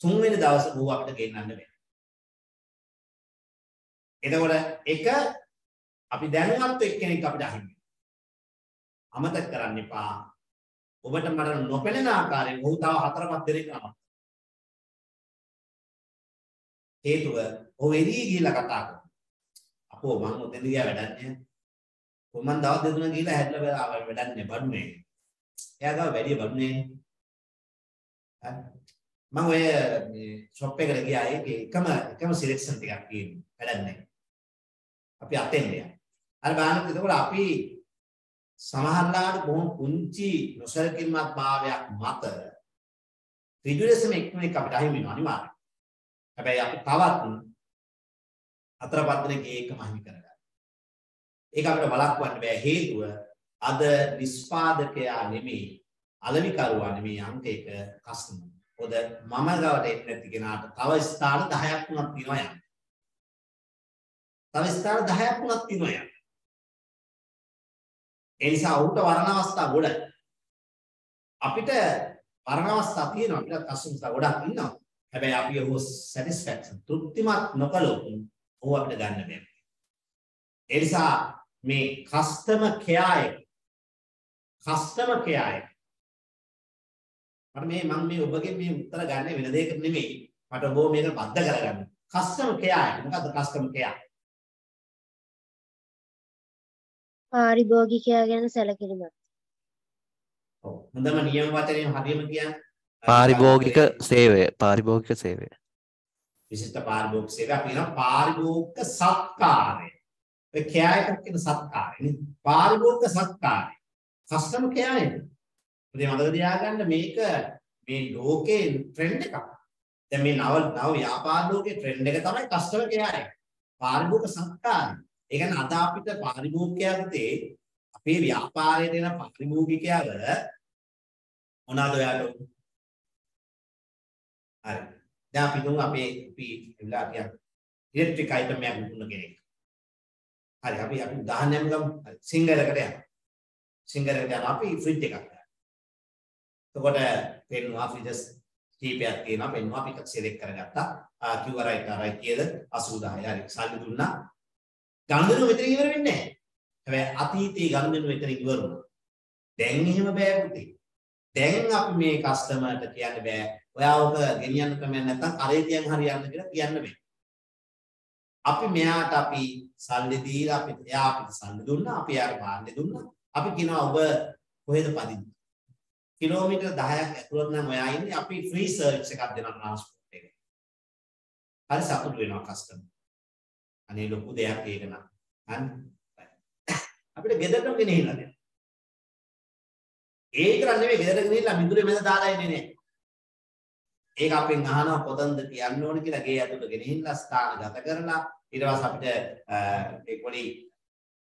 තුන්වෙනි දවසේ ඌ අපිට ගෙන්නන්න බෑ. එතකොට එක අපි දැනුවත් එක්කෙනෙක් අපිට අහිමි. අමතක කරන්න එපා. ඔබට මට නොපෙනෙන ආකාරයෙන් ඌ තව හතර පහ දෙනෙක් අමතක. හේතුව ඔහු එළිය ගිහිල්ලා කතා කරනවා. අපෝ මං ඔතෙන් ගියා වැඩක් නැහැ. කොහොමද දවස් දෙතුන ගිහිල්ලා හැදලා බලලා වැඩක් නැහැ බඩු නැහැ. එයා ගාව වැඩි බඩු නැහැ. හරි. මම ඔය මේ ෂොප් එකට ගියා ඒකේ එකම එකම සිලෙක්ෂන් ටිකක් තියෙනවා. වැඩක් නැහැ. අපි අතෙන් ගියා. අර බලන්න එතකොට අපි සමහරලාට බොහොම කුංචි නොසලකින්මත් භාවයක් මත රිජුලේෂන් එක්කෙනෙක් අපිට අහිමි වෙනවා අනිවාර්යයෙන්. හැබැයි අපි තවත් හතර පහ දෙනෙක් ඒකම අහිමි කරගන්න. ඒක අපිට බලක්වන්න බෑ හේතුව අද නිෂ්පාදකයා නෙමෙයි අලවිකරුවා නෙමෙයි අංක එක කස්ටමර්. මොකද මම ගාවට එන්නේ නැති කෙනාට තව ස්ථාන 10ක් වුණත් තියෙනවා යන්න. තව ස්ථාන 10ක් වුණත් තියෙනවා යන්න. ඒ නිසා උන්ට වරණ අවස්ථා ගොඩයි. අපිට වරණ අවස්ථා තියෙනවා අපිට කස්ටමර්ස්ලා ගොඩක් ඉන්නවා. හැබැයි අපි ඔහු සැටිස්ෆැක්ෂන් තෘප්තිමත් නොකළොත් ඔහු අපිට ගන්න බෑ. ඒ නිසා මේ කස්ටමර් කෙයාර් එක කස්ටමර් කෙයාර් එක. මට මේ මම මේ ඔබගෙන් මේ උත්තර ගන්න වෙන දෙයකට නෙමෙයි. මට ඔබ මේක බද්ධ කරගන්න. කස්ටමර් කෙයාර් එක. මොකද්ද කස්ටමර් කෙයාර්? පාරිභෝගිකයා ගැන සැලකිලිමත්. ඔව්. හොඳම නියම වචනයෙන් හරියම කියන්නේ. පාරිභෝගික සේවය. පාරිභෝගික සේවය විශිෂ්ට පාරිභෝගික සේවය අපි කියනවා පාරිභෝගික සත්කාරය. ඒ කෑ එකක් කියන සත්කාරය නේ. පාරිභෝගික සත්කාරය. කස්ටමර් කෙයා එක. ඉතින් මතක තියාගන්න මේක මේ ලෝකේ ට්‍රෙන්ඩ් එකක්. දැන් මේ නව නව ව්‍යාපාර ලෝකේ ට්‍රෙන්ඩ් එක තමයි කස්ටමර් කෙයා එක. පාරිභෝගික සංස්කාරය. ඒ කියන්නේ අද අපිට පාරිභෝගිකයාගේ අපේ ව්‍යාපාරයට එන පාරිභෝගිකයාව මොනවාද ඔයාලට හරි. දැන් අපි දුන්න අපේ අපි ඉල්ලා කියන ඉලෙක්ට්‍රික් අයිටම් එකක් විකුණන කෙනෙක්. හරි අපි අපි උදාහරණයක් ගමු. හරි සිංගලකට යනවා. සිංගලකට යනවා අපි ෆ්‍රිජ් එකක් ගන්නවා. එතකොට පෙන්නවා ෆ්‍රිජස් කීපයක් තියෙනවා පෙන්නවා අපි එකක් සිලෙක්ට් කරගත්තා. QR එක අරයි කියද 80000 හරි සල්ලි දුන්නා. ගනුදෙනු මෙතන ඉවර වෙන්නේ නැහැ. හැබැයි අතීතයේ ගනුදෙනු මෙතන ඉවර වුණා. දැන් එහෙම බෑ පුතේ. දැන් අපි මේ කස්ටමර්ට කියන්න බෑ ඔයා ඔබ ගෙනියන්න ක්‍රමයක් නැත්නම් කරේ තියන් හරියන්න කියලා කියන්න බෑ. අපි මෙයාට අපි සල්ලි දීලා අපි එයා අපිට සල්ලි දුන්නා අපි එයාට භාණ්ඩ දුන්නා. අපි කියනවා ඔබ කොහෙද පදින්නේ? කිලෝමීටර් 10ක් ඇතුළත නම් ඔයා ඉන්නේ අපි ෆ්‍රී සර්විස් එකක් දෙනවා ට්‍රාන්ස්පෝර්ට් එක. හරි සතුටු වෙනවා කස්ටමර්. අනේ ලොකු දෙයක් ඒක නම්. හරි. අපිට ගෙදරටම ගෙනහිල්ලා දෙන්න. ඒක නෙමෙයි ගෙදරට ගෙනහිල්ලා මිදුලේ මැද දාලා ඉන්නේ නේ. ඒක අපෙන් අහනවා කොතනද කියන්න ඕන කියලා ගේ ඇතුළට ගෙනහිල්ලා ස්ථානගත කරලා ඊට පස්සේ අපිට ඒ පොඩි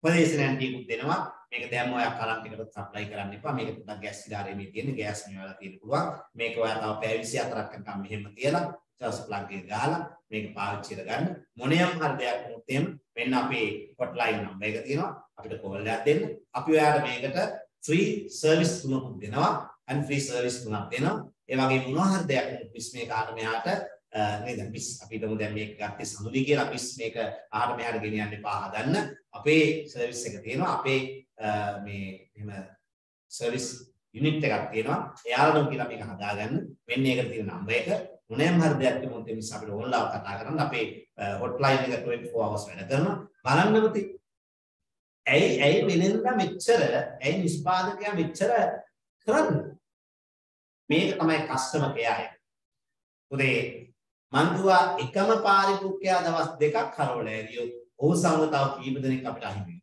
උපදේශනයන් ටිකක් දෙනවා. මේක දැම්ම ඔයා කරන්ට් එකට සප්ලයි කරන්න එපා. මේක පොඩ්ඩක් ගෑස් සිලාරේ මේ තියෙන ගෑස් නියවලා තියෙන්න පුළුවන්. මේක ඔයා තව පැය 24ක් යනකම් මෙහෙම තියලා ඊට ප්ලග් එක ගහලා මේක පාවිච්චි කරගන්න. මොනියම් හරි දෙයක් වුණොත් එහෙම මෙන්න අපේ හොට්ලයින් නම්බර් එක තියෙනවා. අපිට කෝල් එකක් දෙන්න. අපි ඔයාට මේකට ෆ්‍රී සර්විස් තුනක් දෙනවා. අන් ෆ්‍රී සර්විස් තුනක් දෙනවා. ඒ වගේ මොනවා හරි දෙයක් පිස් මේක ආහාර මෙහාට නේද? පිස් අපි හිතමු දැන් මේක ගත්තේ සමුදි කියලා පිස් මේක ආහාර මෙහාට ගෙනියන්න එපා හදන්න. අපේ සර්විස් එක තියෙනවා. අපේ මේ එහෙම සර්විස් යුනිට් එකක් තියෙනවා. එයාලට කියලා මේක හදාගන්න. මෙන්න ඒකට තියෙන නම්බර එක. මොනෑම හරි දෙයක් තිබුණොත් ඒ නිසා අපිට ඕන්ලයින් කතා කරන්න. අපේ හොට්ලයින් එක 24 hours වැඩ කරනවා. බලන්න මුති ඇයි ඇයි වෙනෙන්ද මෙච්චර ඇයි නිෂ්පාදකයා මෙච්චර කරන්නේ? මේක තමයි කස්ටමර් කෙයා එක. උදේ මං දුවා එකම පාරිභෝගිකයා දවස් දෙකක් කරවලා ඇරියොත් ඔහු සමග තව කීප දෙනෙක් අපිට අහිමි වෙනවා.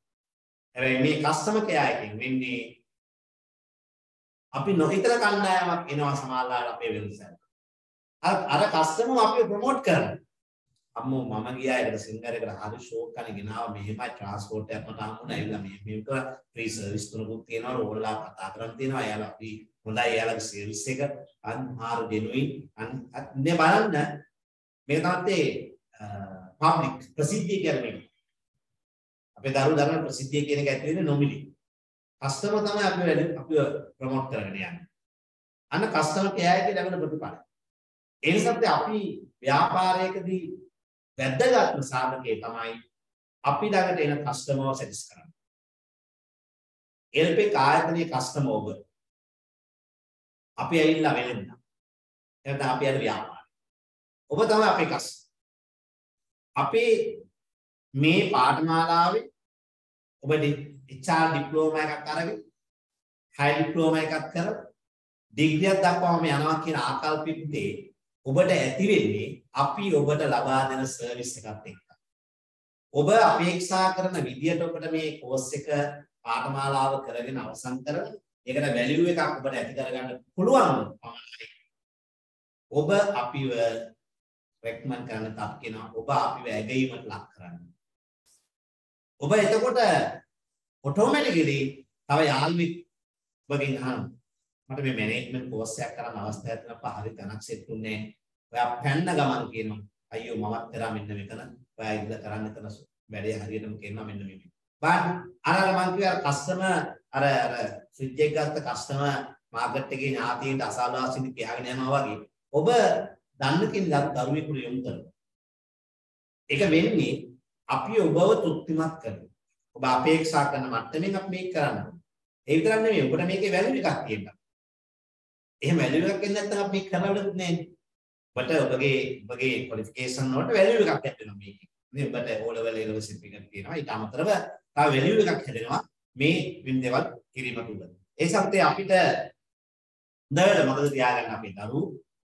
හැබැයි මේ කස්ටමර් කෙයා එකෙන් වෙන්නේ අපි නොහිතන කණ්ඩායමක් එනවා සමාජාලාට අපේ වෙනසට. අර අර කස්ටමර් අපිව ප්‍රොමෝට් කරනවා. අම්මෝ මම ගියා එකට සිංගරයකට හරි ෂෝක් කන ගෙනාව. මෙහෙමයි ට්‍රාන්ස්පෝර්ට් එකක් මට හම්බුණා ඇවිල්ලා මේ මේක ෆ්‍රී සර්විස් තුනකුත් තියෙනවා. රෝල්ලා කතා කරන් තියෙනවා. එයාලා අපි හොඳයි. එයාලගේ සර්විස් එක අන්හාර ජෙනුයින් අන් නේ බලන්න මේක තමයි පබ්ලික් ප්‍රසිද්ධිය කියන්නේ අපේ දරු දරන ප්‍රසිද්ධිය කියන එක ඇති වෙන්නේ නොමිලි. කස්ටමර් තමයි අපි වැඩ අපිව ප්‍රොමෝට් කරගෙන යන්නේ. අන්න කස්ටමර් කෙයා එකේ ලැබෙන ප්‍රතිඵල ඒ නිසා අපි ව්‍යාපාරයකදී වැදගත්ම සාධකය තමයි අපි ළඟට එන කස්ටමර්ව සැටිස් කරන්න. එල්පේ ආයතනයේ කස්ටමර් ඔබ. අපි ඇවිල්ලා වෙලෙන්න. එහෙනම් අපි යන ව්‍යාපාරය. ඔබ තමයි අපේ කස්ටමර්. අපේ මේ පාඨමාලාවේ ඔබ HR ඩිප්ලෝමා එකක් අරගෙන හයි ඩිප්ලෝමා එකක් කරලා ඩිග්‍රියක් දක්වාම යනවා කියන ආකල්පිතේ ඔබට ඇති වෙන්නේ අපි ඔබට ලබා දෙන සර්විස් එකත් එක්ක. ඔබ අපේක්ෂා කරන විදියට ඔබට මේ කෝස් එක පාඨමාලාව කරගෙන අවසන් කරලා ඒකට වැලියු එකක් ඔබට ඇති කරගන්න පුළුවන් පමණයි. ඔබ අපිව රෙකමන්ඩ් කරන තාක් කියනවා ඔබ අපිව ඇගීමට ලක් කරන්න. ඔබ එතකොට ඔටෝමැටිකලි තව යාළුවෙක් ඔබගෙන් අහනවා මට මේ මැනේජ්මන්ට් කෝස් එකක් කරන්න අවස්ථාවක් තියෙනවා හරි තනක් සෙට් උන්නේ ඔයා පැන්න ගමන් කියනවා. අයියෝ මමත් කරා මෙන්න මෙතන. ඔයා ඉඳලා කරන්න එතන වැඩේ හරියටම කියනවා මෙන්න මේ බලන්න අර අර මං කිව්වා කස්ටමර් අර අර ෆ්‍රිජ් එක ගත්ත කස්ටමර් මාකට් එකේ ඥාතීන්ට අසල්වාසීන්ට පියාගෙන යනවා වගේ ඔබ දන්න කෙනෙක් දරුවෙකුට යොමු කරනවා. ඒක වෙන්නේ අපි ඔබව තෘප්තිමත් කරනවා. ඔබ අපේක්ෂා කරන මට්ටමින් අපි මේක කරන්න ඒ විතරක් නෙමෙයි ඔබට මේකේ වැලියු එකක් තියෙනවා. එහෙම වැලියු එකක් එන්නේ නැත්නම් අපි මේක කරවලුත් නෑනේ ඔබට ඔබගේ ඔබගේ ක්වොලිෆිකේෂන් වලට වැලියු එකක් හැදෙනවා මේකේ. මේ ඔබට O level A level certificate තියෙනවා. ඊට අමතරව තව වැලියු එකක් හැදෙනවා මේ වින්දේවල් කිරීම තුළ. ඒ සත්‍යය අපිට හොඳට මතක තියාගන්න අපේ දරුවෝ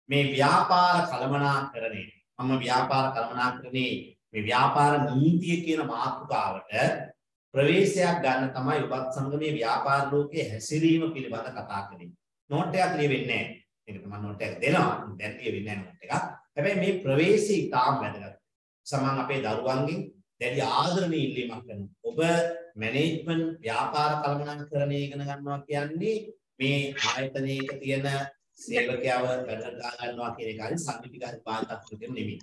මේ ව්‍යාපාර කළමනාකරණය මම ව්‍යාපාර කළමනාකරණේ මේ ව්‍යාපාර නීතිය කියන මාතෘකාවට ප්‍රවේශයක් ගන්න තමයි ඔබත් සමග මේ ව්‍යාපාර ලෝකයේ හැසිරීම පිළිබඳ කතා කරන්නේ. නෝට් එකක් ලියවෙන්නේ නැහැ. ඒක තමයි නෝට් එක දෙනවා. දැන් ලියවෙන්නේ නැහැ නෝට් එකක්. හැබැයි මේ ප්‍රවේශي තාම වැදගත්. සමහන් අපේ දරුවන්ගෙන් දැඩි ආදරණීය ඉල්ලීමක් කරනවා. ඔබ මැනේජ්මන්ට් ව්‍යාපාර කළමනාකරණය ඉගෙන ගන්නවා කියන්නේ මේ ආයතනයක තියෙන සේවකයව වැඩට ගන්නවා කියන එකයි සංවිධික බාධාත්මක නෙමෙයි.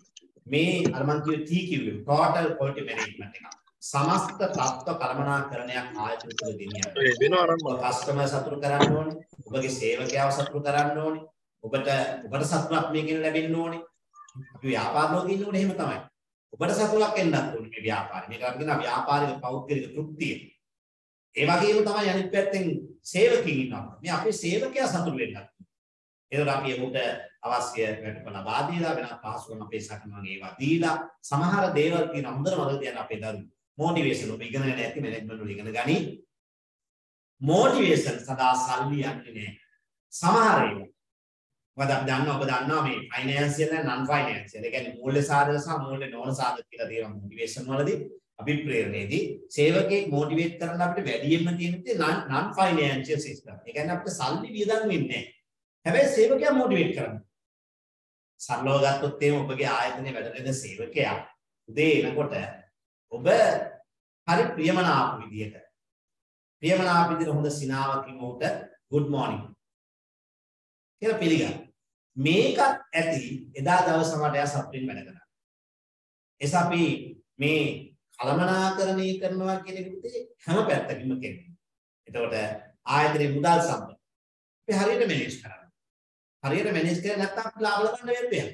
මේ අර මං කිව්ව TQM total quality management එක. සමස්ත තත්ත්ව කළමනාකරණයක් ආයතන තුළ ගෙනියන්න. කස්ටමර් සතුටු කරන්න ඕනේ. ඔබගේ සේවකයව සතුටු කරන්න ඕනේ. ඔබට ඔබට සතුටක් මේකෙන් ලැබෙන්න ඕනේ. අපි ව්‍යාපාර ලෝකෙ ඉන්නකොට එහෙම තමයි. ඔබට සතුටක් එන්නත් ඕනේ මේ ව්‍යාපාරේ. මේක අපි කියන ව්යාපාරික පෞද්ගලික තෘප්තිය. ඒ වගේම තමයි අනිත් පැත්තෙන් සේවකයන් ඉන්නවා. මේ අපේ සේවකයා සතුටු වෙන්නත්. ඒකට අපි එමුට අවශ්‍ය වැටුප ලබා දීලා වෙනත් පහසුකම් අපේ සකමන් ඒවා දීලා සමහර දේවල් කියන හොඳට මතක තියාගන්න අපේ දරුවෝ. මොටිවේෂන් ඔබ ඉගෙනගෙන නැති මැනේජ්මන්ට් වල ඉගෙන ගනි. මොටිවේෂන් සදා සල්ලි යන්නේ නැහැ. සමහර ඒවා මොකද අපි දන්නවා ඔබ දන්නවා මේ ෆයිනෑන්සියල් නැත්නම් නන් ෆයිනෑන්සියල්. ඒ කියන්නේ මූල්‍ය සාධක සහ මූල්‍ය නොවන සාධක කියලා තියෙනවා මොටිවේෂන් වලදී. අභිප්‍රේරණයේදී සේවකයෙක් මොටිවේට් කරන්න අපිට වැඩියෙන්ම තියෙන්නේ නන් ෆයිනෑන්සියල් සිස්ටම්. ඒ කියන්නේ අපිට සල්ලි වියදම් වෙන්නේ නැහැ. හැබැයි සේවකයා මොටිවේට් කරන්න. සරලව ගත්තොත් එහෙම ඔබගේ ආයතනයේ වැඩ කරන සේවකයා උදේ එනකොට ඔබ හරි ප්‍රියමනාප විදියට ප්‍රියමනාප විදියට හොඳ සිනාවකින් උට good morning කියලා පිළිගන්න. මේකත් ඇති එදා දවස මට එයා සතුටින් වැඩ කරා. එස අපි මේ කලමනාකරණය කරනවා කියන එකේ හැම පැත්තකින්ම කියන්නේ. එතකොට ආයතනයේ මුදල් සම්පත අපි හරියට මැනේජ් කරන්න. හරියට මැනේජ් කරේ නැත්නම් අපි ලාභ ලබන්න වෙන්නේ.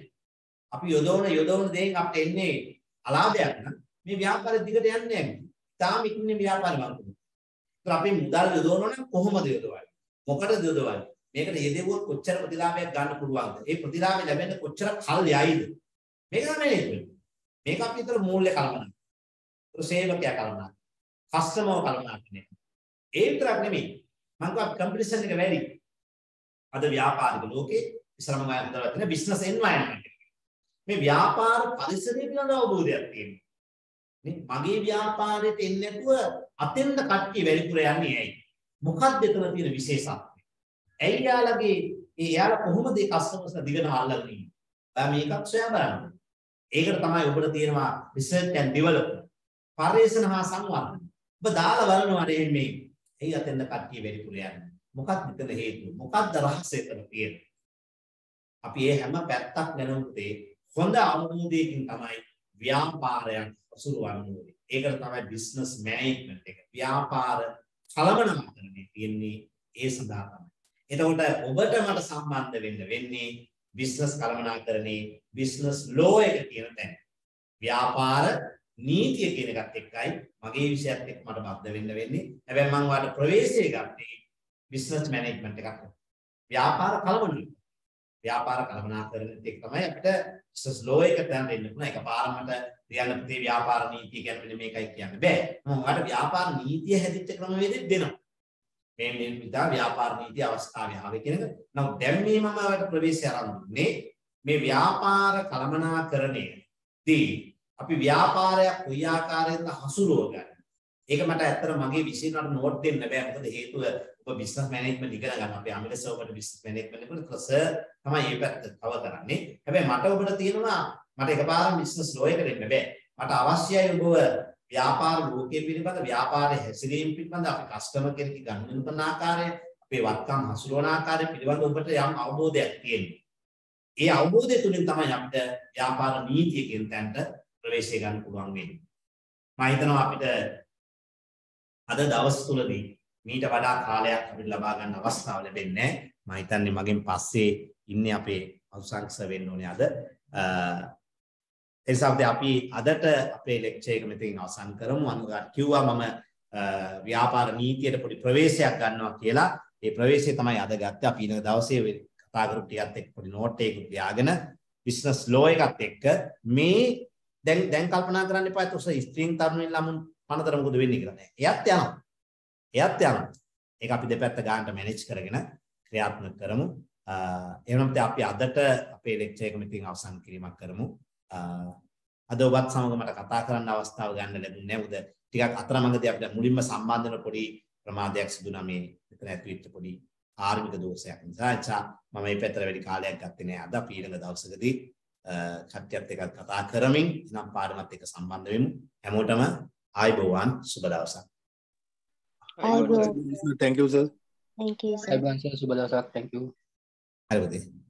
අපි යොදවන යොදවන දේෙන් අපිට එන්නේ අලාභයක් නම් මේ ව්‍යාපාරෙ දිගට යන්නේ නැහැ. තාම ඉන්නේ ව්‍යාපාරෙ වංගුද. ඒත් අපි මුදල් යොදවනවා නම් කොහොමද යොදවන්නේ? මොකටද යොදවන්නේ? මේකට යෙදෙවුවොත් කොච්චර ප්‍රතිලාභයක් ගන්න පුළුවන්ද? ඒ ප්‍රතිලාභය ලැබෙන්න කොච්චර කල් යයිද? මේක තමයි මැනේජ්මන්ට්. මේක අපි විතර මූල්‍ය කල්පනා. ඒක සේවකයා කල්පනා. කස්ටමර් කල්පනා කියන්නේ. ඒ විතරක් නෙමෙයි. මම කිව්වා කම්පිටිෂන් එක වැඩි. අද ව්‍යාපාරික ලෝකේ ඉස්සරම ගානතර තියෙන බිස්නස් එන්වයරන්මන්ට් මේ ව්‍යාපාර පරිසරය පිළිබඳ අවබෝධයක් තියෙනවා. නේ මගේ ව්‍යාපාරයට එන්නේ නැතුව අතෙන්ද කට්ටිය වැඩිපුර යන්නේ ඇයි? මොකක්ද එතන තියෙන විශේෂත්වය? ඇයි යාළගේ ඒ යාළ කොහොමද ඒ කස්ටමර්ස්ලා දිගට අල්ලගෙන ඉන්නේ? ඔයා මේකත් සොයා බලන්න. ඒකට තමයි ඔබට තියෙනවා රිසර්ච් ඇන්ඩ් ඩෙවලොප්මන්ට්. පරිශන හා සංවර්ධන. ඔබ දාලා බලනවා මේ ඇයි අතෙන්ද කට්ටිය වැඩිපුර යන්නේ? මොකක්ද මෙතන හේතුව? මොකක්ද රහසය එතන තියෙන්නේ? අපි මේ හැම පැත්තක් දැනුම්තේ හොඳ අවබෝධයකින් තමයි ව්‍යාපාරයක් හසුරවන්න ඕනේ. ඒකට තමයි බිස්නස් මැනේජ්මන්ට් එක. ව්‍යාපාර කළමනාකරණය තියෙන්නේ ඒ සඳහා තමයි. එතකොට ඔබට මට සම්බන්ධ වෙන්න වෙන්නේ බිස්නස් කළමනාකරණේ බිස්නස් ලෝ එක කියන තැන. ව්‍යාපාර නීතිය කියන එකත් එක්කයි මගේ විෂයත් එක්ක මට බද්ධ වෙන්න වෙන්නේ. හැබැයි මම වාට ප්‍රවේශය ගත්තේ බිස්නස් මැනේජ්මන්ට් එකක්. ව්‍යාපාර කළමනාකරණය. ව්‍යාපාර කළමනාකරණෙත් එක්ක තමයි අපිට බිස්නස් ලෝ එක තැන දෙන්න පුළුවන්. එකපාරම මට රියන්න ප්‍රති ව්‍යාපාර නීතිය කියන්නේ මේකයි කියන්න බෑ. මම වාට ව්යාපාර නීතිය හැදිච්ච ක්‍රමවේදෙත් දෙනවා. මේ මේ විදා ව්‍යාපාර නීති අවස්ථාවේ ආවේ කියන එක. නමුත් දැන් මේ මම ඔයාලට ප්‍රවේශය අරන් දුන්නේ මේ ව්‍යාපාර කළමනාකරණයේදී අපි ව්‍යාපාරයක් කොයි ආකාරයෙන්ද හසුරුව ගන්න. ඒක මට ඇත්තට මගේ විෂයනට නෝට් දෙන්න බෑ. මොකද හේතුව ඔබ බිස්නස් මැනේජ්මන්ට් ඉගෙන ගන්න. අපි අමිලස ඔබට බිස්නස් මැනේජ්මන්ට් එකට ක්‍රස තමයි මේ පැත්ත කව කරන්නේ. හැබැයි මට ඔබට තියෙනවා මට එකපාරම බිස්නස් ලෝ එකට එන්න බෑ. මට අවශ්‍යයි ඔබව ව්‍යාපාර ලෝකයේ පිළිබඳ ව්‍යාපාරයේ හැසිරීම පිළිබඳ අපි කස්ටමර් කෙනෙක් ගන්නන කරන ආකාරය අපේ වත්කම් හසුරවන ආකාරය පිළිබඳ ඔබට යම් අවබෝධයක් තියෙනවා. ඒ අවබෝධය තුලින් තමයි අපිට ව්‍යාපාර නීතිය කියන තැනට ප්‍රවේශය ගන්න පුළුවන් වෙන්නේ. මම හිතනවා අපිට අද දවස් තුලදී මීට වඩා කාලයක් අපිට ලබා ගන්න අවස්ථාව ලැබෙන්නේ නැහැ. මම හිතන්නේ මගෙන් පස්සේ ඉන්නේ අපේ අසංක්ෂ වෙන්න ඕනේ අද. එනිසා අපි අදට අපේ ලෙක්චර් එක මෙතනින් අවසන් කරමු. අනුගාට කිව්වා මම ව්‍යාපාර නීතියට පොඩි ප්‍රවේශයක් ගන්නවා කියලා. ඒ ප්‍රවේශය තමයි අද ගත්තේ. අපි ඊළඟ දවසේ කතා කරපු ටිකත් එක්ක පොඩි නෝට් එකක් ලියාගෙන බිස්නස් ලෝ එකත් එක්ක මේ දැන් දැන් කල්පනා කරන්න එපා ඒක ස්ත්‍රීන් තරුණින් ළමුන් පනතර මොකද වෙන්නේ කියලා නෑ. එයත් යනවා. එයත් යනවා. ඒක අපි දෙපැත්ත ගන්නට මැනේජ් කරගෙන ක්‍රියාත්මක කරමු. එහෙනම් අපි අදට අපේ ලෙක්චර් එක මෙතනින් අවසන් කිරීමක් කරමු. අද ඔබත් සමග මට කතා කරන්න අවස්ථාව ගන්න ලැබුණේ නැහැ. මොකද ටිකක් අතරමඟදී අපිට මුලින්ම සම්බන්ධ වෙන පොඩි ප්‍රමාදයක් සිදු වුණා මේ මෙතන ඇතුවිච්ච පොඩි ආර්මික දෝෂයක් නිසා. එචා මම මේ පැත්තට වැඩි කාලයක් ගත්තේ නෑ. අද අපි ඊළඟ දවසකදී කට්ටියත් එක්ක කතා කරමින් එනම් පාඩමත් එක්ක සම්බන්ධ වෙමු. හැමෝටම ආයුබෝවන් සුබ දවසක්. ආයුබෝවන්. thank you sir. Thank you sir. Sir සුබ දවසක්. Thank you. හරි